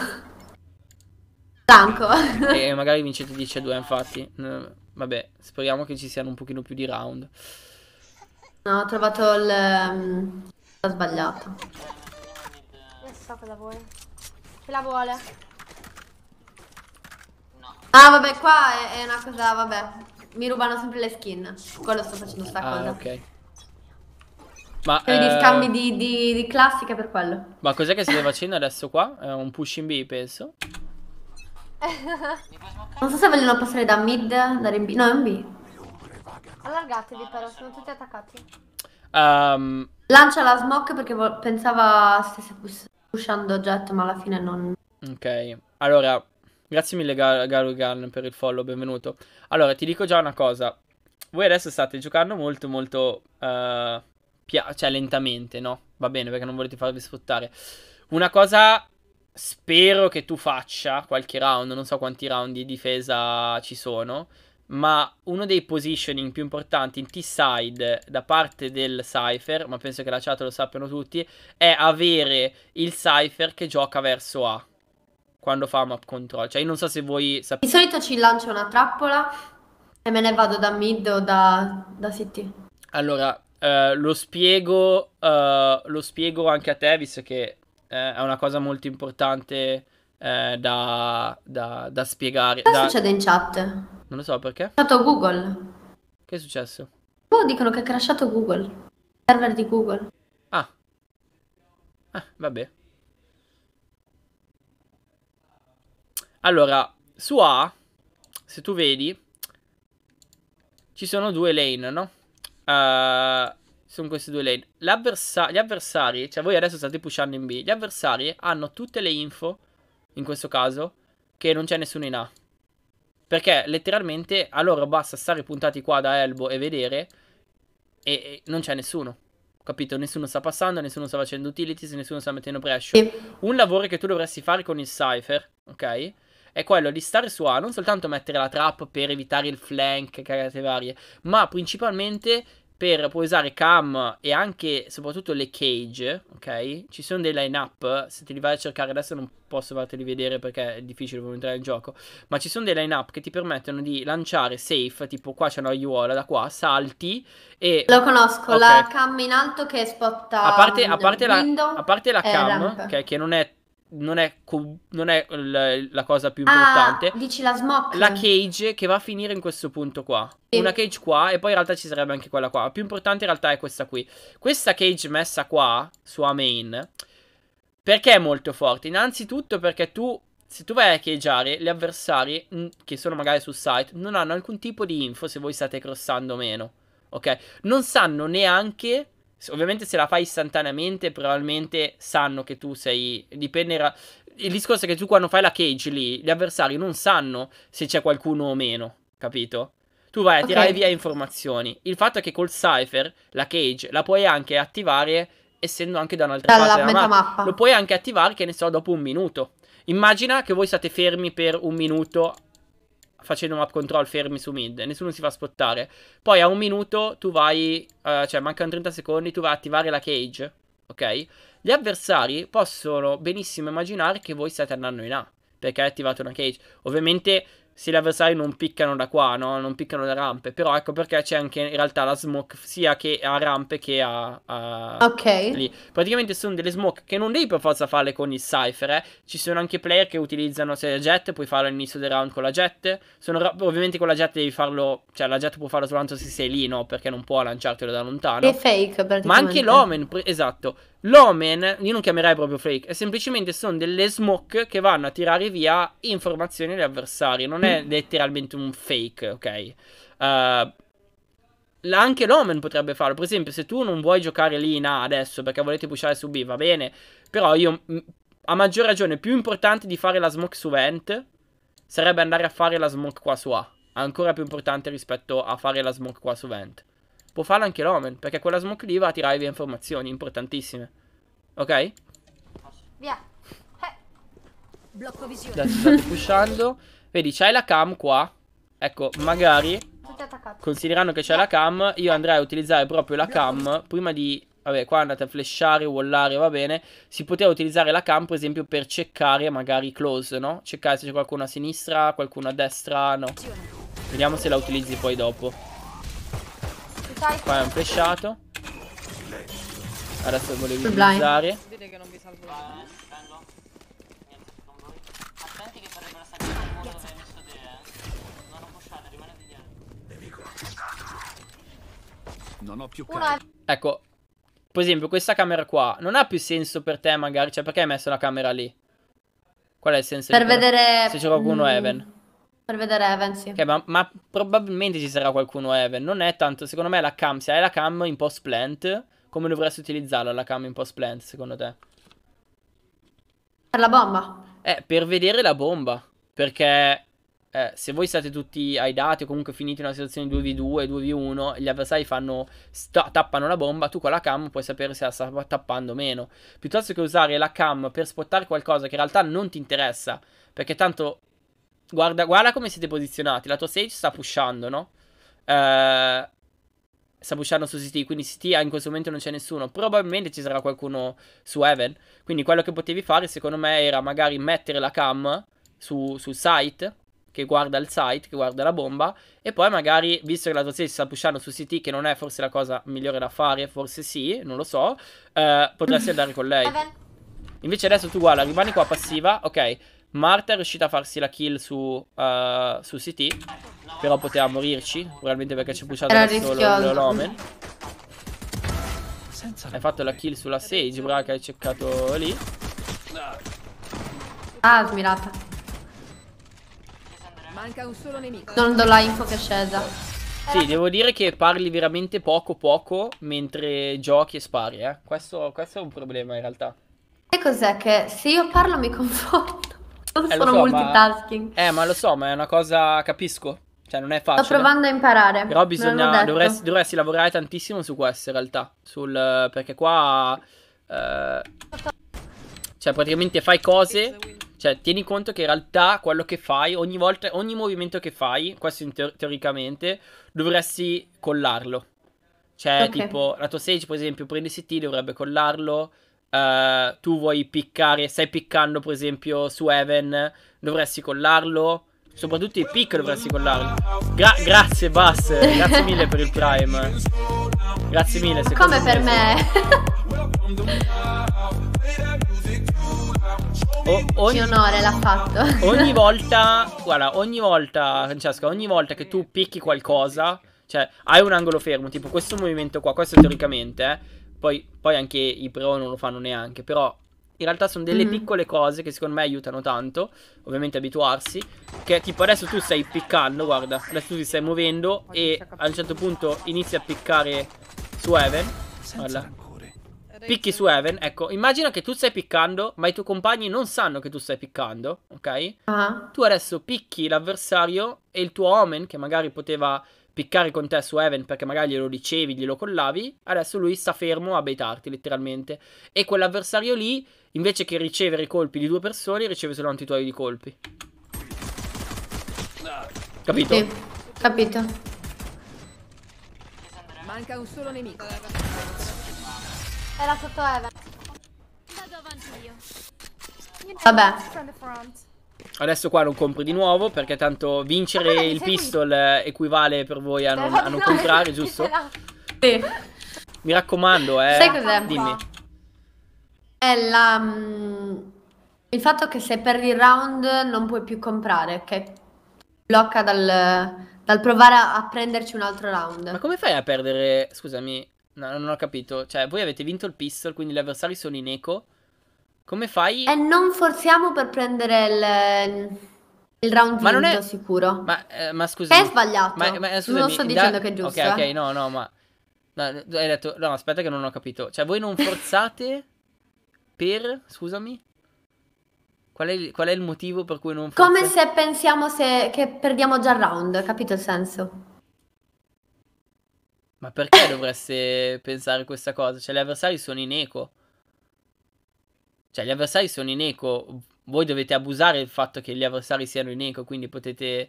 Stanco. E magari vincete 10 a 2 infatti. Vabbè, speriamo che ci siano un pochino più di round. No, ho trovato il... ehm, L'ho sbagliato. So cosa vuoi. Ce la vuole. Ah, vabbè, qua è, è una cosa, vabbè. Mi rubano sempre le skin. Quello sto facendo sta Ah, cosa. ok. Ma, Quindi eh, scambi di, di, di classiche per quello. ma cos'è che state facendo adesso qua? È un push in B, penso. Non so se vogliono passare da mid, andare in B. No, è in B. Allargatevi però, sono tutti attaccati. Ehm, Lancia la smoke perché pensava stesse pus- pushando jet, ma alla fine non... ok. Allora, grazie mille Ga- Garugan per il follow, benvenuto. Allora, ti dico già una cosa. Voi adesso state giocando molto, molto... eh, pia- cioè, lentamente, no? Va bene, perché non volete farvi sfruttare. Una cosa... Spero che tu faccia qualche round, non so quanti round di difesa ci sono, ma uno dei positioning più importanti in T-side da parte del Cypher, ma penso che la chat lo sappiano tutti, è avere il Cypher che gioca verso A quando fa map control. Cioè, io non so se voi Di sapete. solito ci lancio una trappola e me ne vado da mid o da, da city. Allora, eh, lo spiego, eh, lo spiego anche a te, visto che eh, è una cosa molto importante eh, da, da, da spiegare. Cosa succede in chat? Non lo so perché. È stato Google. Che è successo? Oh, dicono che è crashato Google. Server di Google. Ah. Ah, vabbè. Allora, su A, se tu vedi, ci sono due lane, no? Eh, sono queste due lane. Gli avversari, cioè voi adesso state pushando in B, gli avversari hanno tutte le info, in questo caso, che non c'è nessuno in A. Perché letteralmente a loro basta stare puntati qua da elbow e vedere e, e non c'è nessuno. Capito? Nessuno sta passando, nessuno sta facendo utilities, nessuno sta mettendo pressure. Un lavoro che tu dovresti fare con il Cypher, ok? È quello di stare su A, non soltanto mettere la trap per evitare il flank, cagate varie, ma principalmente per puoi usare cam e anche soprattutto le cage, ok? Ci sono dei line up, se te li vai a cercare adesso non posso farteli vedere perché è difficile per entrare in gioco, ma ci sono dei line up che ti permettono di lanciare safe, tipo qua c'è una aiuola da qua, salti e Lo conosco, Ok. la cam in alto che spotta a parte, a parte la, a parte la cam, ramp. ok, che non è, non è, co- non è l- la cosa più Ah, importante, dici la smoke? la cage che va a finire in questo punto qua. Sì. Una cage qua e poi in realtà ci sarebbe anche quella qua. La più importante in realtà è questa qui. Questa cage messa qua, su A main, perché è molto forte? Innanzitutto perché tu, se tu vai a cageare, gli avversari, che sono magari sul site, non hanno alcun tipo di info se voi state crossando o meno. Ok? Non sanno neanche... Ovviamente se la fai istantaneamente probabilmente sanno che tu sei... Dipende... ra- Il discorso è che tu quando fai la cage lì, gli avversari non sanno se c'è qualcuno o meno, capito? Tu vai a Ok. tirare via informazioni. Il fatto è che col Cypher la cage la puoi anche attivare essendo anche da un'altra Dalla parte della mappa. mappa. Lo puoi anche attivare, che ne so, dopo un minuto. Immagina che voi state fermi per un minuto facendo map control fermi su mid, nessuno si fa spottare. Poi a un minuto tu vai, eh, cioè mancano 30 secondi, tu vai a attivare la cage, ok? Gli avversari possono benissimo immaginare che voi state andando in A, perché hai attivato una cage. Ovviamente se gli avversari non piccano da qua, no? Non piccano da rampe, però ecco perché c'è anche in realtà la smoke sia che a rampe che a... a- Ok. lì. Praticamente sono delle smoke che non devi per forza farle con il Cypher, eh. Ci sono anche player che utilizzano se la jet, puoi farlo all'inizio del round con la jet. Sono ovviamente con la jet devi farlo, cioè la jet può farlo soltanto se sei lì, no? Perché non può lanciartelo da lontano. È fake. Ma anche l'Omen, esatto. L'Omen, io non chiamerei proprio fake, è semplicemente sono delle smoke che vanno a tirare via informazioni agli avversari. Non è letteralmente un fake, ok? Uh, anche l'Omen potrebbe farlo. Per esempio, se tu non vuoi giocare lì in A adesso perché volete pushare su B, va bene. Però io, mh, a maggior ragione, più importante di fare la smoke su Vent sarebbe andare a fare la smoke qua su A. Ancora più importante rispetto a fare la smoke qua su Vent. Può farlo anche l'Omen, perché quella smoke lì va a tirare via informazioni importantissime. Ok? Via. Eh, Blocco visione. Adesso state pushando. Vedi, c'hai la cam qua. Ecco, magari, considerando che c'è la cam, io andrei a utilizzare proprio la cam prima di... Vabbè, qua andate a flashare, wallare, va bene. Si poteva utilizzare la cam, per esempio, per ceccare magari close, no? Ceccare se c'è qualcuno a sinistra, qualcuno a destra, no. Vediamo se la utilizzi poi dopo. Sai? Qua è un flashato. Adesso volevi blind. utilizzare. Dite che non vi salvo. Attenti che potrebbero stare in modo dove hai messo te, eh. Non lo pushate, rimanete dietro. Non ho più è Ecco, per esempio, questa camera qua non ha più senso per te, magari. Cioè, perché hai messo la camera lì? Qual è il senso Per vedere... Se c'è qualcuno mm, Even. Per vedere Even, sì. Ok, ma, ma probabilmente ci sarà qualcuno Even. Non è tanto. Secondo me la cam. Se hai la cam in post plant, come dovresti utilizzarla la cam in post plant, secondo te? Per la bomba. Eh, per vedere la bomba. Perché eh, se voi state tutti ai dati o comunque finite in una situazione 2v2, 2v1, gli avversari fanno sta- tappano la bomba, tu con la cam puoi sapere se la sta tappando o meno. Piuttosto che usare la cam per spottare qualcosa che in realtà non ti interessa. Perché tanto guarda, guarda come siete posizionati. La tua stage sta pushando, no? Eh, sta pushando su CT, quindi CT in questo momento non c'è nessuno. Probabilmente ci sarà qualcuno su Heaven. Quindi quello che potevi fare, secondo me, era magari mettere la cam su, sul site, che guarda il site, che guarda la bomba, e poi magari, visto che la tua stage sta pushando su CT, che non è forse la cosa migliore da fare, forse sì, non lo so, eh, potresti andare con lei. Invece adesso tu guarda, rimani qua passiva, ok. Marta è riuscita a farsi la kill su, eh, su CT, però poteva morirci, probabilmente perché ci ha pushato Era adesso lo- rischioso. lo- l'Omen. Senza Hai fatto la kill sulla Sage, brava che hai cercato lì. Ah, smirata. Manca un solo nemico. Non do la info che è scesa. Sì, devo dire che parli veramente poco poco mentre giochi e spari, eh. Questo, questo è un problema in realtà. E cos'è che se io parlo mi confondo? Non Eh, sono so, ma- multitasking. Eh, ma lo so, ma è una cosa, capisco. Cioè, non è facile. Sto provando a imparare. Però bisogna, dovresti, dovresti lavorare tantissimo su questo in realtà. Sul, perché qua... eh, cioè, praticamente fai cose... Cioè, tieni conto che in realtà quello che fai, ogni volta, ogni movimento che fai, questo teo- teoricamente, dovresti collarlo. Cioè, Ok. tipo, la tua stage, per esempio, prendi CT, dovrebbe collarlo. Eh, tu vuoi piccare, stai piccando, per esempio, su Even, dovresti collarlo. Soprattutto i pick dovresti collarli. Gra- grazie, Bass. Grazie mille per il Prime. Grazie mille. Come per me. O- ogni, onore l'ha fatto. ogni volta, guarda, ogni volta, Francesca, ogni volta che tu picchi qualcosa, cioè hai un angolo fermo, tipo questo movimento qua, questo teoricamente, eh, poi, poi anche i pro non lo fanno neanche, però in realtà sono delle Mhm. piccole cose che secondo me aiutano tanto, ovviamente abituarsi, che tipo adesso tu stai piccando, guarda, adesso tu ti stai muovendo e a un certo punto inizi a piccare su Even, guarda. Picchi su Even, ecco, immagina che tu stai piccando, ma i tuoi compagni non sanno che tu stai piccando, ok? Ah, Tu adesso picchi l'avversario e il tuo Omen, che magari poteva piccare con te su Even perché magari glielo dicevi, glielo collavi, adesso lui sta fermo a baitarti letteralmente. E quell'avversario lì, invece che ricevere i colpi di due persone, riceve soltanto i tuoi di colpi. Capito? sì, capito. Manca un solo nemico. Era sotto Even. Vabbè. Adesso qua non compri di nuovo perché tanto vincere Ma mi il pistol eh, equivalere per voi a non, a non comprare, giusto? Sì. Mi raccomando, eh. Sai cos'è? Dimmi. È la, mm, il fatto che se perdi il round non puoi più comprare, che blocca dal, dal provare a, a prenderci un altro Ma round. come fai a perdere? Scusami, no, non ho capito. Cioè, voi avete vinto il pistol, quindi gli avversari sono in eco. Come fai? E non forziamo per prendere il, Il round Ma non vinto è- sicuro. Ma, eh, ma scusa. Che è sbagliato. Ma, ma, scusami, non sto da- dicendo che è giusto. Ok, ok, eh. no, no, ma. no, hai detto. No, aspetta, che non ho capito. Cioè, voi non forzate per. Scusami? Qual è, il, qual è il motivo per cui non forzate? Come se pensiamo se- che perdiamo già il round, capito il senso? Ma perché dovreste pensare questa cosa? Cioè, gli avversari sono in eco. Cioè, gli avversari sono in eco. Voi dovete abusare del fatto che gli avversari siano in eco. Quindi potete.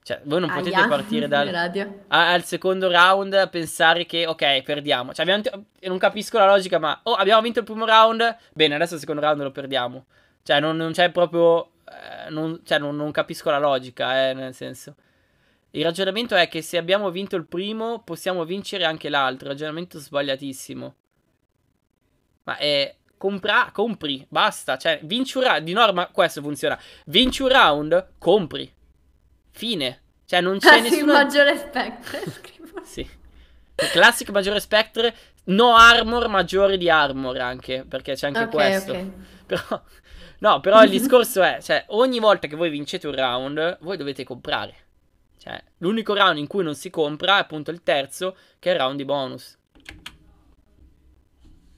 Cioè, voi non potete Aia, partire dal. a- al secondo round a pensare che ok, perdiamo. Cioè, abbiamo, non capisco la logica, ma oh, abbiamo vinto il primo round. Bene, adesso il secondo round lo perdiamo. Cioè, non, non c'è proprio. eh, non, cioè, non, non capisco la logica, eh, nel senso. Il ragionamento è che se abbiamo vinto il primo, possiamo vincere anche l'altro. Ragionamento sbagliatissimo. Ma è. Compra, compri, basta. Cioè, vinci un round. Di norma, questo funziona. Vinci un round, compri. Fine. Cioè, non c'è Classic nessuna. maggiore spectre. scrivo. Sì. Classic maggiore spectre, no armor, maggiore di armor anche, perché c'è anche Ok, questo. ok. Però, no, però il discorso è, cioè, ogni volta che voi vincete un round, voi dovete comprare. Cioè, l'unico round in cui non si compra è appunto il terzo, che è il round di bonus.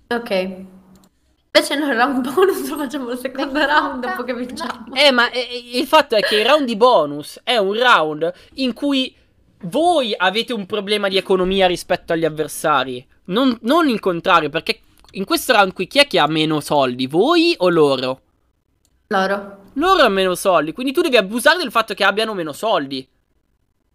Ok. Invece noi il round bonus lo facciamo il secondo round dopo che vinciamo. Eh, ma eh, eh, il fatto è che il round di bonus è un round in cui voi avete un problema di economia rispetto agli avversari. Non, non il contrario, perché in questo round qui chi è che ha meno soldi? Voi o loro? Loro. Loro hanno meno soldi, quindi tu devi abusare del fatto che abbiano meno soldi.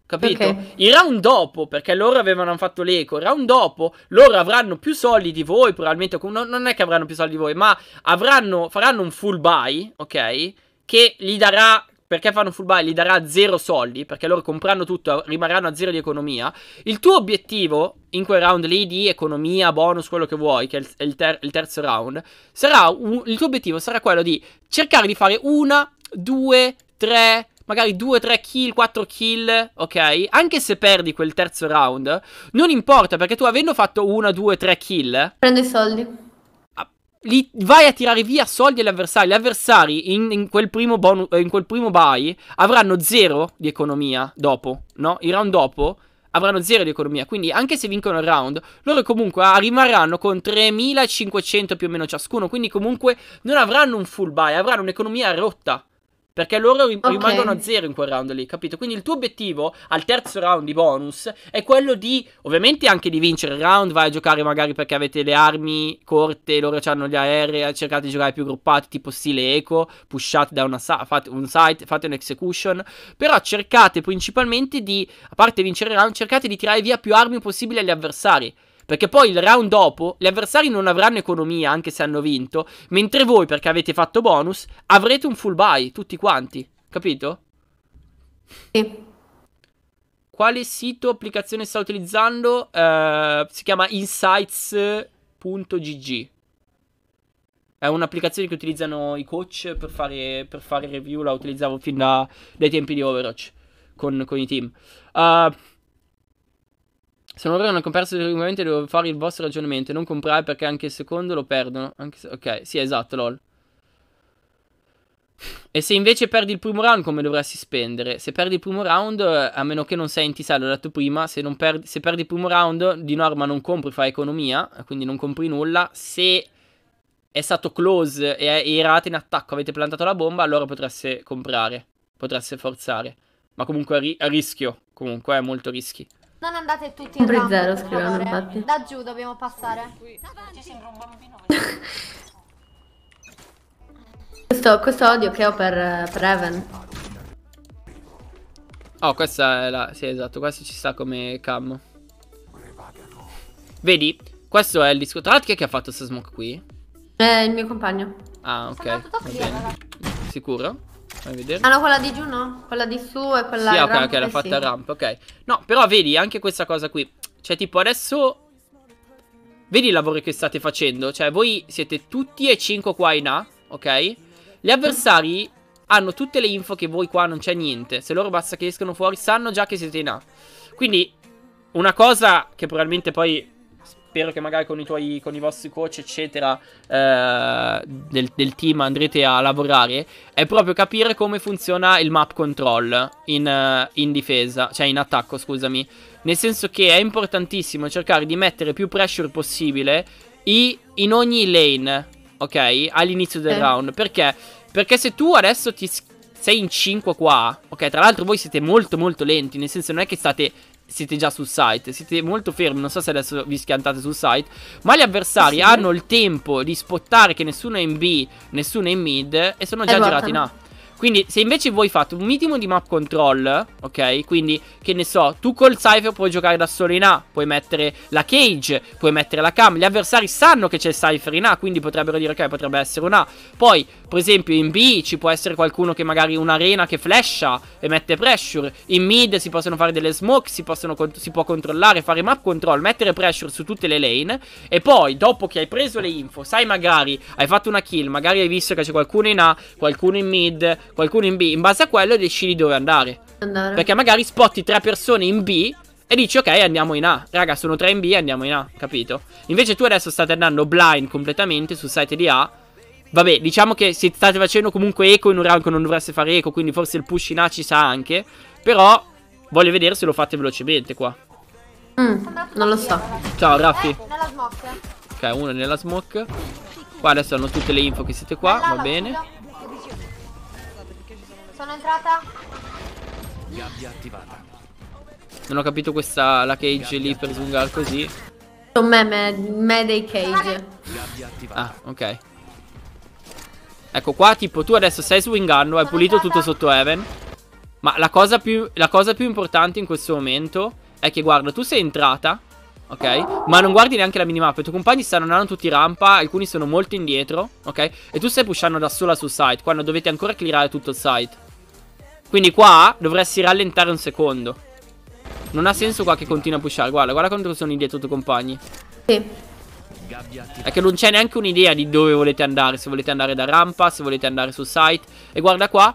Capito? Ok. Il round dopo, perché loro avevano fatto l'eco, il round dopo loro avranno più soldi di voi, probabilmente, non, non è che avranno più soldi di voi, ma avranno, faranno un full buy, ok? Che gli darà, perché fanno full buy, gli darà zero soldi, perché loro comprando tutto rimarranno a zero di economia. Il tuo obiettivo in quel round lì di economia, bonus, quello che vuoi, che è il, è il ter- il terzo round, sarà un- il tuo obiettivo sarà quello di cercare di fare una, due, tre, magari 2-3 kill, 4 kill, ok? Anche se perdi quel terzo round, non importa perché tu avendo fatto 1, 2, 3 kill, Prendo i soldi. li vai a tirare via soldi agli avversari. Gli avversari in, in quel primo bonus, in quel primo buy avranno 0 di economia dopo, no? Il round dopo avranno 0 di economia. Quindi anche se vincono il round, loro comunque ah, rimarranno con 3500 più o meno ciascuno. Quindi comunque non avranno un full buy, avranno un'economia rotta. Perché loro ri- Ok. rimangono a zero in quel round lì, capito? Quindi il tuo obiettivo al terzo round di bonus è quello di, ovviamente anche di vincere il round, vai a giocare magari perché avete le armi corte, loro hanno gli aerei, cercate di giocare più gruppati, tipo stile eco, pushate da una sa- fate un site, fate un execution, però cercate principalmente di, a parte vincere il round, cercate di tirare via più armi possibili agli avversari. Perché poi il round dopo gli avversari non avranno economia anche se hanno vinto, mentre voi perché avete fatto bonus avrete un full buy tutti quanti, capito? Sì. Quale sito applicazione sta utilizzando? Eh, si chiama insights.gg. È un'applicazione che utilizzano i coach per fare, per fare review, la utilizzavo fin da- dai tempi di Overwatch con, con i team. Uh, se non avevano comparso regolarmente devo fare il vostro ragionamento non comprare perché anche il secondo lo perdono. Anche se- ok, sì, esatto, lol. E se invece perdi il primo round, come dovresti spendere? Se perdi il primo round, eh, a meno che non sei in T6, l'ho detto prima, se, perdi, se perdi il primo round, di norma non compri, fai economia, eh, quindi non compri nulla. Se è stato close e e eravate in attacco, avete plantato la bomba, allora potreste comprare, potreste forzare. Ma comunque a, ri- a rischio, comunque è molto rischi. Non andate tutti in round, zero, scrivono, infatti. Da giù dobbiamo passare. Questo, questo odio che ho per, per Evan. Oh, questa è la... Sì, esatto, questo ci sta come cam. Vedi? Questo è il disco. Tra l'altro chi è che ha fatto questa smoke qui? È il mio compagno. Ah, ok. Sono bene. raga. Sicuro? Fai vedere. Ah no, quella di giù no? Quella di su e quella Sì, in ok, rampa, ok, l'ha eh, fatta sì. a rampa, ok. No, però vedi anche questa cosa qui. Cioè, tipo, adesso. Vedi il lavoro che state facendo? Cioè, voi siete tutti e 5 qua in A, ok? Gli avversari hanno tutte le info che voi qua non c'è niente. Se loro basta che escono fuori, sanno già che siete in A. Quindi, una cosa che probabilmente poi spero che magari con i, tuoi, con i vostri coach, eccetera, eh, del, del team andrete a lavorare, è proprio capire come funziona il map control in, eh, in difesa, cioè in attacco, scusami. Nel senso che è importantissimo cercare di mettere più pressure possibile i- in ogni lane, ok? All'inizio del Eh. round. Perché? Perché se tu adesso ti sei in 5 qua, ok? Tra l'altro voi siete molto molto lenti, nel senso non è che state siete già sul site, siete molto fermi, non so se adesso vi schiantate sul site, ma gli avversari Sì. hanno il tempo di spottare che nessuno è in B, nessuno è in mid e sono già E girati in. A. Quindi se invece voi fate un minimo di map control, ok? Quindi che ne so, tu col Cypher puoi giocare da solo in A, puoi mettere la cage, puoi mettere la cam, gli avversari sanno che c'è il Cypher in A, quindi potrebbero dire ok, potrebbe essere un A. Poi, per esempio, in B ci può essere qualcuno che magari un'arena che flasha e mette pressure, in mid si possono fare delle smoke, si, possono si può controllare, fare map control, mettere pressure su tutte le lane e poi dopo che hai preso le info, sai magari hai fatto una kill, magari hai visto che c'è qualcuno in A, qualcuno in mid, qualcuno in B, in base a quello decidi dove andare. Andare. Perché magari spotti tre persone in B e dici ok andiamo in A. Raga sono tre in B andiamo in A, capito? Invece tu adesso state andando blind completamente sul site di A. Vabbè, diciamo che se state facendo comunque eco in un che non dovreste fare eco, quindi forse il push in A ci sa anche. Però voglio vedere se lo fate velocemente qua. Mm, non lo so. Ciao Raffi. Eh, nella smoke. Ok, uno nella smoke. Qua adesso hanno tutte le info che siete qua, va bene. Sono entrata. Gabbia attivata. Non ho capito questa la cage lì per Zungar così. Un meme, me dei cage. Gabbia attivata. Ah, ok. Ecco qua, tipo, tu adesso sei su Wingarno, hai pulito tutto sotto Heaven. Ma la cosa, più, la cosa più importante in questo momento è che, guarda, tu sei entrata, ok? Ma non guardi neanche la minimappa. I tuoi compagni stanno andando tutti rampa, alcuni sono molto indietro, ok? E tu stai pushando da sola sul site, quando dovete ancora clearare tutto il site. Quindi qua dovresti rallentare un secondo. Non ha senso qua che continua a pushare. Guarda, guarda quanto sono indietro i tuoi compagni. Sì. È che non c'è neanche un'idea di dove volete andare. Se volete andare da rampa, se volete andare sul site. E guarda qua.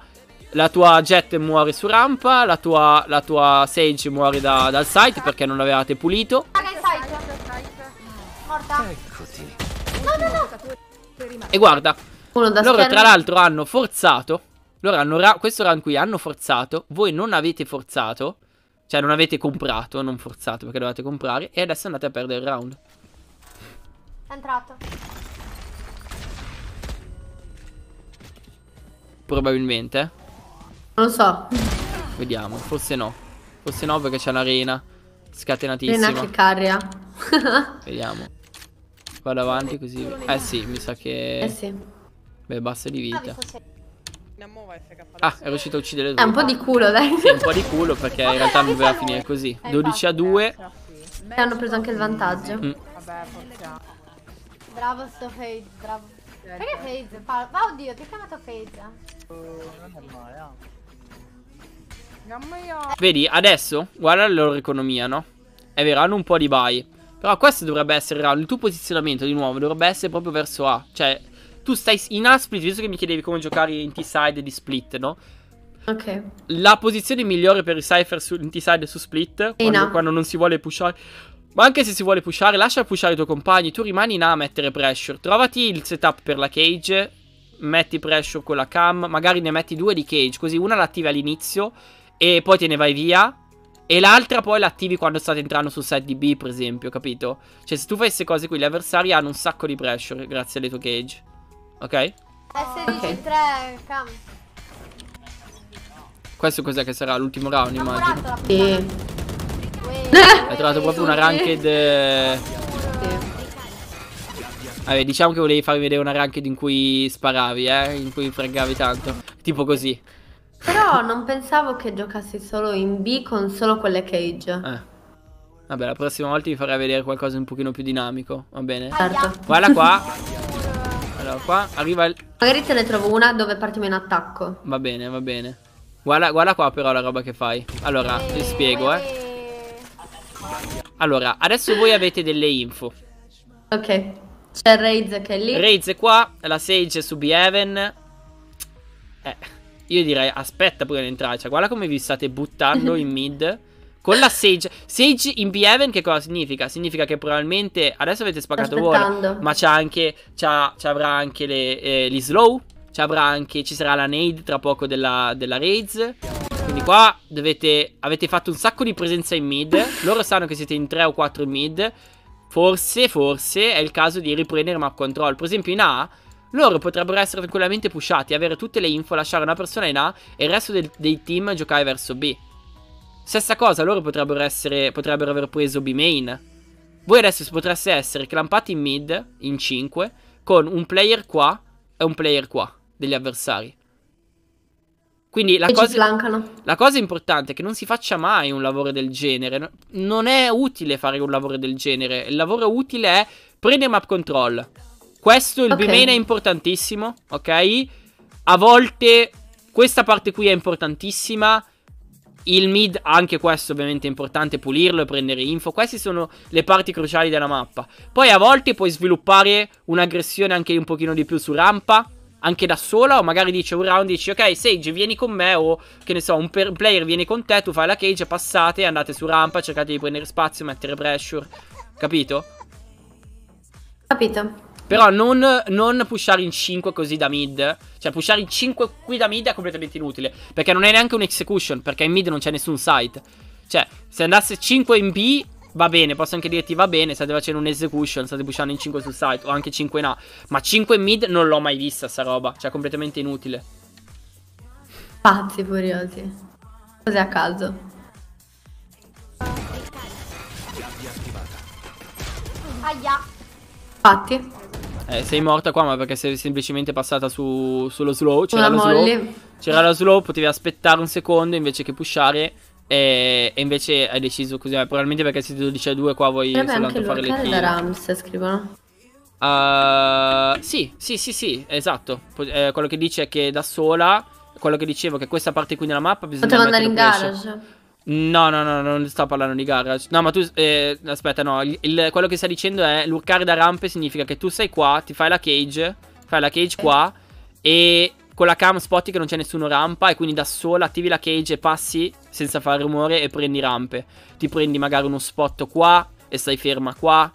La tua jet muore su rampa. La tua, la tua Sage muore da- dal site perché non l'avevate pulito. Raga in site. Morta. Eccoti. E guarda, Uno da loro tra l'altro hanno forzato. Loro hanno ra- questo round qui hanno forzato. Voi non avete forzato. Cioè non avete comprato, non forzato perché dovete comprare. E adesso andate a perdere il round. È entrato. Probabilmente. eh. Non lo so. Vediamo, forse no. Forse no perché c'è l'arena Rena scatenatissima. che carria. Vediamo. Vado avanti così. Eh sì, mi sa che. eh sì. Beh, basta di vita. visto se- Andiamo a FK. Ah, è riuscito a uccidere È due. un po' di culo, dai. Sì, un po' di culo perché in realtà non doveva finire così. 12 a 2. E hanno preso anche il vantaggio. Mm. Vabbè, Bravo sto Fade, bravo. Perché Fade? Pa- Ma oddio, ti ho chiamato Fade. Non è male. Mamma mia. Vedi, adesso guarda la loro economia, no? È vero, hanno un po' di buy. Però questo dovrebbe essere il round. Il tuo posizionamento di nuovo dovrebbe essere proprio verso A. Cioè, tu stai in A split, visto che mi chiedevi come giocare in T-side di split, no? Ok. La posizione migliore per i Cypher su in T-side su split, quando, quando non si vuole pushare. Ma anche se si vuole pushare, lascia pushare i tuoi compagni. Tu rimani in A a mettere pressure. Trovati il setup per la cage. Metti pressure con la cam. Magari ne metti due di cage. Così una l'attivi all'inizio. E poi te ne vai via. E l'altra poi l'attivi quando state entrando sul side di B, per esempio, capito? Cioè, se tu fai queste cose qui, gli avversari hanno un sacco di pressure grazie alle tue cage. Ok? S13-3, cam. Questo cos'è che sarà l'ultimo round, immagino. Sì. Hai trovato proprio una ranked. eh, Vabbè, diciamo che volevi farmi vedere una ranked in cui sparavi, eh? In cui fregavi tanto. Tipo così. Però non pensavo che giocassi solo in B con solo quelle cage. Eh. Vabbè, la prossima volta vi farei vedere qualcosa un pochino più dinamico. Va bene? Certo. Guarda qua. Allora, qua arriva il. Magari te ne trovo una dove partiamo in attacco. Va bene, va bene. Guarda, guarda qua però la roba che fai. Allora, ti spiego, eh. Allora, adesso voi avete delle info. Ok. C'è Raids che è lì. Raids è qua, la Sage su B-Heaven. Eh, io direi aspetta pure di entrare. Cioè, guarda come vi state buttando in mid. Con la Sage. Sage in B-Heaven che cosa significa? Significa che probabilmente adesso avete spaccato wall, ma c'ha anche c'ha, ci avrà anche le, eh, gli slow, ci avrà anche ci sarà la nade tra poco della, della raids. Quindi qua dovete avete fatto un sacco di presenza in mid. Loro sanno che siete in 3 o 4 in mid. Forse, forse è il caso di riprendere map control. Per esempio in A loro potrebbero essere tranquillamente pushati, avere tutte le info, lasciare una persona in A e il resto del- dei team giocare verso B. Stessa cosa, loro potrebbero essere. Potrebbero aver preso B main. Voi adesso potreste essere clampati in mid, in 5, con un player qua e un player qua, degli avversari. Quindi la cosa, la cosa importante è che non si faccia mai un lavoro del genere. No- Non è utile fare un lavoro del genere. Il lavoro utile è prendere map control. Questo, il Ok. B-main è importantissimo, ok? A volte questa parte qui è importantissima. Il mid, anche questo ovviamente è importante, pulirlo e prendere info. Queste sono le parti cruciali della mappa. Poi a volte puoi sviluppare un'aggressione anche un pochino di più su rampa, anche da sola, o magari dici un round, dici ok Sage vieni con me, o che ne so, un per- player viene con te, tu fai la cage, passate, andate su rampa, cercate di prendere spazio, mettere pressure, capito? Capito? Però non, non pushare in 5 così da mid. Cioè, pushare in 5 qui da mid è completamente inutile. Perché non è neanche un execution. Perché in mid non c'è nessun site. Cioè, se andasse 5 in B, va bene. Posso anche dirti va bene. State facendo un execution. State pushando in 5 sul site. O anche 5 in A. Ma 5 in mid non l'ho mai vista sta roba. Cioè, completamente inutile. Pazzi furiosi. Così a caso. Aia. Fatti. Eh, sei morta qua, ma perché sei semplicemente passata su, sullo slow. C'era lo slow. C'era lo slow, potevi aspettare un secondo invece che pushare. E, e invece hai deciso così. eh, Probabilmente perché siete 12 a 2 qua vuoi Potrebbe soltanto anche fare le lurkare da kill. Rams, scrivono. Uh, sì, sì, sì, sì, esatto. Eh, quello che dice è che da sola. Quello che dicevo che questa parte qui della mappa bisogna Potevo andare in pressure. garage. No, no, no, non sto parlando di garage. No, ma tu. eh, aspetta, no. il- il- quello che sta dicendo è lurkare da rampe significa che tu sei qua, ti fai la cage. Fai la cage qua. E con la cam spotti che non c'è nessuno rampa. E quindi da sola attivi la cage e passi senza fare rumore e prendi rampe. Ti prendi magari uno spot qua e stai ferma qua.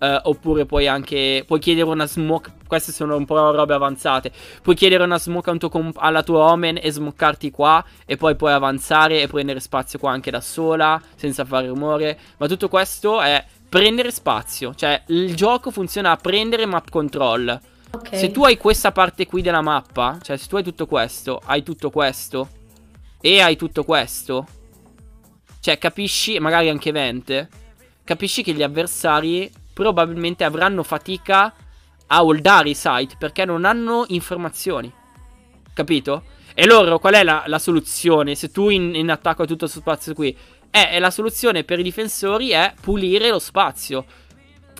eh, oppure puoi anche. Puoi chiedere una smoke. Queste sono un po' robe avanzate. Puoi chiedere una smoke comp- alla tua omen e smoccarti qua. E poi puoi avanzare e prendere spazio qua anche da sola. Senza fare rumore. Ma tutto questo è prendere spazio. Cioè, il gioco funziona a prendere map control. Ok. Se tu hai questa parte qui della mappa, cioè se tu hai tutto questo, hai tutto questo e hai tutto questo, cioè capisci, magari anche Vente, capisci che gli avversari probabilmente avranno fatica a holdare i site perché non hanno informazioni. Capito? E loro qual è la, la soluzione? Se tu in, in attacco hai tutto questo spazio qui, eh, la soluzione per i difensori è pulire lo spazio.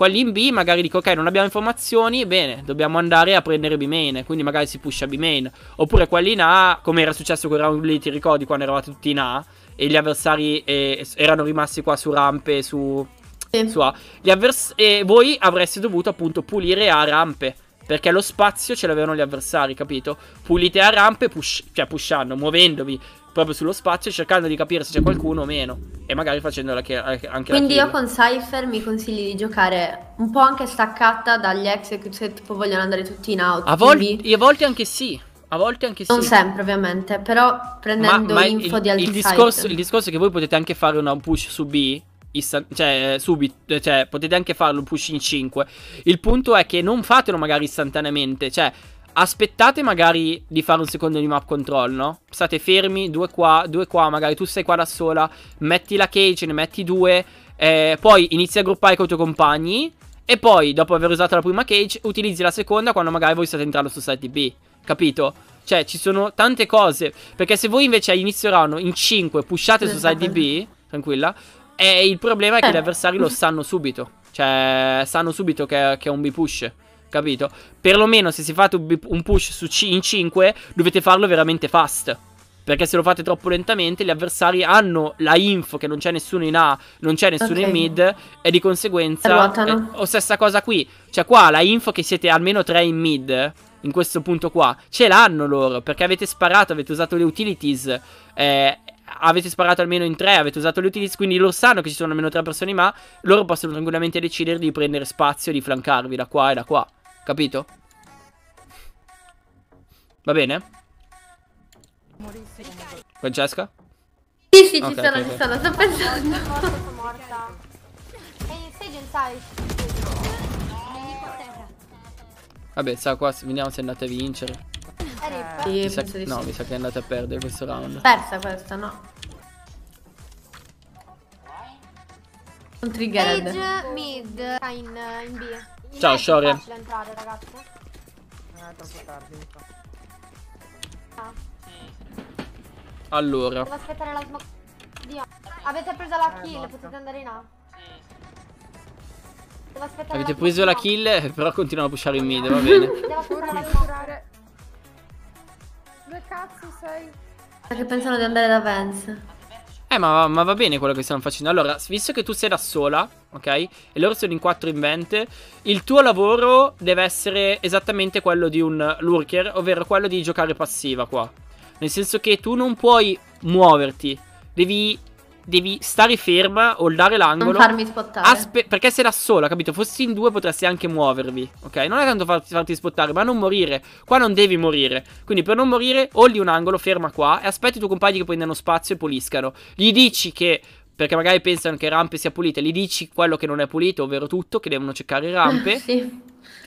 Quelli in B magari dico ok non abbiamo informazioni, bene, dobbiamo andare a prendere B main, quindi magari si pusha B main. Oppure quelli in A, come era successo con round lì, ti ricordi quando eravate tutti in A e gli avversari eh, erano rimasti qua su rampe, su, Sì. su A. Gli avvers- e voi avreste dovuto appunto pulire a rampe. Perché lo spazio ce l'avevano gli avversari, capito? Pulite a rampe, push- cioè pushando, muovendovi proprio sullo spazio, cercando di capire se c'è qualcuno o meno. E magari facendo la che- anche Quindi io con Cypher mi consigli di giocare un po' anche staccata dagli ex che se tipo vogliono andare tutti in out. A, vol- a volte anche sì. A volte anche sì. Non sempre ovviamente, però prendendo ma info il, di altri il discorso, il discorso è che voi potete anche fare una push su B. ista- cioè, subito, cioè, potete anche farlo un push in 5. Il punto è che non fatelo magari istantaneamente. Cioè, aspettate magari di fare un secondo di map control, no? State fermi, due qua, due qua. Magari tu sei qua da sola. Metti la cage, ne metti due. eh, poi inizi a gruppare con i tuoi compagni. E poi, dopo aver usato la prima cage, utilizzi la seconda quando magari voi state entrando su site B. Capito? Cioè, ci sono tante cose. Perché se voi invece a inizio round in 5 pushate su site B, tranquilla. E il problema è che Eh. gli avversari lo sanno subito. Cioè, sanno subito che, che è un B push. Capito? Perlomeno se si fate un, push su C- in 5, dovete farlo veramente fast. Perché se lo fate troppo lentamente, gli avversari hanno la info che non c'è nessuno in A, non c'è nessuno Ok. in mid, e di conseguenza. Ruotano. eh, o stessa cosa qui. Cioè, qua la info che siete almeno 3 in mid. In questo punto qua, ce l'hanno loro perché avete sparato, avete usato le utilities. eh, avete sparato almeno in tre, avete usato gli utilizzi, quindi loro sanno che ci sono almeno tre persone in ma, loro possono tranquillamente decidere di prendere spazio e di flancarvi da qua e da qua. Capito? Va bene? Francesca? Sì, sì, ci Ok, sono, ok, ci sono, sto pensando. Morta, sono morta. A terra. Vabbè, sa qua, vediamo se andate a vincere. Sì, Mi sa- penso di no, sì. mi sa che andate a perdere questo round. Persa questa, no? Un triggered. Sage mid. Ah, In, in B. Ciao, A è entrare, ragazzi. Eh, troppo tardi. Ah, Allora, Devo aspettare la smoke. Dio. Avete preso la kill, potete andare in A. Devo aspettare avete la preso la kill, eh, però continuano a pushare in mid, va bene. Devo aspettare. Dove cazzo sei? Perché pensano di andare da Vance. Eh, ma, ma va bene quello che stanno facendo. Allora, visto che tu sei da sola, ok? E loro sono in quattro in vente, il tuo lavoro deve essere esattamente quello di un lurker, ovvero quello di giocare passiva qua. Nel senso che tu non puoi muoverti, devi, devi stare ferma, holdare Non l'angolo. farmi spottare. Aspe- perché sei da sola, capito? Fossi in due potresti anche muovervi, ok? Non è tanto farti, farti spottare, ma non morire. Qua non devi morire. Quindi per non morire, holdi un angolo, ferma qua e aspetti i tuoi compagni che prendano spazio e puliscano. Gli dici che, perché magari pensano che rampe sia pulite, gli dici quello che non è pulito, ovvero tutto, che devono cercare rampe. sì.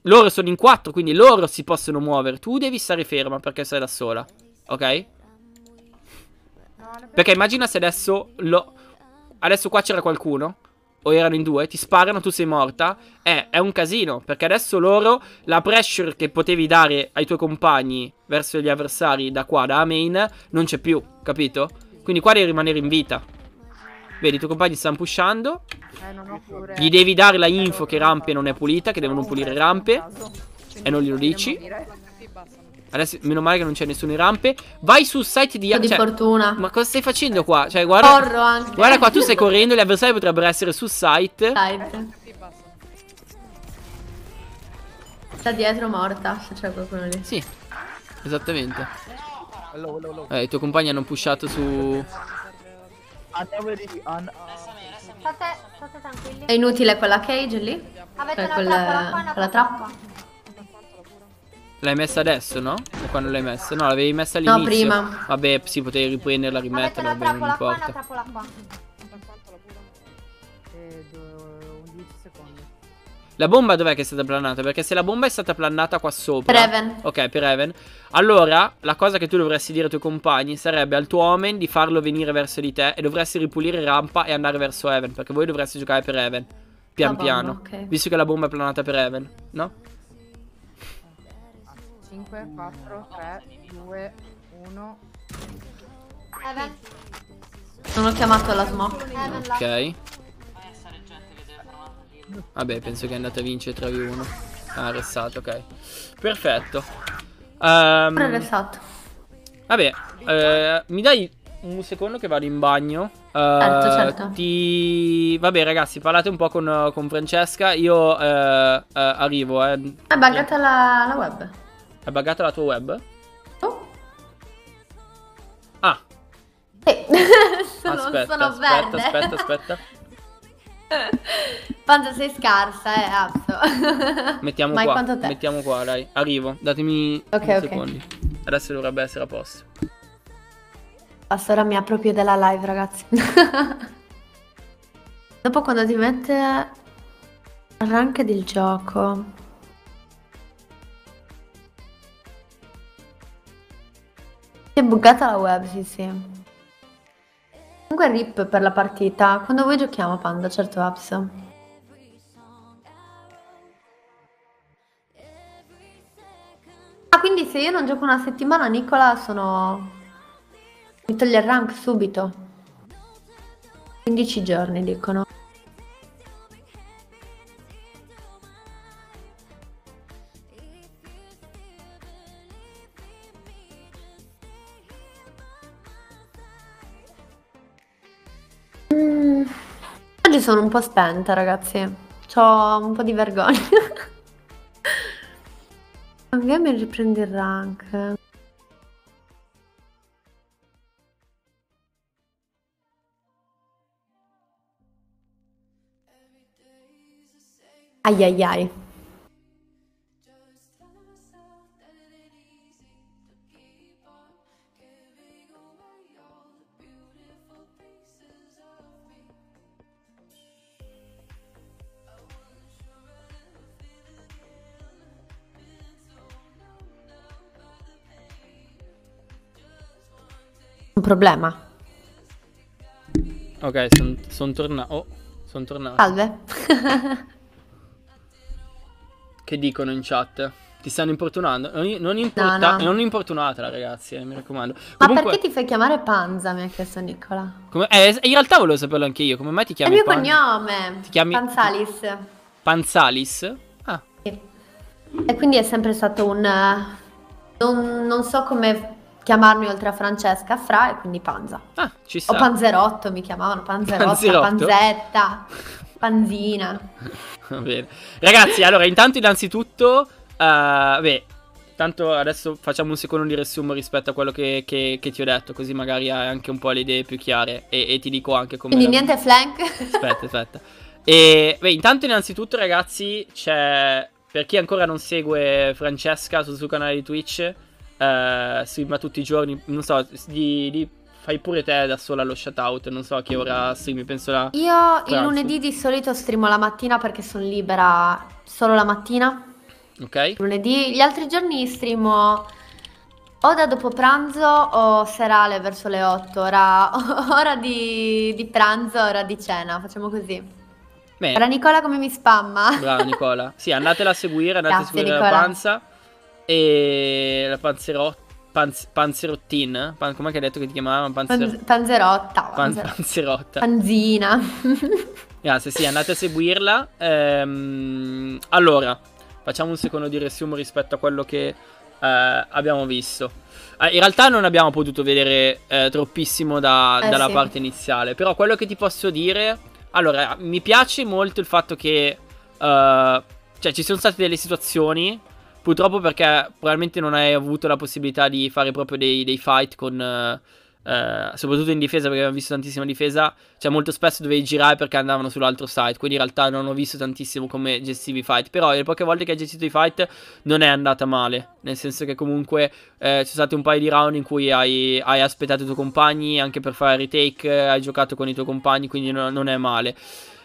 loro sono in quattro, quindi loro si possono muovere. Tu devi stare ferma perché sei da sola, ok? Perché immagina se adesso lo... Adesso qua c'era qualcuno O erano in due Ti sparano tu sei morta Eh è un casino Perché adesso loro La pressure che potevi dare ai tuoi compagni Verso gli avversari da qua da main Non c'è più Capito? Quindi qua devi rimanere in vita Vedi i tuoi compagni stanno pushando Eh, non ho pure. Gli devi dare la info che rampe non è pulita Che devono pulire rampe E non glielo dici Adesso meno male che non c'è nessuno in rampe Vai sul site di po' di cioè, fortuna. Ma cosa stai facendo qua? Cioè guarda Corro anche. Guarda qua tu stai correndo Gli avversari potrebbero essere sul site Side. Da dietro morta, se c'è qualcuno lì. Sì Esattamente Hello, hello, hello. Eh i tuoi compagni hanno pushato su On. State, state tranquilli. È inutile quella cage lì? Avete Eh, una quel- trappola qua, una quella trappola. L'hai messa adesso no? O quando l'hai messa? No l'avevi messa all'inizio No, prima. Vabbè sì potevi riprenderla Avete rimetterla una Va bene non trappola qua, una importa trappola qua. La bomba dov'è che è stata plannata? Perché se la bomba è stata plannata qua sopra Per Even. Ok per Even Allora la cosa che tu dovresti dire ai tuoi compagni Sarebbe al tuo Omen di farlo venire verso di te E dovresti ripulire rampa e andare verso Even Perché voi dovreste giocare per Even Pian bomba, piano ok. Visto che la bomba è plannata per Even No? 5, 4, 3, 2, 1. Evan, Non ho chiamato la smoke. Ok Vabbè penso che è andata a vincere 3v1 Ah restato ok Perfetto Ehm, Però è restato. Vabbè eh, Mi dai un secondo che vado in bagno Eh, Certo, certo. Ti... Vabbè ragazzi parlate un po' con, con Francesca Io eh, eh, arrivo eh. È buggata la, la web. È buggata la tua web? Oh. Ah Sì. sono, aspetta sono aspetta verde. aspetta aspetta Quanto sei scarsa, eh, Apso. Mettiamo Ma qua? Mettiamo qua dai Arrivo Datemi Ok, un ok. secondi Adesso dovrebbe essere a posto Basta, ora mi approprio della live, ragazzi. Dopo quando ti mette rank del gioco. Si è buggata la web, sì, sì. Comunque rip per la partita. Quando vuoi giochiamo, Panda, certo, Apps. Ah, quindi se io non gioco una settimana, Nicola, sono... Mi toglie il rank subito. 15 giorni, dicono. sono un po' spenta, ragazzi. Ho un po' di vergogna. Magari mi riprende il rank. Ai ai ai. Un problema. Ok, sono tornato. Oh, sono tornato. Salve. Che dicono in chat? Ti stanno importunando? Non, non, importa- No, no. non importunatela, ragazzi, eh, mi raccomando. Ma Comunque, perché ti fai chiamare Panza, mi ha chiesto Nicola? come- eh, in realtà volevo saperlo anche io. Come mai ti È il chiami mio Pan- cognome. Ti chiami- Panzalis. Panzalis? Ah, E quindi è sempre stato un... eh, Non, non so come chiamarmi oltre a Francesca, Fra e quindi Panza. ah, ci O sta. Panzerotto mi chiamavano, Panzerotta, Panzerotto? Panzetta, Panzina. Va bene. Ragazzi, allora, intanto, innanzitutto, eh, beh, tanto adesso facciamo un secondo di riassumo rispetto a quello che, che- che ti ho detto, così magari hai anche un po' le idee più chiare e, e ti dico anche come... Quindi la- niente flank. Aspetta, aspetta. E, beh, intanto, innanzitutto, ragazzi, c'è. Per chi ancora non segue Francesca sul suo canale di Twitch, eh, streama tutti i giorni. Non so, di, di- fai pure te da sola lo shoutout. Non so a che ora streami, penso la. Io il lunedì di solito streamo la mattina perché sono libera solo la mattina. Ok? Lunedì, gli altri giorni streamo o da dopo pranzo o serale verso le 8, ora, ora di, di pranzo, ora di cena, facciamo così. Ora Bene. Nicola come mi spamma? Brava Nicola. Sì, andatela a seguire, andate Grazie, a seguire la Nicola. panza. E la panzerot. Panz, panzerottin? Pan, com'è che hai detto che ti chiamava? Panzer, Panz- panzerotta, pan- panzer- panzerotta. panzina. Grazie, sì, andate a seguirla. Ehm, allora, facciamo un secondo di riassumo rispetto a quello che eh, abbiamo visto. Eh, in realtà non abbiamo potuto vedere eh, troppissimo da- Eh, dalla sì. parte iniziale, però quello che ti posso dire... Allora, mi piace molto il fatto che... eh, cioè, ci sono state delle situazioni... Purtroppo perché probabilmente non hai avuto la possibilità di fare proprio dei, dei fight con... eh, eh, soprattutto in difesa perché abbiamo visto tantissima difesa. Cioè molto spesso dovevi girare perché andavano sull'altro side quindi in realtà non ho visto tantissimo come gestivi i fight. Però le poche volte che hai gestito i fight non è andata male. Nel senso che comunque eh, ci sono stati un paio di round in cui hai, hai aspettato i tuoi compagni anche per fare retake eh, hai giocato con i tuoi compagni quindi no- non è male.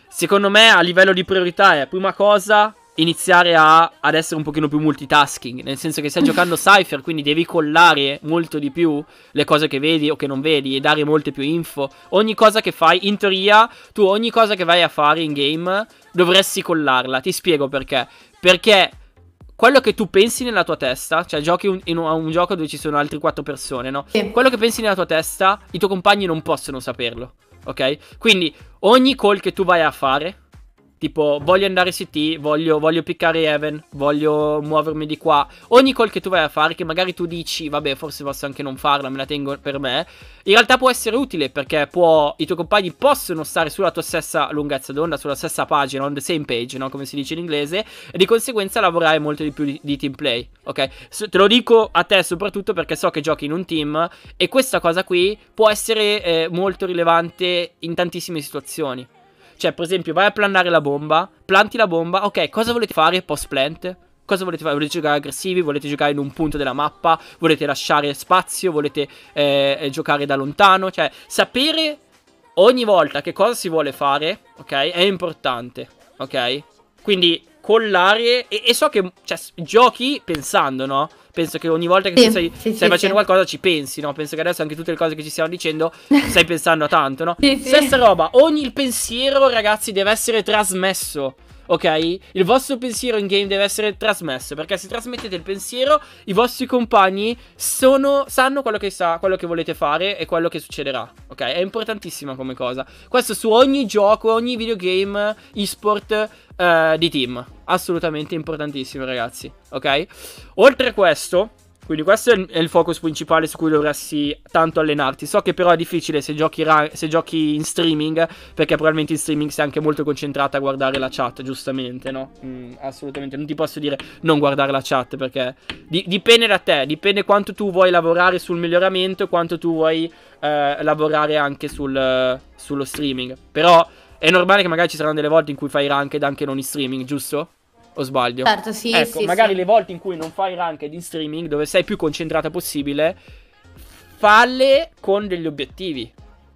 Secondo me a livello di priorità è prima cosa iniziare a, ad essere un pochino più multitasking, nel senso che stai giocando Cypher, quindi devi collare molto di più le cose che vedi o che non vedi e dare molte più info. Ogni cosa che fai, in teoria, tu ogni cosa che vai a fare in game dovresti collarla. Ti spiego perché. Perché quello che tu pensi nella tua testa, cioè giochi un- in un, a un gioco dove ci sono altre quattro persone, no? Sì. Quello che pensi nella tua testa, i tuoi compagni non possono saperlo, ok? Quindi ogni call che tu vai a fare, tipo voglio andare CT, voglio, voglio piccare Evan, voglio muovermi di qua, ogni call che tu vai a fare, che magari tu dici, vabbè, forse posso anche non farla, me la tengo per me, in realtà può essere utile perché può, i tuoi compagni possono stare sulla tua stessa lunghezza d'onda, sulla stessa pagina, on the same page, no? come si dice in inglese, e di conseguenza lavorare molto di più di, di team play, ok? S- te lo dico a te soprattutto perché so che giochi in un team e questa cosa qui può essere eh, molto rilevante in tantissime situazioni. Cioè, per esempio, vai a plantare la bomba, planti la bomba, ok, cosa volete fare post plant? Cosa volete fare? Volete giocare aggressivi? Volete giocare in un punto della mappa? Volete lasciare spazio? Volete eh, eh, giocare da lontano? Cioè, sapere ogni volta che cosa si vuole fare, ok, è importante, ok? Quindi collare e, e so che cioè, giochi pensando, no? Penso che ogni volta che Sì, stai, sì, stai sì, facendo qualcosa ci pensi, no? Penso che adesso anche tutte le cose che ci stiamo dicendo stai pensando a tanto, no? Stessa roba, ogni pensiero, ragazzi, deve essere trasmesso. Ok? Il vostro pensiero in game deve essere trasmesso. Perché se trasmettete il pensiero, i vostri compagni sono, sanno quello che, sa, quello che volete fare e quello che succederà. Ok? È importantissima come cosa. Questo su ogni gioco, ogni videogame, e-sport eh, di team. Assolutamente importantissimo, ragazzi. Ok? Oltre a questo. Quindi questo è il- focus principale su cui dovresti tanto allenarti. So che però è difficile se giochi, ra- se giochi in streaming, perché probabilmente in streaming sei anche molto concentrata a guardare la chat, giustamente, no? Mm, assolutamente, non ti posso dire non guardare la chat, perché di- dipende da te, dipende quanto tu vuoi lavorare sul miglioramento e quanto tu vuoi eh, lavorare anche sul, sullo streaming. Però È normale che magari ci saranno delle volte in cui fai ranked anche non in streaming, giusto? O sbaglio? Certo, sì, ecco, sì, magari sì. le volte in cui non fai ranked in streaming, dove sei più concentrata possibile, falle con degli obiettivi.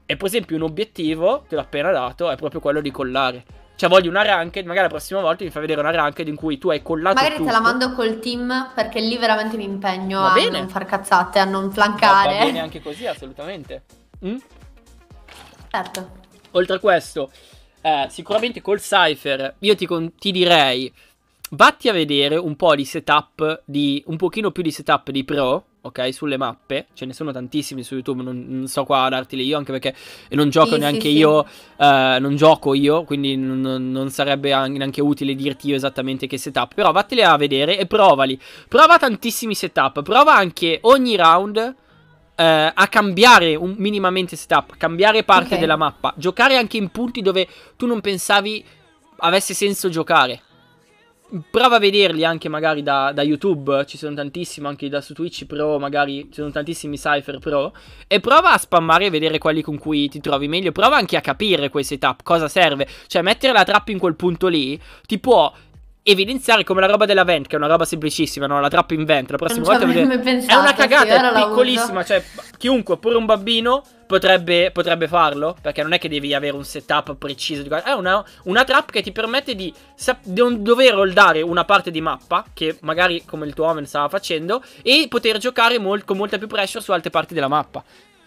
E per esempio un obiettivo, te l'ho appena dato, è proprio quello di collare. Cioè voglio una ranked, magari la prossima volta mi fai vedere una ranked in cui tu hai collato Magari tutto. te la mando col team perché lì veramente mi impegno Va a bene. non far cazzate, a non flancare. va bene anche così, assolutamente. Mm? Certo. Oltre a questo, eh, sicuramente col Cypher, io ti, con- ti direi, vatti a vedere un po' di setup, di, un pochino più di setup di pro, ok, sulle mappe, ce ne sono tantissimi su YouTube, non, non so qua darteli io, anche perché non gioco Sì, neanche sì, sì. io, eh, non gioco io, quindi non, non- sarebbe an- neanche utile dirti io esattamente che setup, però vatteli a vedere e provali, prova tantissimi setup, prova anche ogni round eh, a cambiare un- minimamente setup, cambiare parte Ok. della mappa, giocare anche in punti dove tu non pensavi avesse senso giocare. Prova a vederli anche magari da, da YouTube, ci sono tantissimi anche da su Twitch Pro, magari ci sono tantissimi Cypher Pro. E prova a spammare e vedere quelli con cui ti trovi meglio. Prova anche a capire quei setup, cosa serve. Cioè, mettere la trappa in quel punto lì ti può evidenziare come la roba della vent, che è una roba semplicissima, no? La trappa in vent. La prossima volta pensato, è una cagata, è piccolissima. Cioè, chiunque, pure un bambino, potrebbe, potrebbe farlo. Perché non è che devi avere un setup preciso. di È una, una trap che ti permette di, sap- di non dover holdare una parte di mappa, che magari come il tuo Omen stava facendo, e poter giocare mol- con molta più pressure su altre parti della mappa.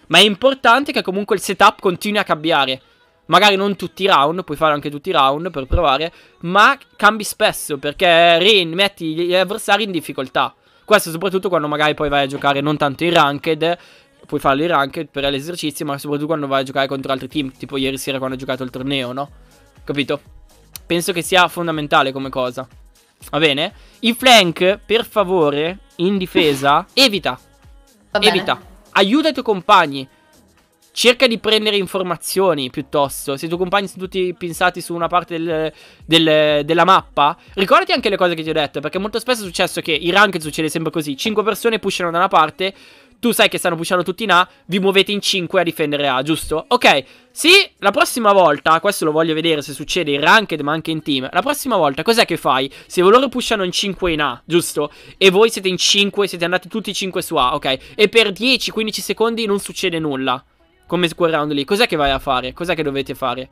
Ma è importante che comunque il setup continui a cambiare. Magari non tutti i round, puoi fare anche tutti i round per provare, ma cambi spesso perché re- metti gli avversari in difficoltà. Questo soprattutto quando magari poi vai a giocare non tanto in ranked, puoi farlo in ranked per l'esercizio, ma soprattutto quando vai a giocare contro altri team, tipo ieri sera quando ho giocato il torneo, no? Capito? Penso che sia fondamentale come cosa. Va bene? I flank, per favore, in difesa, evita. Va bene. Evita. Aiuta i tuoi compagni. Cerca di prendere informazioni piuttosto. Se i tuoi compagni sono tutti pensati su una parte del- del- della mappa, ricordati anche le cose che ti ho detto. Perché molto spesso è successo che i ranked succede sempre così: 5 persone pushano da una parte. Tu sai che stanno pushando tutti in A. Vi muovete in 5 a difendere A, giusto? Ok. Sì, la prossima volta, questo lo voglio vedere se succede in ranked ma anche in team. La prossima volta, cos'è che fai? Se loro pushano in 5 in A, giusto? E voi siete in 5, siete andati tutti 5 su A, ok? E per 10-15 secondi non succede nulla. Come lì. Cos'è che vai a fare? Cos'è che dovete fare?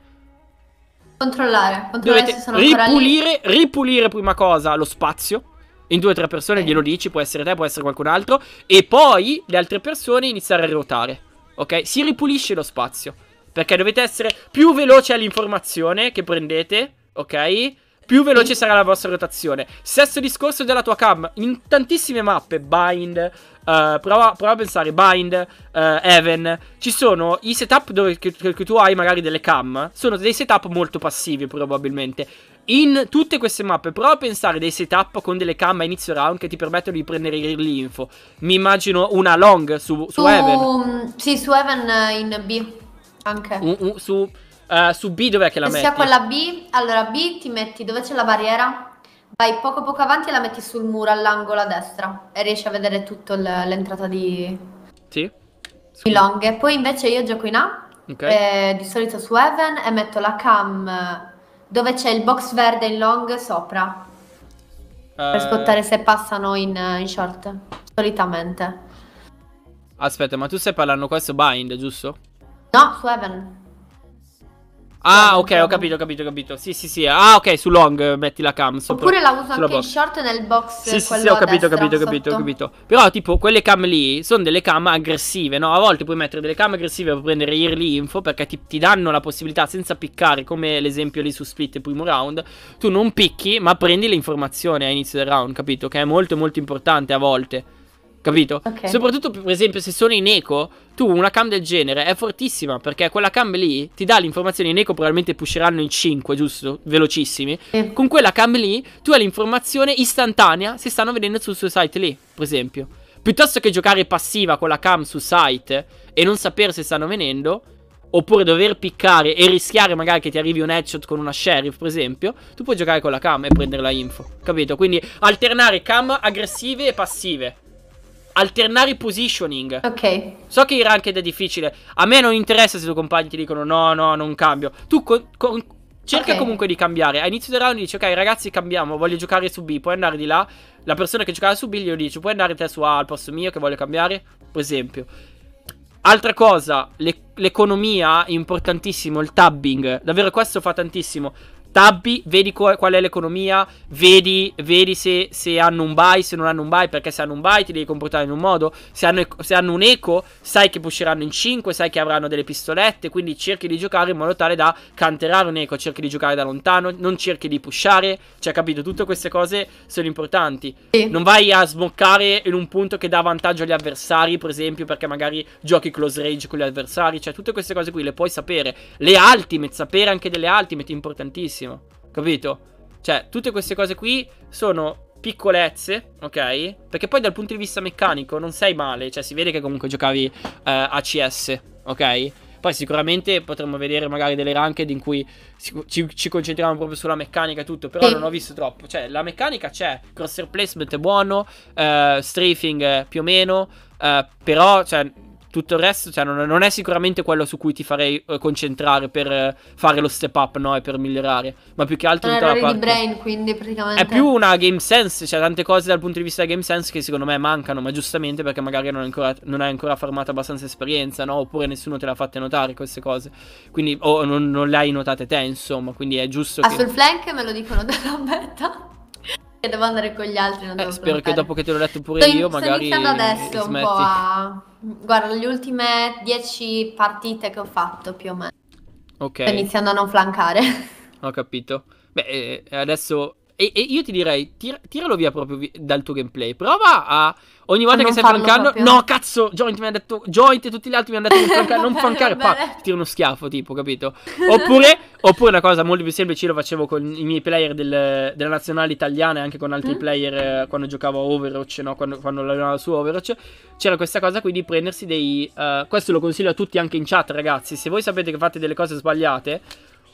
Controllare, controllare Dovete se sono ancora lì. ripulire, ripulire prima cosa lo spazio. In due o tre persone Ok. glielo dici, può essere te, può essere qualcun altro. E poi le altre persone iniziare a ruotare. Ok? Si ripulisce lo spazio. Perché dovete essere più veloci all'informazione che prendete. Ok? Più veloce sarà la vostra rotazione. Stesso discorso della tua cam. In tantissime mappe, Bind, eh, prova, prova a pensare, Bind, eh, Even. Ci sono i setup dove che, che- tu hai magari delle cam. Sono dei setup molto passivi, probabilmente. In tutte queste mappe, prova a pensare dei setup con delle cam a inizio round che ti permettono di prendere early info. Mi immagino una long su, su Su, Even. sì, su Even in B anche. Un- un- su, eh, su B dov'è che la Se metti? sia quella B, allora B ti metti dove c'è la barriera, vai poco poco avanti e la metti sul muro all'angolo a destra e riesci a vedere tutta l'entrata di, Sì? di long. E poi invece io gioco in A, Ok. eh, di solito su Even e metto la cam dove c'è il box verde in long sopra per Eh, spottare se passano in, in short, solitamente. Aspetta, ma tu stai parlando questo bind, giusto? No, su Even. Ah, Guarda, ok, ho capito, ho capito, ho capito. Sì, sì, sì. Ah, ok, su long metti la cam sopra. Oppure la uso anche in box. short nel box Sì, sì, sì, ho capito, destra, capito, capito, ho capito. Però, tipo, quelle cam lì sono delle cam aggressive, no? A volte puoi mettere delle cam aggressive per prendere early info perché ti, ti danno la possibilità, senza piccare, come l'esempio lì su split primo round, tu non picchi, ma prendi le informazioni a inizio del round, capito? Che è molto, molto importante a volte. Capito? Ok. Soprattutto, per esempio, se sono in eco, tu una cam del genere è fortissima perché quella cam lì ti dà le informazioni. In eco probabilmente pusheranno in 5, giusto? Velocissimi. Sì. Con quella cam lì, tu hai l'informazione istantanea se stanno vedendo sul suo site lì, per esempio. Piuttosto che giocare passiva con la cam su site e non sapere se stanno venendo, oppure dover piccare e rischiare magari che ti arrivi un headshot con una sheriff, per esempio, tu puoi giocare con la cam e prendere la info. Capito? Quindi alternare cam aggressive e passive. Alternare i positioning. Ok. So che il ranked è difficile. A me non interessa se i tuoi compagni ti dicono no, no, non cambio. Tu con- con- cerca Ok. comunque di cambiare. A inizio del round dici ok ragazzi cambiamo, voglio giocare su B, puoi andare di là. La persona che giocava su B gli dice puoi andare te su A al posto mio che voglio cambiare, per esempio. Altra cosa, l'e- l'economia, importantissimo, il tabbing. Davvero questo fa tantissimo. Tabbi, vedi qual è l'economia, vedi, vedi se, se hanno un buy, se non hanno un buy, perché se hanno un buy ti devi comportare in un modo, se hanno, se hanno un eco sai che pusheranno in 5, sai che avranno delle pistolette, quindi cerchi di giocare in modo tale da canterare un eco, cerchi di giocare da lontano, non cerchi di pushare, cioè capito, tutte queste cose sono importanti. Non vai a smoccare in un punto che dà vantaggio agli avversari, per esempio, perché magari giochi close range con gli avversari. Cioè, tutte queste cose qui le puoi sapere. Le ultimate, sapere anche delle ultimate è importantissimo. Capito? Cioè, tutte queste cose qui sono piccolezze, ok? Perché poi dal punto di vista meccanico non sei male. Cioè, si vede che comunque giocavi eh, ACS, ok? Poi sicuramente potremmo vedere magari delle ranked in cui ci, ci- concentriamo proprio sulla meccanica e tutto. Però Sì. non ho visto troppo. Cioè, la meccanica c'è. Crosshair placement è buono. eh, strafing più o meno. eh, però, cioè, tutto il resto, cioè, non, non è sicuramente quello su cui ti farei eh, concentrare per eh, fare lo step up, no? E per migliorare. Ma più che altro Sono tutta la parte. brain, quindi praticamente. È più una game sense, cioè tante cose dal punto di vista game sense che secondo me mancano, ma giustamente perché magari non hai ancora, non hai ancora formato abbastanza esperienza, no? Oppure nessuno te l'ha fatte notare queste cose. Quindi, o non, non le hai notate te, insomma, quindi è giusto Ah, che... sul flank me lo dicono dalla beta. Che devo andare con gli altri, non Eh, spero che dopo che te l'ho detto pure Sto, io, sto magari iniziando adesso un smetti. po' a... Guarda, le ultime 10 partite che ho fatto più o meno. Ok. Sto iniziando a non flancare. Ho capito. Beh, eh, adesso. E, e io ti direi, tira- tiralo via proprio vi- dal tuo gameplay. Prova a. Ogni volta che stai farlo flancando. proprio. No, cazzo! Joint mi ha detto. Joint e tutti gli altri mi hanno detto di flancare. Non bene, pa, ti tiro uno schiaffo, tipo, capito? Oppure, oppure una cosa molto più semplice. Io lo facevo con i miei player del- della nazionale italiana e anche con altri Mm. player eh, quando giocavo a Overwatch, no? Quando, quando lavoravo su Overwatch. C'era questa cosa qui di prendersi dei. eh, questo lo consiglio a tutti anche in chat, ragazzi. Se voi sapete che fate delle cose sbagliate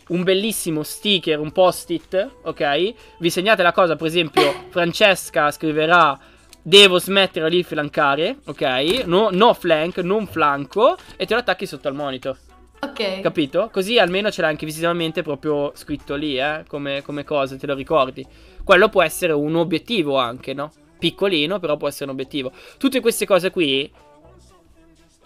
un bellissimo sticker, un post-it, ok? Vi segnate la cosa, per esempio, Francesca scriverà devo smettere di flancare, ok? No, no flank, non flanco e te lo attacchi sotto al monitor, ok. capito? Così almeno ce l'hai anche visivamente proprio scritto lì, eh, come, come cosa, te lo ricordi. Quello può essere un obiettivo anche, no? Piccolino, però può essere un obiettivo. Tutte queste cose qui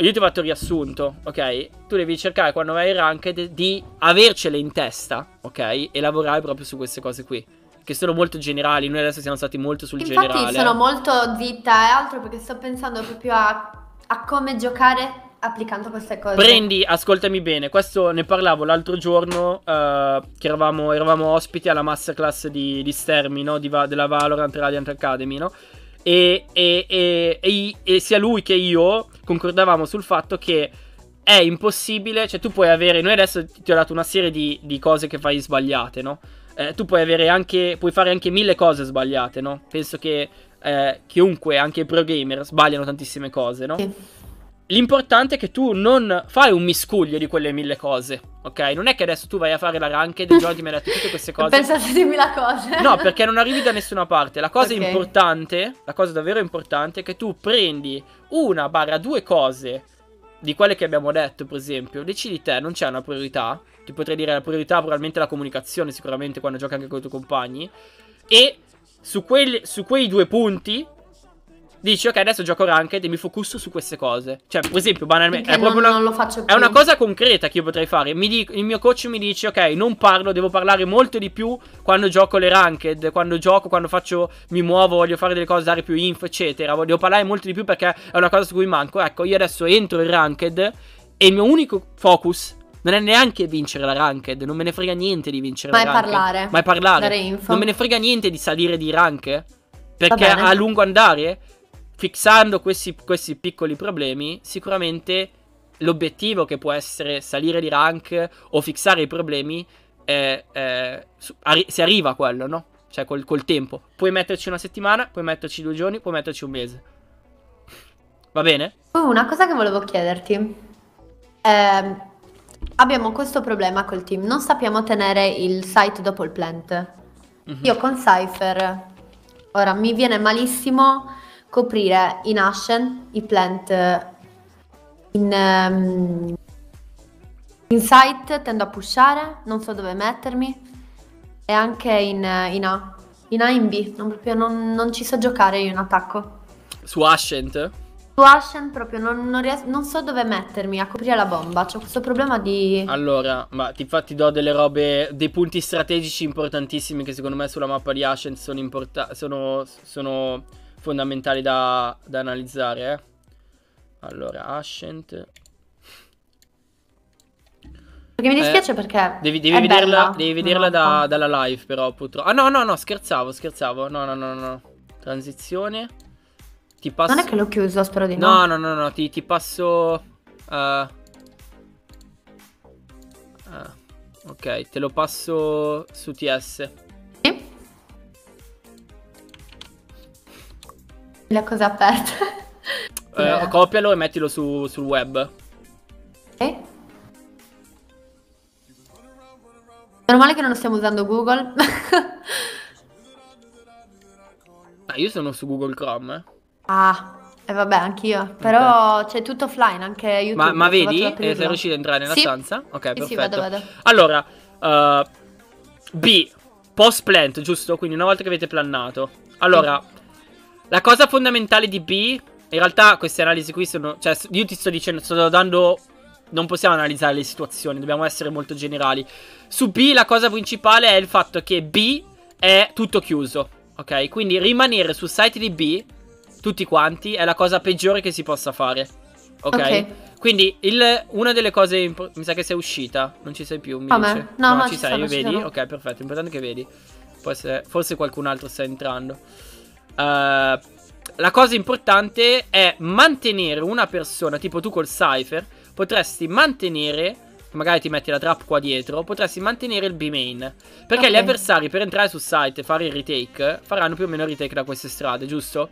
io ti ho fatto il riassunto, ok? Tu devi cercare quando vai in ranked di avercele in testa, ok? E lavorare proprio su queste cose qui. Che sono molto generali. Noi adesso siamo stati molto sul Infatti generale. sono molto zitta e altro perché sto pensando proprio a, a come giocare applicando queste cose. Prendi, ascoltami bene, questo ne parlavo l'altro giorno eh, che eravamo, eravamo ospiti alla masterclass di, di Stermi, no? Di della Valorant Radiant Academy, no? E, e- e- e sia lui che io concordavamo sul fatto che è impossibile, cioè tu puoi avere, noi adesso ti ho dato una serie di, di cose che fai sbagliate, no? Eh, tu puoi avere anche, puoi fare anche mille cose sbagliate, no? Penso che eh, chiunque, anche i pro gamer, sbagliano tantissime cose, no? Sì. L'importante è che tu non fai un miscuglio di quelle mille cose, ok? Non è che adesso tu vai a fare la ranked e Jordi mi ha detto tutte queste cose. pensate di la cosa. No, perché non arrivi da nessuna parte. La cosa Ok. importante, la cosa davvero importante è che tu prendi una barra due cose di quelle che abbiamo detto, per esempio, decidi te, non c'è una priorità. Ti potrei dire la priorità probabilmente la comunicazione, sicuramente quando giochi anche con i tuoi compagni. E su, quelli- su quei due punti dici, ok, adesso gioco ranked e mi focusso su queste cose. Cioè, per esempio, banalmente, Perché è proprio non, una... non lo faccio È una cosa concreta che io potrei fare. Mi dico- il mio coach mi dice: Ok, non parlo, devo parlare molto di più quando gioco le ranked. Quando gioco, quando faccio, mi muovo, voglio fare delle cose, dare più info, eccetera. Devo parlare molto di più perché è una cosa su cui manco. Ecco, io adesso entro in ranked e il mio unico focus non è neanche vincere la ranked. Non me ne frega niente di vincere Ma è la ranked. parlare. Ma è parlare. Dare info. Non me ne frega niente di salire di rank. Perché a lungo andare, fissando questi, questi piccoli problemi, sicuramente l'obiettivo che può essere salire di rank o fissare i problemi, su- arri- si arriva a quello, no? Cioè col, col tempo. Puoi metterci una settimana, puoi metterci due giorni, puoi metterci un mese. Va bene? Oh, una cosa che volevo chiederti. Ehm, abbiamo questo problema col team. Non sappiamo tenere il site dopo il plant. Mhm. Io con Cypher. Ora mi viene malissimo coprire in Ashen, i plant eh, in, ehm, in site tendo a pushare, non so dove mettermi e anche in, eh, in A. In A e in B, non, proprio, non, non ci so giocare io in attacco. Su Ascent? Su Ashen proprio non, non ries- non so dove mettermi a coprire la bomba, c'ho questo problema di... Allora, ma ti, infatti do delle robe, dei punti strategici importantissimi che secondo me sulla mappa di Ascent sono, importa- sono, sono fondamentali da, da analizzare. Eh. Allora, Ascent. Perché mi dispiace Eh, perché Devi, devi vederla, devi vederla la da- mappa. dalla live, però, purtroppo. Ah, no, no, no, scherzavo, scherzavo. No, no, no, no. Transizione. Ti passo. Non è che l'ho chiuso, spero di No, no. no, no, no, ti, ti passo. eh, ah, ok, te lo passo su TS. Le cose aperte. Eh, Eh. copialo e mettilo su- sul web. Ok. Meno male che non stiamo usando Google. Ah, io sono su Google Chrome. eh. ah, e vabbè, anch'io. Però c'è tutto offline, anche YouTube. Ma, ma vedi? Eh, sei riuscito ad entrare nella Sì. stanza? Ok, Sì, perfetto. sì, vado, vado. Allora, eh, B, post plant, giusto? Quindi una volta che avete plannato. Allora, la cosa fondamentale di B, in realtà queste analisi qui sono, cioè io ti sto dicendo, sto dando, non possiamo analizzare le situazioni, dobbiamo essere molto generali. Su B la cosa principale è il fatto che B è tutto chiuso, ok? Quindi rimanere sul site di B, tutti quanti, è la cosa peggiore che si possa fare, ok? Ok. Quindi il- una delle cose. impo- mi sa che sei uscita. Non ci sei più. Mi Come? dice. No, no, ci ci sei, sono, vedi? sono. Ok, perfetto. Importante che vedi. Essere- forse qualcun altro sta entrando. Eh, la cosa importante è mantenere una persona. Tipo tu col Cypher. Potresti mantenere. Magari ti metti la trap qua dietro. Potresti mantenere il B-main. Perché Ok. gli avversari per entrare sul site e fare il retake. Faranno più o meno retake da queste strade, giusto?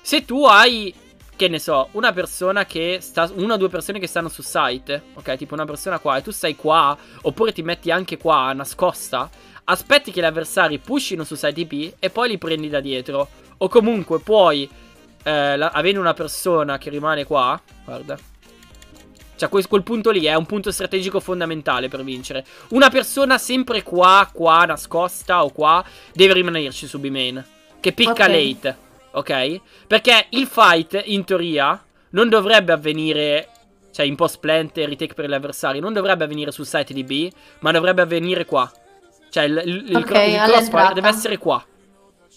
Se tu hai che ne so, una persona che sta, una o due persone che stanno su site, ok, tipo una persona qua e tu stai qua, oppure ti metti anche qua nascosta, aspetti che gli avversari pushino su site IP e poi li prendi da dietro. O comunque puoi, eh, la- avendo una persona che rimane qua, guarda. Cioè, quel, quel punto lì è un punto strategico fondamentale per vincere. Una persona sempre qua, qua, nascosta o qua, deve rimanerci su B-main. Che picca Ok. late, ok? Perché il fight, in teoria, non dovrebbe avvenire. Cioè, in post plant e retake per gli avversari, non dovrebbe avvenire sul site di B, ma dovrebbe avvenire qua. Cioè, il, il- il Ok, cro- il crossfire deve essere qua.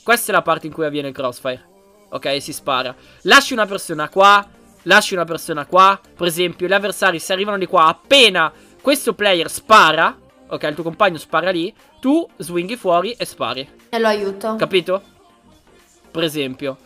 Questa è la parte in cui avviene il crossfire. Ok, si spara. Lasci una persona qua. Lasci una persona qua. Per esempio, gli avversari se arrivano di qua. Appena questo player spara. Ok, il tuo compagno spara lì. Tu swinghi fuori e spari. E lo aiuto. Capito? Per esempio.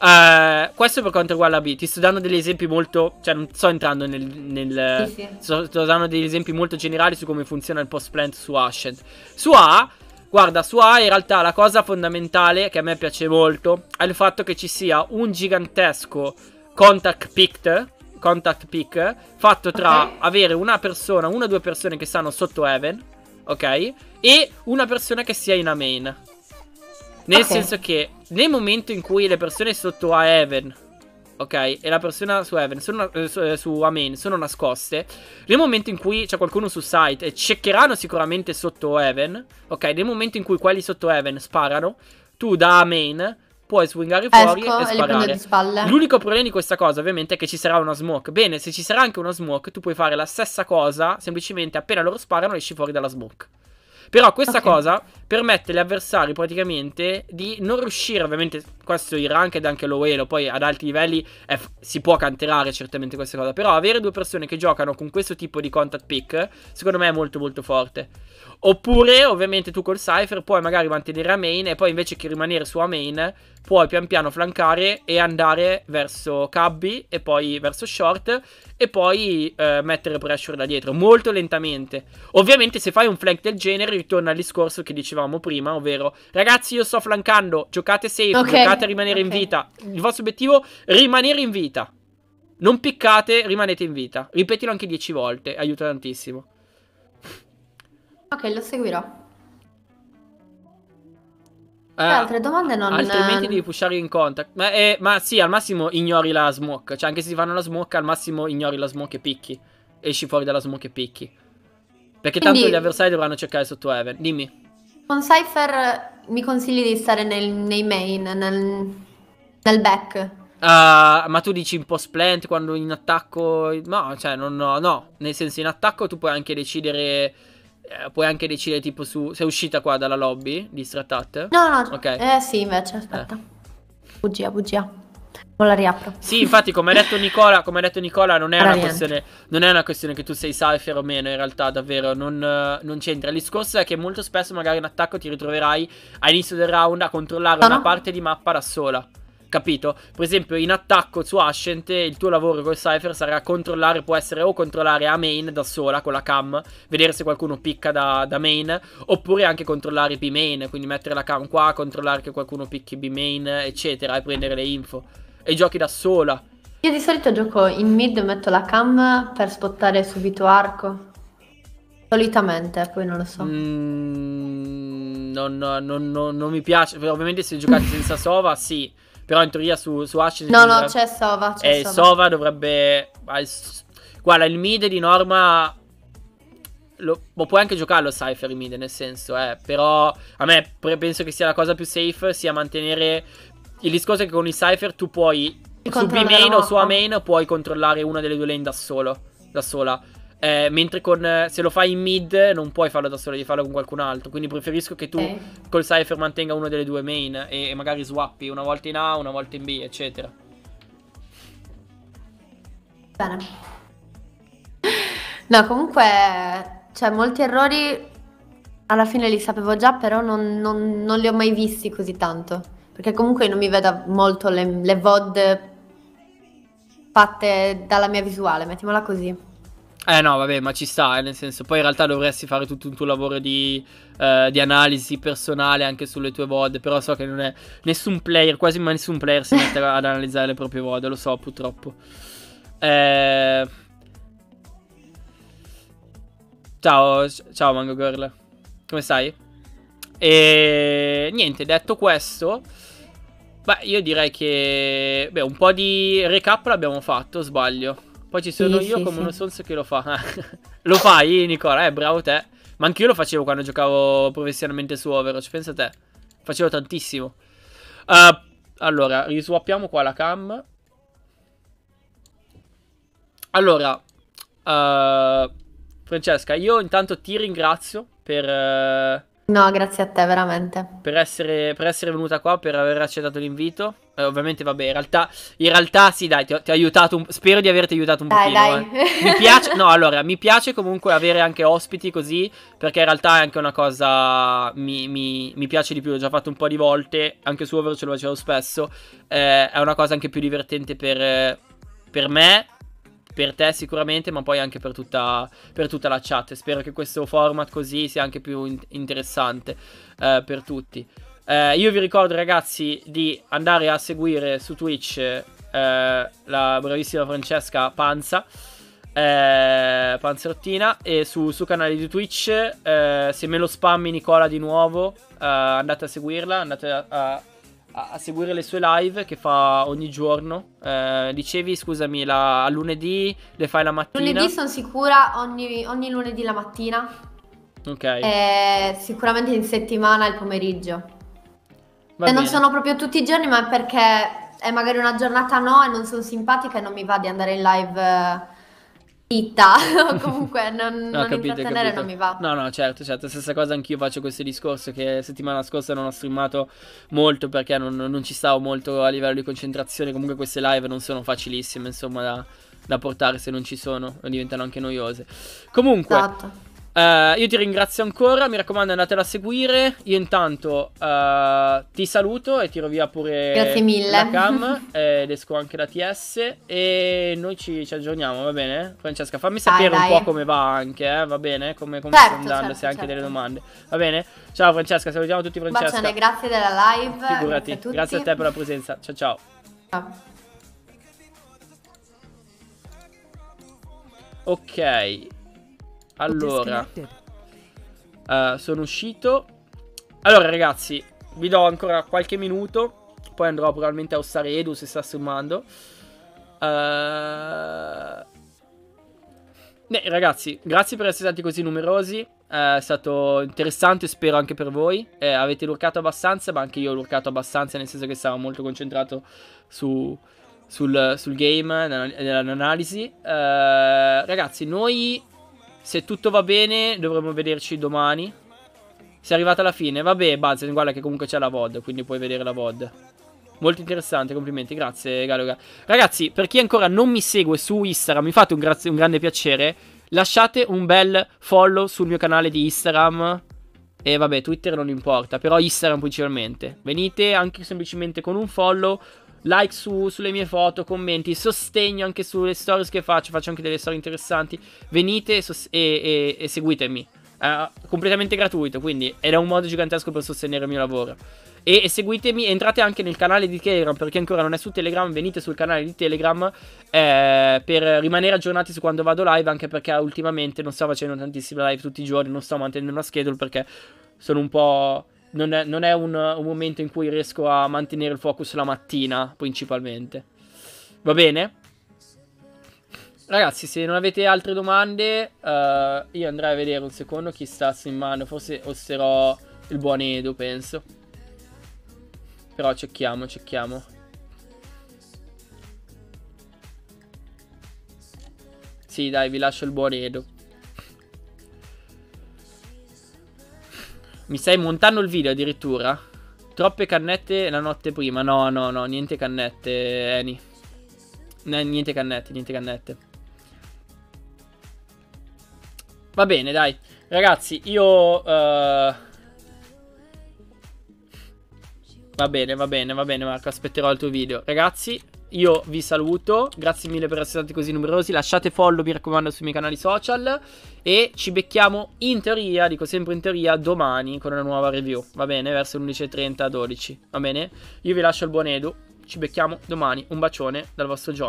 Eh, questo per quanto riguarda B. Ti sto dando degli esempi molto. Cioè, non sto entrando nel. nel Sì, sì. Sto, sto dando degli esempi molto generali su come funziona il post plant su Ascent. Su A. Guarda, su A in realtà la cosa fondamentale che a me piace molto è il fatto che ci sia un gigantesco contact pick, contact pick fatto tra Ok. avere una persona, una o due persone che stanno sotto Heaven, ok? E una persona che sia in a main. Nel Ok. senso che nel momento in cui le persone sotto a Heaven, ok, e la persona su Heaven sono, eh, su, eh, su a main sono nascoste, nel momento in cui c'è qualcuno su site e checkeranno sicuramente sotto Heaven, ok, nel momento in cui quelli sotto Heaven sparano, tu da main puoi swingare fuori Esco e e sparare. spalle. L'unico problema di questa cosa, ovviamente, è che ci sarà una smoke. Bene, se ci sarà anche una smoke, tu puoi fare la stessa cosa, semplicemente appena loro sparano, esci fuori dalla smoke. Però questa Ok. cosa permette agli avversari praticamente di non riuscire, ovviamente questo il ranked anche lo elo, poi ad alti livelli è si può canterare certamente questa cosa, però avere due persone che giocano con questo tipo di contact pick, secondo me è molto molto forte. Oppure, ovviamente tu col Cypher puoi magari mantenere a main e poi invece che rimanere su a main, puoi pian piano flancare e andare verso Cubby e poi verso short e poi eh, mettere pressure da dietro molto lentamente. Ovviamente se fai un flank del genere ritorna al discorso che dicevamo prima, ovvero ragazzi io sto flancando, giocate safe, Ok, giocate a rimanere in ok. vita. Il vostro obiettivo rimanere in vita. Non piccate, rimanete in vita. Ripetilo anche 10 volte, aiuta tantissimo. Ok, lo seguirò. Eh, altre domande non... Altrimenti devi pushare in contact. Ma, eh, ma sì, al massimo ignori la smoke. Cioè, anche se ti fanno la smoke, al massimo ignori la smoke e picchi. Esci fuori dalla smoke e picchi. Perché tanto Quindi- gli avversari dovranno cercare sotto Heaven. Dimmi. Con Cypher mi consigli di stare nel- nei main, nel, nel back. Ah, ma tu dici in post plant quando in attacco. No, cioè, non, no, no. Nel senso, in attacco tu puoi anche decidere. eh, puoi anche decidere tipo su. Sei uscita qua dalla lobby di Stratat? No, no, Ok. eh sì, invece, aspetta. Bugia, bugia. Non la riapro. Sì, infatti, come ha detto Nicola, come ha detto Nicola, non è, una questione, non è una questione che tu sei Cypher o meno, in realtà, davvero, non, eh, non c'entra. Il discorso è che molto spesso, magari in attacco, ti ritroverai a inizio del round a controllare No, una no. parte di mappa da sola. Capito? Per esempio, in attacco su Ascent, il tuo lavoro col Cypher sarà controllare, può essere o controllare a main da sola con la cam, vedere se qualcuno picca da, da main, oppure anche controllare B main, quindi mettere la cam qua, controllare che qualcuno picchi B main, eccetera, e prendere le info. E giochi da sola. Io di solito gioco in mid, metto la cam per spottare subito arco. Solitamente, poi non lo so. Mm, non, non- non- non mi piace. Ovviamente se giocate senza Sova, sì. Però in teoria su, su Ascent No, no, dovrebbe- c'è Sova, c'è eh, Sova. Sova dovrebbe. Guarda, il mid di norma. Lo, lo puoi anche giocarlo Cypher mid, nel senso, eh. Però a me penso che sia la cosa più safe sia mantenere. Il discorso è che con il Cypher tu puoi. Su B controllare main la o su A mappa. main puoi controllare una delle due lane da solo. Da sola. Eh, mentre con eh, se lo fai in mid non puoi farlo da solo, devi farlo con qualcun altro. Quindi preferisco che tu Ok. col Cypher mantenga una delle due main e, e magari swappi una volta in A, una volta in B, eccetera. Bene. No, comunque, cioè, molti errori alla fine li sapevo già, però non, non- non li ho mai visti così tanto. Perché comunque non mi vedo molto le, le VOD fatte dalla mia visuale, mettiamola così. Eh no, vabbè, ma ci sta, eh, nel senso, poi in realtà dovresti fare tutto un tuo lavoro di, eh, di analisi personale anche sulle tue VOD, però so che non è nessun player, quasi mai nessun player si mette ad analizzare le proprie VOD, lo so purtroppo. Eh... Ciao, ciao Mango Girl, come stai? E niente, detto questo, beh, io direi che, beh, un po' di recap l'abbiamo fatto, sbaglio. Poi ci sono Sì, io sì, come sì. uno sonso che lo fa. lo fai, Nicola? Eh, bravo te. Ma anche io lo facevo quando giocavo professionalmente su Overwatch, pensa te. Facevo tantissimo. Uh, allora, riswappiamo qua la cam. Allora, uh, Francesca, io intanto ti ringrazio per, eh, No, grazie a te, veramente. per essere, per essere venuta qua, per aver accettato l'invito. Eh, ovviamente, vabbè, in realtà, in realtà sì, dai, ti ho, ti ho aiutato. un- spero di averti aiutato un Dai, pochino. dai. eh. Mi piace, no, allora, mi piace comunque avere anche ospiti così, perché in realtà è anche una cosa. Mi, mi- mi piace di più. L'ho già fatto un po' di volte. Anche su Overwatch lo facevo spesso. eh, è una cosa anche più divertente per, per me. Per te sicuramente, ma poi anche per tutta, per tutta la chat. Spero che questo format così sia anche più in- interessante eh, per tutti. Eh, io vi ricordo, ragazzi, di andare a seguire su Twitch eh, la bravissima Francesca Panza. eh, Panzerottina e su, su canale di Twitch eh, se me lo spammi Nicola di nuovo eh, andate a seguirla andate a, a- a seguire le sue live che fa ogni giorno Eh, dicevi scusami la, a lunedì le fai la mattina Lunedì sono sicura ogni, ogni lunedì la mattina ok e sicuramente in settimana il pomeriggio. va e non bene. sono proprio tutti i giorni, ma è perché è magari una giornata no e non sono simpatica e non mi va di andare in live zitta o comunque non, No, non capito, intrattenere capito. non mi va. No, no, certo, certo. Stessa cosa anch'io faccio questo discorso che settimana scorsa non ho streamato molto perché non, non ci stavo molto a livello di concentrazione. Comunque queste live non sono facilissime, insomma, da, da portare se non ci sono. Diventano anche noiose. Comunque, Esatto. Eh, io ti ringrazio ancora. Mi raccomando, andatela a seguire. Io intanto eh, ti saluto e tiro via pure Grazie mille. la cam. ed esco anche da TS. E noi ci, ci aggiorniamo, va bene? Francesca, fammi sapere un dai. po' come va anche, eh? va bene? Come, come Certo, sta andando, certo, se hai anche certo. delle domande. Va bene? Ciao Francesca, salutiamo tutti Francesca. bacione, grazie della live. Figurati, Grazie a grazie a te per la presenza. Ciao ciao. Ciao. Ok. Allora, eh, sono uscito. Allora, ragazzi, vi do ancora qualche minuto. Poi andrò probabilmente a ossare Edu se sta streamando. Eh, Beh, ragazzi, grazie per essere stati così numerosi. Eh, È stato interessante, spero anche per voi. Eh, avete lurcato abbastanza, ma anche io ho lurcato abbastanza, nel senso che stavo molto concentrato su, sul, sul game, nella- nell'analisi. Eh, ragazzi, noi, se tutto va bene, dovremmo vederci domani. Sei arrivata alla fine. Vabbè, Buzz, guarda che comunque c'è la VOD, quindi puoi vedere la VOD. Molto interessante, complimenti, grazie Galoga. Ragazzi, per chi ancora non mi segue su Instagram, mi fate un, grazie- un grande piacere. Lasciate un bel follow sul mio canale di Instagram. E vabbè, Twitter non importa, però Instagram principalmente. Venite anche semplicemente con un follow, like su- sulle mie foto, commenti, sostegno anche sulle stories che faccio, faccio anche delle storie interessanti. Venite e, e- e- seguitemi. È completamente gratuito, quindi è un modo gigantesco per sostenere il mio lavoro. E, e seguitemi, entrate anche nel canale di Telegram, perché ancora non è su Telegram, venite sul canale di Telegram eh, per rimanere aggiornati su quando vado live, anche perché ultimamente non sto facendo tantissime live tutti i giorni, non sto mantenendo una schedule perché sono un po'... Non è, non è un, un momento in cui riesco a mantenere il focus la mattina, principalmente. Va bene? Ragazzi, se non avete altre domande, eh, io andrei a vedere un secondo chi sta in mano. Forse osserò il buon Edo, penso. Però cerchiamo, cerchiamo. Sì, dai, vi lascio il buon Edo. Mi stai montando il video addirittura? Troppe cannette la notte prima. No, no, no, niente cannette, Eni. Niente cannette, niente cannette. Va bene, dai. Ragazzi, io... eh, Va bene, va bene, va bene Marco, aspetterò il tuo video. Ragazzi, io vi saluto, grazie mille per essere stati così numerosi, lasciate follow, mi raccomando, sui miei canali social e ci becchiamo in teoria, dico sempre in teoria, domani con una nuova review, va bene? Verso le 11.30 12, va bene? Io vi lascio il buon Edu, ci becchiamo domani, un bacione dal vostro John.